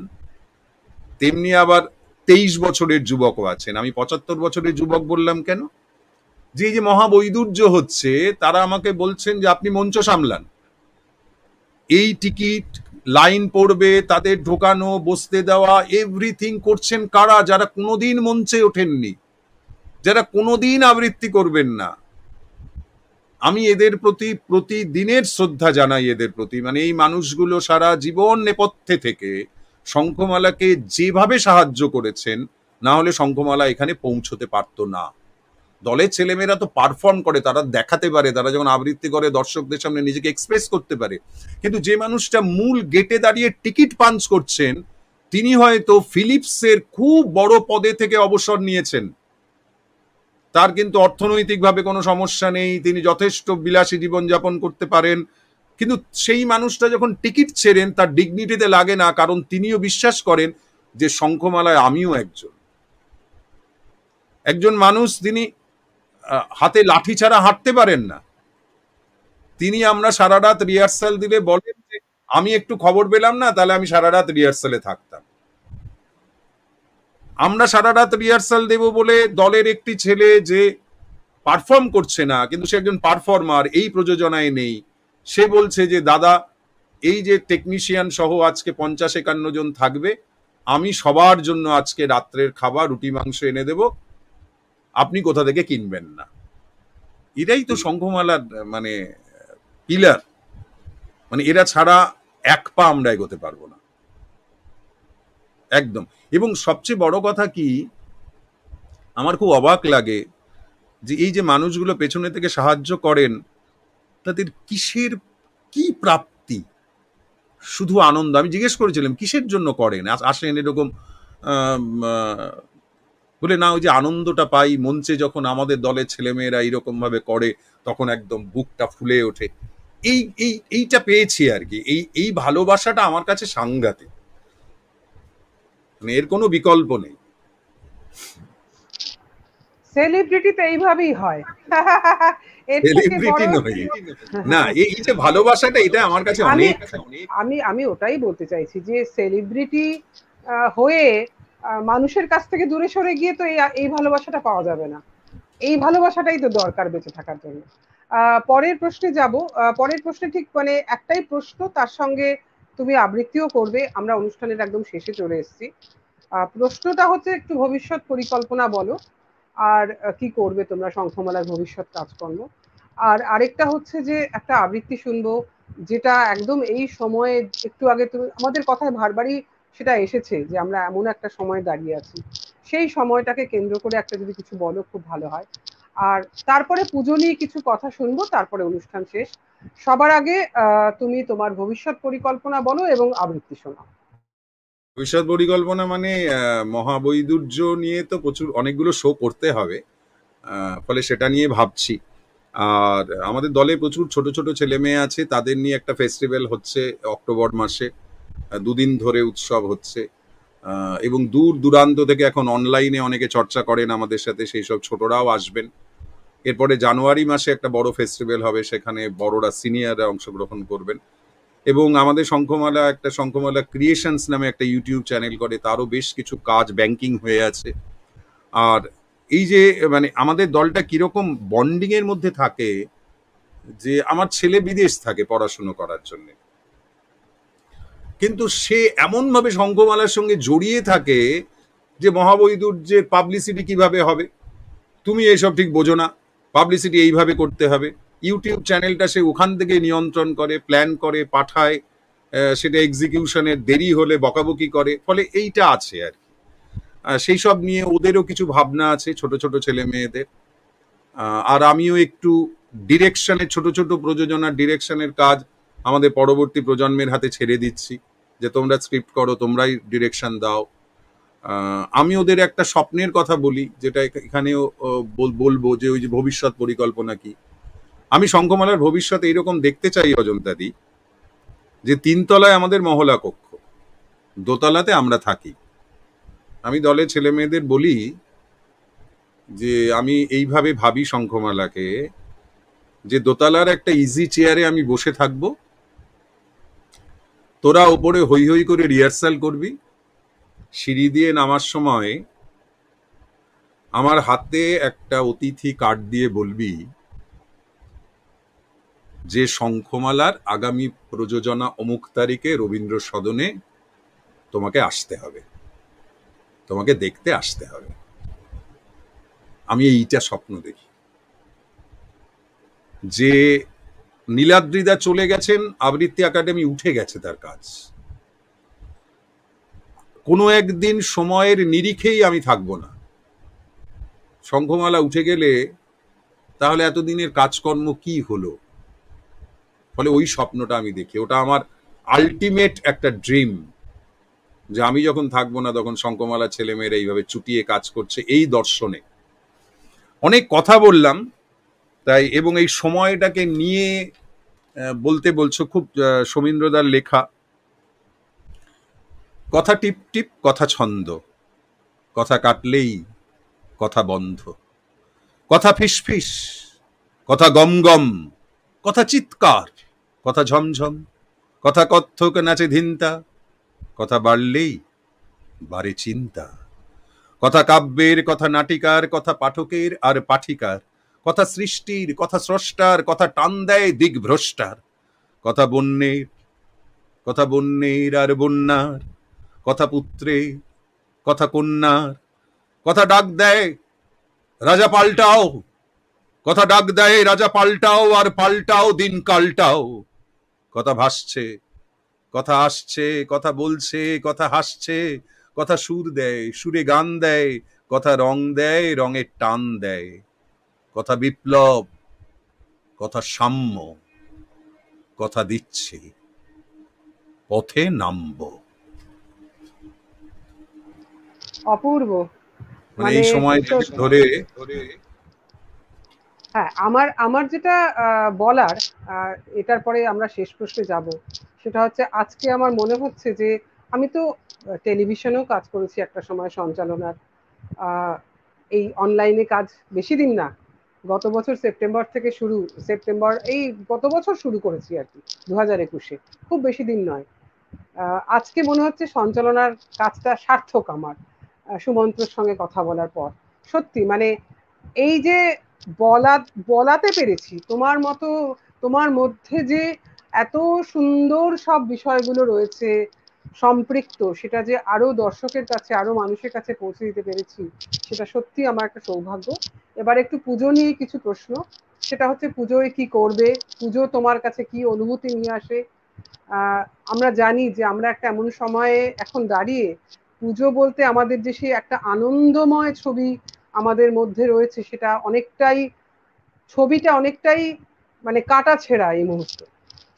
তেমনি আবার তেইশ বছরের যুবকও আছেন। আমি পঁচাত্তর বছরের যুবক বললাম কেন? যে যে মহাবৈদুর্য হচ্ছে, তারা আমাকে বলছেন যে আপনি মঞ্চ সামলান। এই টিকিট লাইন পড়বে, তাদের ঢোকানো, বসতে দেওয়া এভরিথিং করছেন কারা? যারা কোনোদিন মঞ্চে ওঠেননি। যারা কোনোদিন আবৃত্তি করবেন না। আমি এদের প্রতি প্রতিদিনের শ্রদ্ধা জানাই এদের প্রতি। মানে এই মানুষগুলো সারা জীবন নেপথ্যে থেকে শঙ্খমালাকে যেভাবে সাহায্য করেছেন, না হলে শঙ্খমালা এখানে পৌঁছতে পারতো না। দলের ছেলেমেয়েরা তো পারফর্ম করে, তারা দেখাতে পারে, তারা যখন আবৃত্তি করে, দর্শকদের সামনে নিজেকে এক্সপ্রেস করতে পারে। কিন্তু যে মানুষটা মূল গেটে দাঁড়িয়ে টিকিট পাঞ্চ করছেন, তিনি হয়তো ফিলিপসের খুব বড় পদে থেকে অবসর নিয়েছেন। তার কিন্তু অর্থনৈতিকভাবে কোনো সমস্যা নেই, তিনি যথেষ্ট বিলাসী জীবনযাপন করতে পারেন। কিন্তু সেই মানুষটা যখন টিকিট ছেড়েন, তার ডিগনিটিতে লাগে না, কারণ তিনিও বিশ্বাস করেন যে শঙ্খমালায় আমিও একজন। একজন মানুষ, তিনি হাতে লাঠি ছাড়া হাঁটতে পারেন না। তিনি আমরা সারা রাত রিহার্সাল দিলে বলেন যে, আমি একটু খবর পেলাম না, তাহলে আমি সারা রাত রিহার্সালে থাকতাম। আমরা সারা রাত রিহার্সাল দেব বলে দলের একটি ছেলে যে পারফর্ম করছে না, কিন্তু সে একজন পারফর্মার, এই প্রযোজনায় নেই। সে বলছে যে, দাদা, এই যে টেকনিশিয়ান সহ আজকে পঞ্চাশ একান্ন জন থাকবে, আমি সবার জন্য আজকে রাত্রের খাবার, রুটি, মাংস এনে দেব। আপনি কোথা থেকে কিনবেন না। এটাই তো সংঘমালার মানে পিলার। মানে এরা ছাড়া এক পা আমরা এগোতে পারব না। একদম। এবং সবচেয়ে বড় কথা কি, আমার খুব অবাক লাগে যে এই যে মানুষগুলো পেছনে থেকে সাহায্য করেন, তাদের কিসের, কি প্রাপ্তি? শুধু আনন্দ। আমি জিজ্ঞেস করেছিলাম, কিসের জন্য করেন? আসেন এরকম বলে না ওই যে আনন্দটা পাই মঞ্চে যখন আমাদের দলের ছেলেমেয়েরা এইরকম ভাবে করে তখন একদম বুকটা ফুলে ওঠে। এই এই এইটা পেয়েছি আর কি। এই এই ভালোবাসাটা আমার কাছে সাংঘাতিক। মানে এর কোনো বিকল্প নেই। সেলিব্রিটি তো এইভাবেই হয়। সেলিব্রিটি নয়। না এই যে ভালোবাসাটা এটা আমার কাছে আমি- অনেক আমি আমি ওটাই বলতে চাইছি যে সেলিব্রিটি হয়ে মানুষের কাছ থেকে দূরে সরে গিয়ে তো এই ভালোবাসাটা পাওয়া যাবে না। এই ভালোবাসাটাই তো দরকার বেঁচে থাকার জন্য। পরের প্রশ্নে যাব। পরের প্রশ্নে ঠিক মানে একটাই প্রশ্ন, তার সঙ্গে তুমি আবৃত্তিও করবে। আমরা অনুষ্ঠানের একদম শেষে চলে এসেছি। প্রশ্নটা হচ্ছে একটু ভবিষ্যৎ পরিকল্পনা বলো। আর কি করবে তোমরা শঙ্খমালার ভবিষ্যৎ কাজকর্ম? আর আরেকটা হচ্ছে যে একটা আবৃত্তি শুনব, যেটা একদম এই সময়ে একটু আগে তুমি, আমাদের কথায় বারবারই সেটা এসেছে যে আমরা এমন একটা সময় দাঁড়িয়ে আছি। সেই সময়টাকে কেন্দ্র করে একটা যদি কিছু বলো, খুব ভালো হয়। আর তারপরে পুজো নিয়ে কিছু কথা শুনব, তারপরে অনুষ্ঠান শেষ। সবার আগে তুমি তোমার ভবিষ্যৎ পরিকল্পনা বলো এবং আবৃত্তি শোনাও। ভবিষ্যৎ পরিকল্পনা মানে মহাবৈদুর্য নিয়ে তো প্রচুর, অনেকগুলো শো করতে হবে। ফলে সেটা নিয়ে ভাবছি। আর আমাদের দলে প্রচুর ছোট ছোট ছেলে মেয়ে আছে, তাদের নিয়ে একটা ফেস্টিভ্যাল হচ্ছে অক্টোবর মাসে। দুদিন ধরে উৎসব হচ্ছে। এবং দূর দূরান্ত থেকে এখন অনলাইনে অনেকে চর্চা করেন আমাদের সাথে, সেই সব ছোটরাও আসবেন। এরপরে জানুয়ারি মাসে একটা বড় ফেস্টিভ্যাল হবে, সেখানে বড়রা সিনিয়ররা অংশগ্রহণ করবেন। এবং আমাদের শঙ্খমালা, একটা শঙ্খমালা ক্রিয়েশনস নামে একটা ইউটিউব চ্যানেল করে, তারও বেশ কিছু কাজ ব্যাংকিং হয়ে আছে। আর এই যে মানে আমাদের দলটা কীরকম বন্ডিং এর মধ্যে থাকে, যে আমার ছেলে বিদেশ থাকে পড়াশুনো করার জন্য। কিন্তু সে এমনভাবে শঙ্খমালার সঙ্গে জড়িয়ে থাকে যে মহাবৈদুর্যের পাবলিসিটি কীভাবে হবে? তুমি এসব ঠিক বোঝো না। পাবলিসিটি এইভাবে করতে হবে। ইউটিউব চ্যানেলটা সে ওখান থেকে নিয়ন্ত্রণ করে প্ল্যান করে, পাঠায় সেটা এক্সিকিউশনের দেরি হলে বকাবকি করে, ফলে এইটা আছে আর কি। সেই সব নিয়ে ওদেরও কিছু ভাবনা আছে ছোট ছোট ছেলে মেয়েদের। আর আমিও একটু ডিরেকশনের ছোট ছোট প্রযোজনার ডিরেকশনের কাজ আমাদের পরবর্তী প্রজন্মের হাতে ছেড়ে দিচ্ছি। যে তোমরা স্ক্রিপ্ট করো, তোমরাই ডিরেকশন দাও। আমি ওদের একটা স্বপ্নের কথা বলি, যেটা এখ- এখানেও বলব যে ওই যে ভবিষ্যৎ পরিকল্পনা কি। আমি শঙ্খমালার ভবিষ্যৎ এইরকম দেখতে চাই অজন্তাদি যে তিনতলায় আমাদের মহলা কক্ষ, দোতলাতে আমরা থাকি। আমি দলে ছেলে মেয়েদের বলি যে, আমি এইভাবে ভাবি শঙ্খমালাকে যে দোতলার একটা ইজি চেয়ারে আমি বসে থাকব তোরা ওপরে হই হই করে রিহার্সাল করবি, সিঁড়ি দিয়ে নামার সময় আমার হাতে একটা অতিথি কার্ড দিয়ে বলবি, যে শঙ্খমালার আগামী প্রযোজনা অমুক তারিখে রবীন্দ্র সদনে তোমাকে আসতে হবে, তোমাকে দেখতে আসতে হবে। আমি এইটা স্বপ্ন দেখি। যে নীলাদ্রিদা চলে গেছেন, আবৃত্তি একাডেমি উঠে গেছে তার কাজ। কোনো একদিন সময়ের নিরিখেই আমি থাকব না। শঙ্খমালা উঠে গেলে তাহলে এতদিনের কাজকর্ম কি হলো? ফলে ওই স্বপ্নটা আমি দেখি। ওটা আমার আলটিমেট একটা ড্রিম যে আমি যখন থাকব না তখন শঙ্কমালা ছেলেমেয়েরা এইভাবে চুটিয়ে কাজ করছে এই দর্শনে। অনেক কথা বললাম তাই এবং এই সময়টাকে নিয়ে বলতে বলছো খুব সমীন্দ্রদার লেখা। কথা টিপ টিপ, কথা ছন্দ। কথা কাটলেই কথা বন্ধ। কথা ফিসফিস কথা গম গম, কথা চিৎকার, কথা ঝমঝম, কথা কত্থক নাচে ধিন্তা, কথা বাড়লেই বাড়ে চিন্তা। কথা কাব্যের, কথা নাটিকার, কথা পাঠকের আর পাঠিকার কথা সৃষ্টির, কথা স্রষ্টার, কথা টান দেয় দিগ্ভ্রষ্টার। কথা বন্যের কথা বন্যের আর বন্যার। কথা পুত্রে কথা কন্যার। কথা ডাক দেয়, রাজা পাল্টাও। কথা ডাক দেয়, রাজা পাল্টাও আর পাল্টাও, দিন কালটাও। কথা ভাসছে, কথা আসছে, কথা বলছে, কথা হাসছে। কথা সুর দেয়, সুরে গান দেয়, কথা রং দেয় রঙের টান দেয়। কথা বিপ্লব কথা সাম্য কথা দিচ্ছে পথে নামবো। অপূর্ব। মানে এই মানে সময় ধরে হ্যাঁ আমার আমার যেটা আহ, বলার আহ, এটার পরে আমরা শেষ প্রশ্নে যাব। সেটা হচ্ছে আজকে আমার মনে হচ্ছে যে আমি তো টেলিভিশনেও কাজ করেছি একটা সময় সঞ্চালনার। আহ, এই অনলাইনে কাজ বেশি দিন না। গত বছর সেপ্টেম্বর থেকে শুরু, সেপ্টেম্বর এই গত বছর শুরু করেছি আর কি দু হাজার একুশে। খুব বেশি দিন নয়। আজকে মনে হচ্ছে সঞ্চালনার কাজটা সার্থক আমার সুমন্ত্রর সঙ্গে কথা বলার পর। সত্যি মানে এই যে বলা, বলাতে পেরেছি, তোমার মতো, তোমার মধ্যে যে এত সুন্দর সব বিষয়গুলো রয়েছে সম্পৃক্ত, সেটা যে আরও দর্শকের কাছে, আরও মানুষের কাছে পৌঁছে দিতে পেরেছি, সেটা সত্যি আমার একটা সৌভাগ্য। এবার একটু পুজো নিয়ে কিছু প্রশ্ন। সেটা হচ্ছে, পুজোয় কি করবে? পুজো তোমার কাছে কি অনুভূতি নিয়ে আসে? আমরা জানি যে আমরা একটা এমন সময়ে এখন দাঁড়িয়ে, পুজো বলতে আমাদের যে সেই একটা আনন্দময় ছবি আমাদের মধ্যে রয়েছে, সেটা অনেকটাই, ছবিটা অনেকটাই মানে কাটা ছেঁড়া এই মুহূর্তে।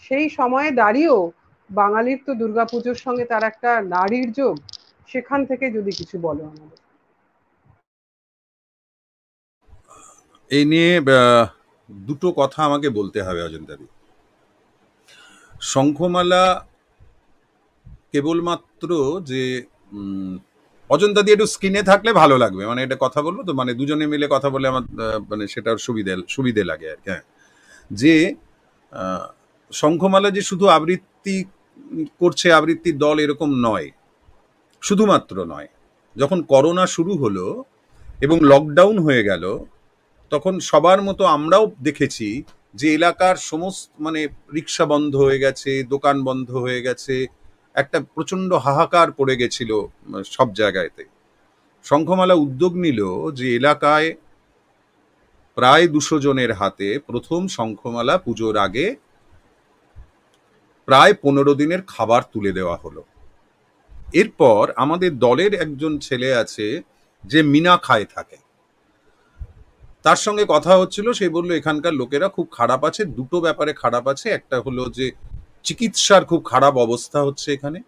সেই সময়ে দাঁড়িয়েও বাঙালির তো দুর্গাপুজোর সঙ্গে তার একটা নারীর যোগ, সেখান থেকে যদি কিছু বলো আমাদের। এই নিয়ে দুটো কথা আমাকে বলতে হবে অজন্তাদি শঙ্খমালা কেবলমাত্র যে অজন্তা দিয়ে একটু স্ক্রিনে থাকলে ভালো লাগবে। মানে এটা কথা বলব তো মানে দুজনে মিলে কথা বলে আমার মানে সেটার সুবিধে সুবিধে লাগে আর কি হ্যাঁ। যে শঙ্খমালা যে শুধু আবৃত্তি করছে আবৃত্তির দল এরকম নয়। শুধুমাত্র নয়, যখন করোনা শুরু হলো এবং লকডাউন হয়ে গেল, তখন সবার মতো আমরাও দেখেছি যে এলাকার সমস্ত মানে রিক্সা বন্ধ হয়ে গেছে, দোকান বন্ধ হয়ে গেছে, একটা প্রচণ্ড হাহাকার পড়ে গেছিল সব জায়গাতে। শঙ্খমালা উদ্যোগ নিল যে এলাকায় প্রায় দুশো জনের হাতে প্রথম শঙ্খমালা পুজোর আগে প্রায় পনেরো দিনের খাবার তুলে দেওয়া হলো। এরপর আমাদের দলের একজন ছেলে আছে যে মিনা খায় থাকে। তার সঙ্গে কথা হচ্ছিল, সে বলল, এখানকার লোকেরা খুব খারাপ আছে, দুটো ব্যাপারে খারাপ আছে। একটা হলো যে চিকিৎসার খুব খারাপ অবস্থা হচ্ছে এখানে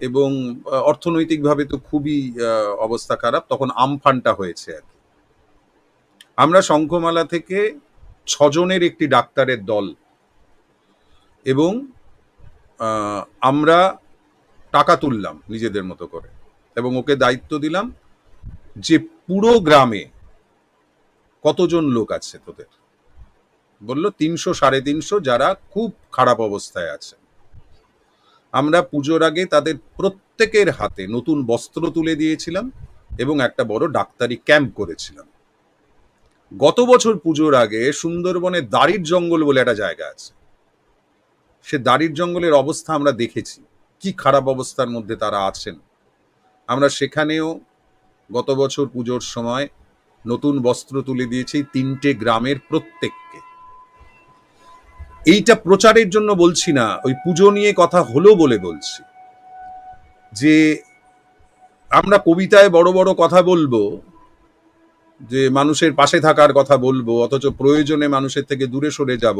এবং অর্থনৈতিকভাবে তো খুবই অবস্থা খারাপ। তখন আমফানটা হয়েছে আর কি। আমরা শঙ্খমালা থেকে ছজনের একটি ডাক্তারের দল এবং আমরা টাকা তুললাম নিজেদের মতো করে এবং ওকে দায়িত্ব দিলাম যে পুরো গ্রামে কতজন লোক আছে তোদের? বলল তিনশো, সাড়ে তিনশো যারা খুব খারাপ অবস্থায় আছে। আমরা পুজোর আগে তাদের প্রত্যেকের হাতে নতুন বস্ত্র তুলে দিয়েছিলাম এবং একটা বড় ডাক্তারি ক্যাম্প করেছিলাম। গত বছর পুজোর আগে সুন্দরবনে দাড়ির জঙ্গল বলে একটা জায়গা আছে। সে দাড়ির জঙ্গলের অবস্থা আমরা দেখেছি। কি খারাপ অবস্থার মধ্যে তারা আছেন। আমরা সেখানেও গত বছর পুজোর সময় নতুন বস্ত্র তুলে দিয়েছি তিনটে গ্রামের প্রত্যেককে। এইটা প্রচারের জন্য বলছি না, ওই পুজো নিয়ে কথা হলো বলে বলছি। যে আমরা কবিতায় বড় বড় কথা বলব, যে মানুষের পাশে থাকার কথা বলব, অথচ প্রয়োজনে মানুষের থেকে দূরে সরে যাব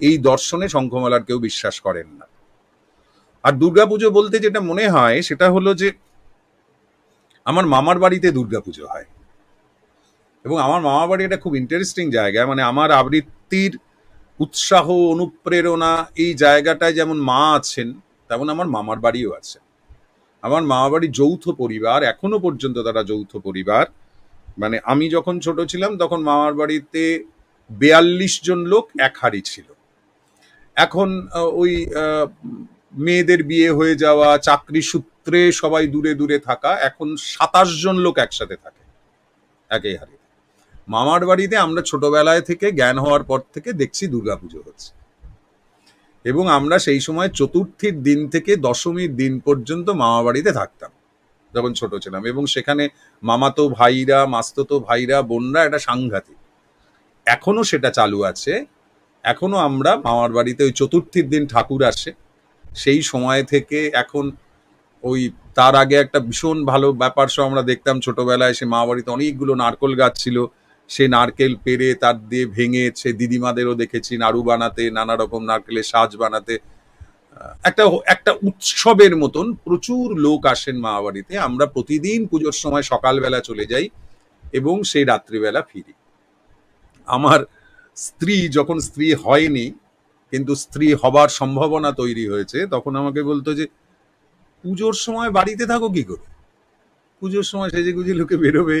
এই দর্শনে শঙ্খমালার কেউ বিশ্বাস করেন না। আর দুর্গাপুজো বলতে যেটা মনে হয়, সেটা হলো যে আমার মামার বাড়িতে দুর্গাপুজো হয়। এবং আমার মামার বাড়ি এটা খুব ইন্টারেস্টিং জায়গা মানে আমার আবৃত্তির উৎসাহ, অনুপ্রেরণা এই জায়গাটায় যেমন মা আছেন, তেমন আমার মামার বাড়িও আছে। আমার মামা বাড়ি যৌথ পরিবার, এখনও পর্যন্ত তারা যৌথ পরিবার। মানে আমি যখন ছোট ছিলাম, তখন মামার বাড়িতে বেয়াল্লিশ জন লোক এক হাড়ি ছিল। এখন ওই মেয়েদের বিয়ে হয়ে যাওয়া, চাকরি সূত্রে সবাই দূরে দূরে থাকা, এখন সাতাশ জন লোক একসাথে থাকে, একই হাড়ি মামার বাড়িতে আমরা ছোটবেলায় থেকে জ্ঞান হওয়ার পর থেকে দেখছি দুর্গাপুজো হচ্ছে। এবং আমরা সেই সময় চতুর্থীর দিন থেকে দশমীর দিন পর্যন্ত মামা বাড়িতে থাকতাম, যখন ছোট ছিলাম। এবং সেখানে মামাতো ভাইরা, মাস্ততো ভাইরা, বোনরা এটা সাংঘাতিক। এখনও সেটা চালু আছে। এখনও আমরা মামার বাড়িতে ওই চতুর্থীর দিন ঠাকুর আসে। সেই সময় থেকে এখন ওই তার আগে একটা ভীষণ ভালো ব্যাপার সব আমরা দেখতাম ছোটবেলায়, সে মামা বাড়িতে অনেকগুলো নারকোল গাছ ছিল। সে নারকেল পেরে তার দিয়ে ভেঙে সে দিদিমাদেরও দেখেছি নাড়ু বানাতে, নানা রকম নারকেলের সাজ বানাতে। একটা একটা উৎসবের মতন প্রচুর লোক আসেন মা বাড়িতে। আমরা প্রতিদিন পুজোর সময় সকালবেলা চলে যাই এবং সেই রাত্রিবেলা ফিরি। আমার স্ত্রী, যখন স্ত্রী হয়নি, কিন্তু স্ত্রী হবার সম্ভাবনা তৈরি হয়েছে, তখন আমাকে বলতো যে, পুজোর সময় বাড়িতে থাকো কি করে? পুজোর সময় সেজে গুজে লোকে বেরোবে।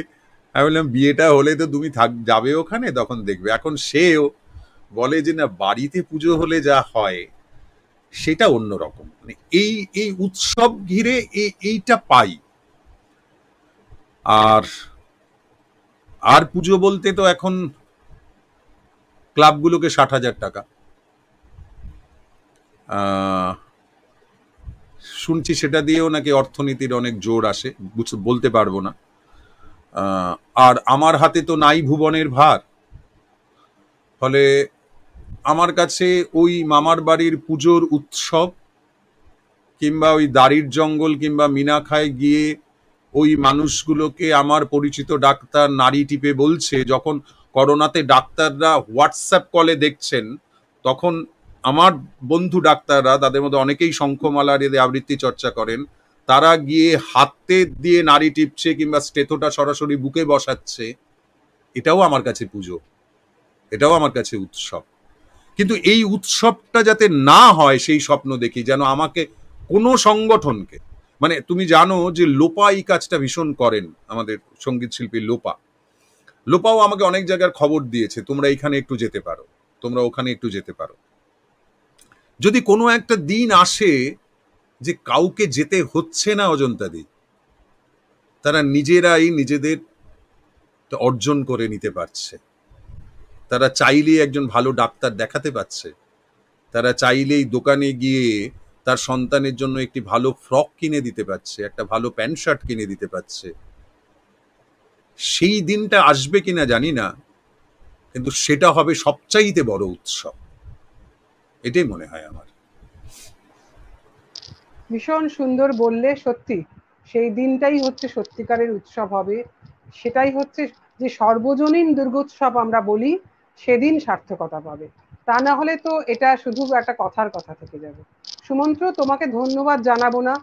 আমি বললাম, বিয়েটা হলে তো তুমি থাক, যাবে ওখানে, তখন দেখবে। এখন সেও বলে যে, না, বাড়িতে পুজো হলে যা হয়, সেটা অন্যরকম মানে এই এই উৎসব ঘিরে এইটা পাই। আর আর পুজো বলতে তো এখন ক্লাবগুলোকে ষাট হাজার টাকা। শুনছি সেটা দিয়েও নাকি অর্থনীতির অনেক জোর আসে বলতে পারব না। আর আমার হাতে তো নাই ভুবনের ভার। ফলে আমার কাছে ওই মামার বাড়ির পুজোর উৎসব কিংবা ওই দাড়ির জঙ্গল কিংবা মিনাখায় গিয়ে ওই মানুষগুলোকে আমার পরিচিত ডাক্তার নারী টিপে বলছে, যখন করোনাতে ডাক্তাররা হোয়াটসঅ্যাপ কলে দেখছেন, তখন আমার বন্ধু ডাক্তাররা, তাদের মধ্যে অনেকেই শঙ্খমালার এদের আবৃত্তি চর্চা করেন, তারা গিয়ে হাতে দিয়ে নারী টিপছে কিংবা স্টেথোটা সরাসরি বুকে বসাচ্ছে, এটাও আমার কাছে পুজো। এটাও আমার কাছে উৎসব। কিন্তু এই উৎসবটা যাতে না হয়, সেই স্বপ্ন দেখি, যেন আমাকে কোনো সংগঠনকে মানে তুমি জানো যে লোপা এই কাজটা ভীষণ করেন আমাদের সংগীত শিল্পী লোপা। লোপাও আমাকে অনেক জায়গার খবর দিয়েছে, তোমরা এখানে একটু যেতে পারো, তোমরা ওখানে একটু যেতে পারো। যদি কোনো একটা দিন আসে যে কাউকে যেতে হচ্ছে না অজন্তা দি তারা নিজেরাই নিজেদের অর্জন করে নিতে পারছে। তারা চাইলেই একজন ভালো ডাক্তার দেখাতে পাচ্ছে তারা চাইলেই দোকানে গিয়ে তার সন্তানের জন্য একটি ভালো ফ্রক কিনে দিতে পারছে, একটা ভালো প্যান্ট শার্ট কিনে দিতে পারছে। সেই দিনটা আসবে কিনা জানি না, কিন্তু সেটা হবে সবচাইতে বড় উৎসব। এটাই মনে হয় আমার। ভীষণ সুন্দর বললে সত্যি, সেই দিনটাই হচ্ছে সত্যিকারের উৎসব হবে। সেটাই হচ্ছে যে সর্বজনীন দুর্গোৎসব আমরা বলি, সেদিন সার্থকতা পাবে। তা না হলে তো এটা শুধু একটা কথার কথা থেকে যাবে। সুমন্ত্র, তোমাকে ধন্যবাদ জানাব না।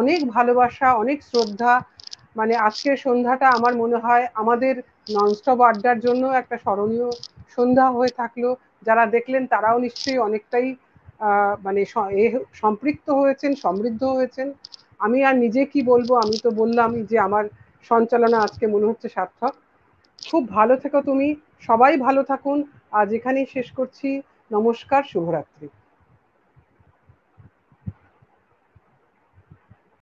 অনেক ভালোবাসা, অনেক শ্রদ্ধা মানে আজকের সন্ধ্যাটা আমার মনে হয় আমাদের ননস্টপ আড্ডার জন্য একটা স্মরণীয় সন্ধ্যা হয়ে থাকল। যারা দেখলেন তারাও নিশ্চয়ই অনেকটাই মানে সম্পৃক্ত হয়েছেন, সমৃদ্ধ হয়েছেন। আমি আর নিজে কি বলব, আমি তো বললাম যে আমার সঞ্চালনা আজকে মনে হচ্ছে সার্থক। খুব ভালো থেকো তুমি, সবাই ভালো থাকুন। আজ এখানেই শেষ করছি। নমস্কার, শুভরাত্রি।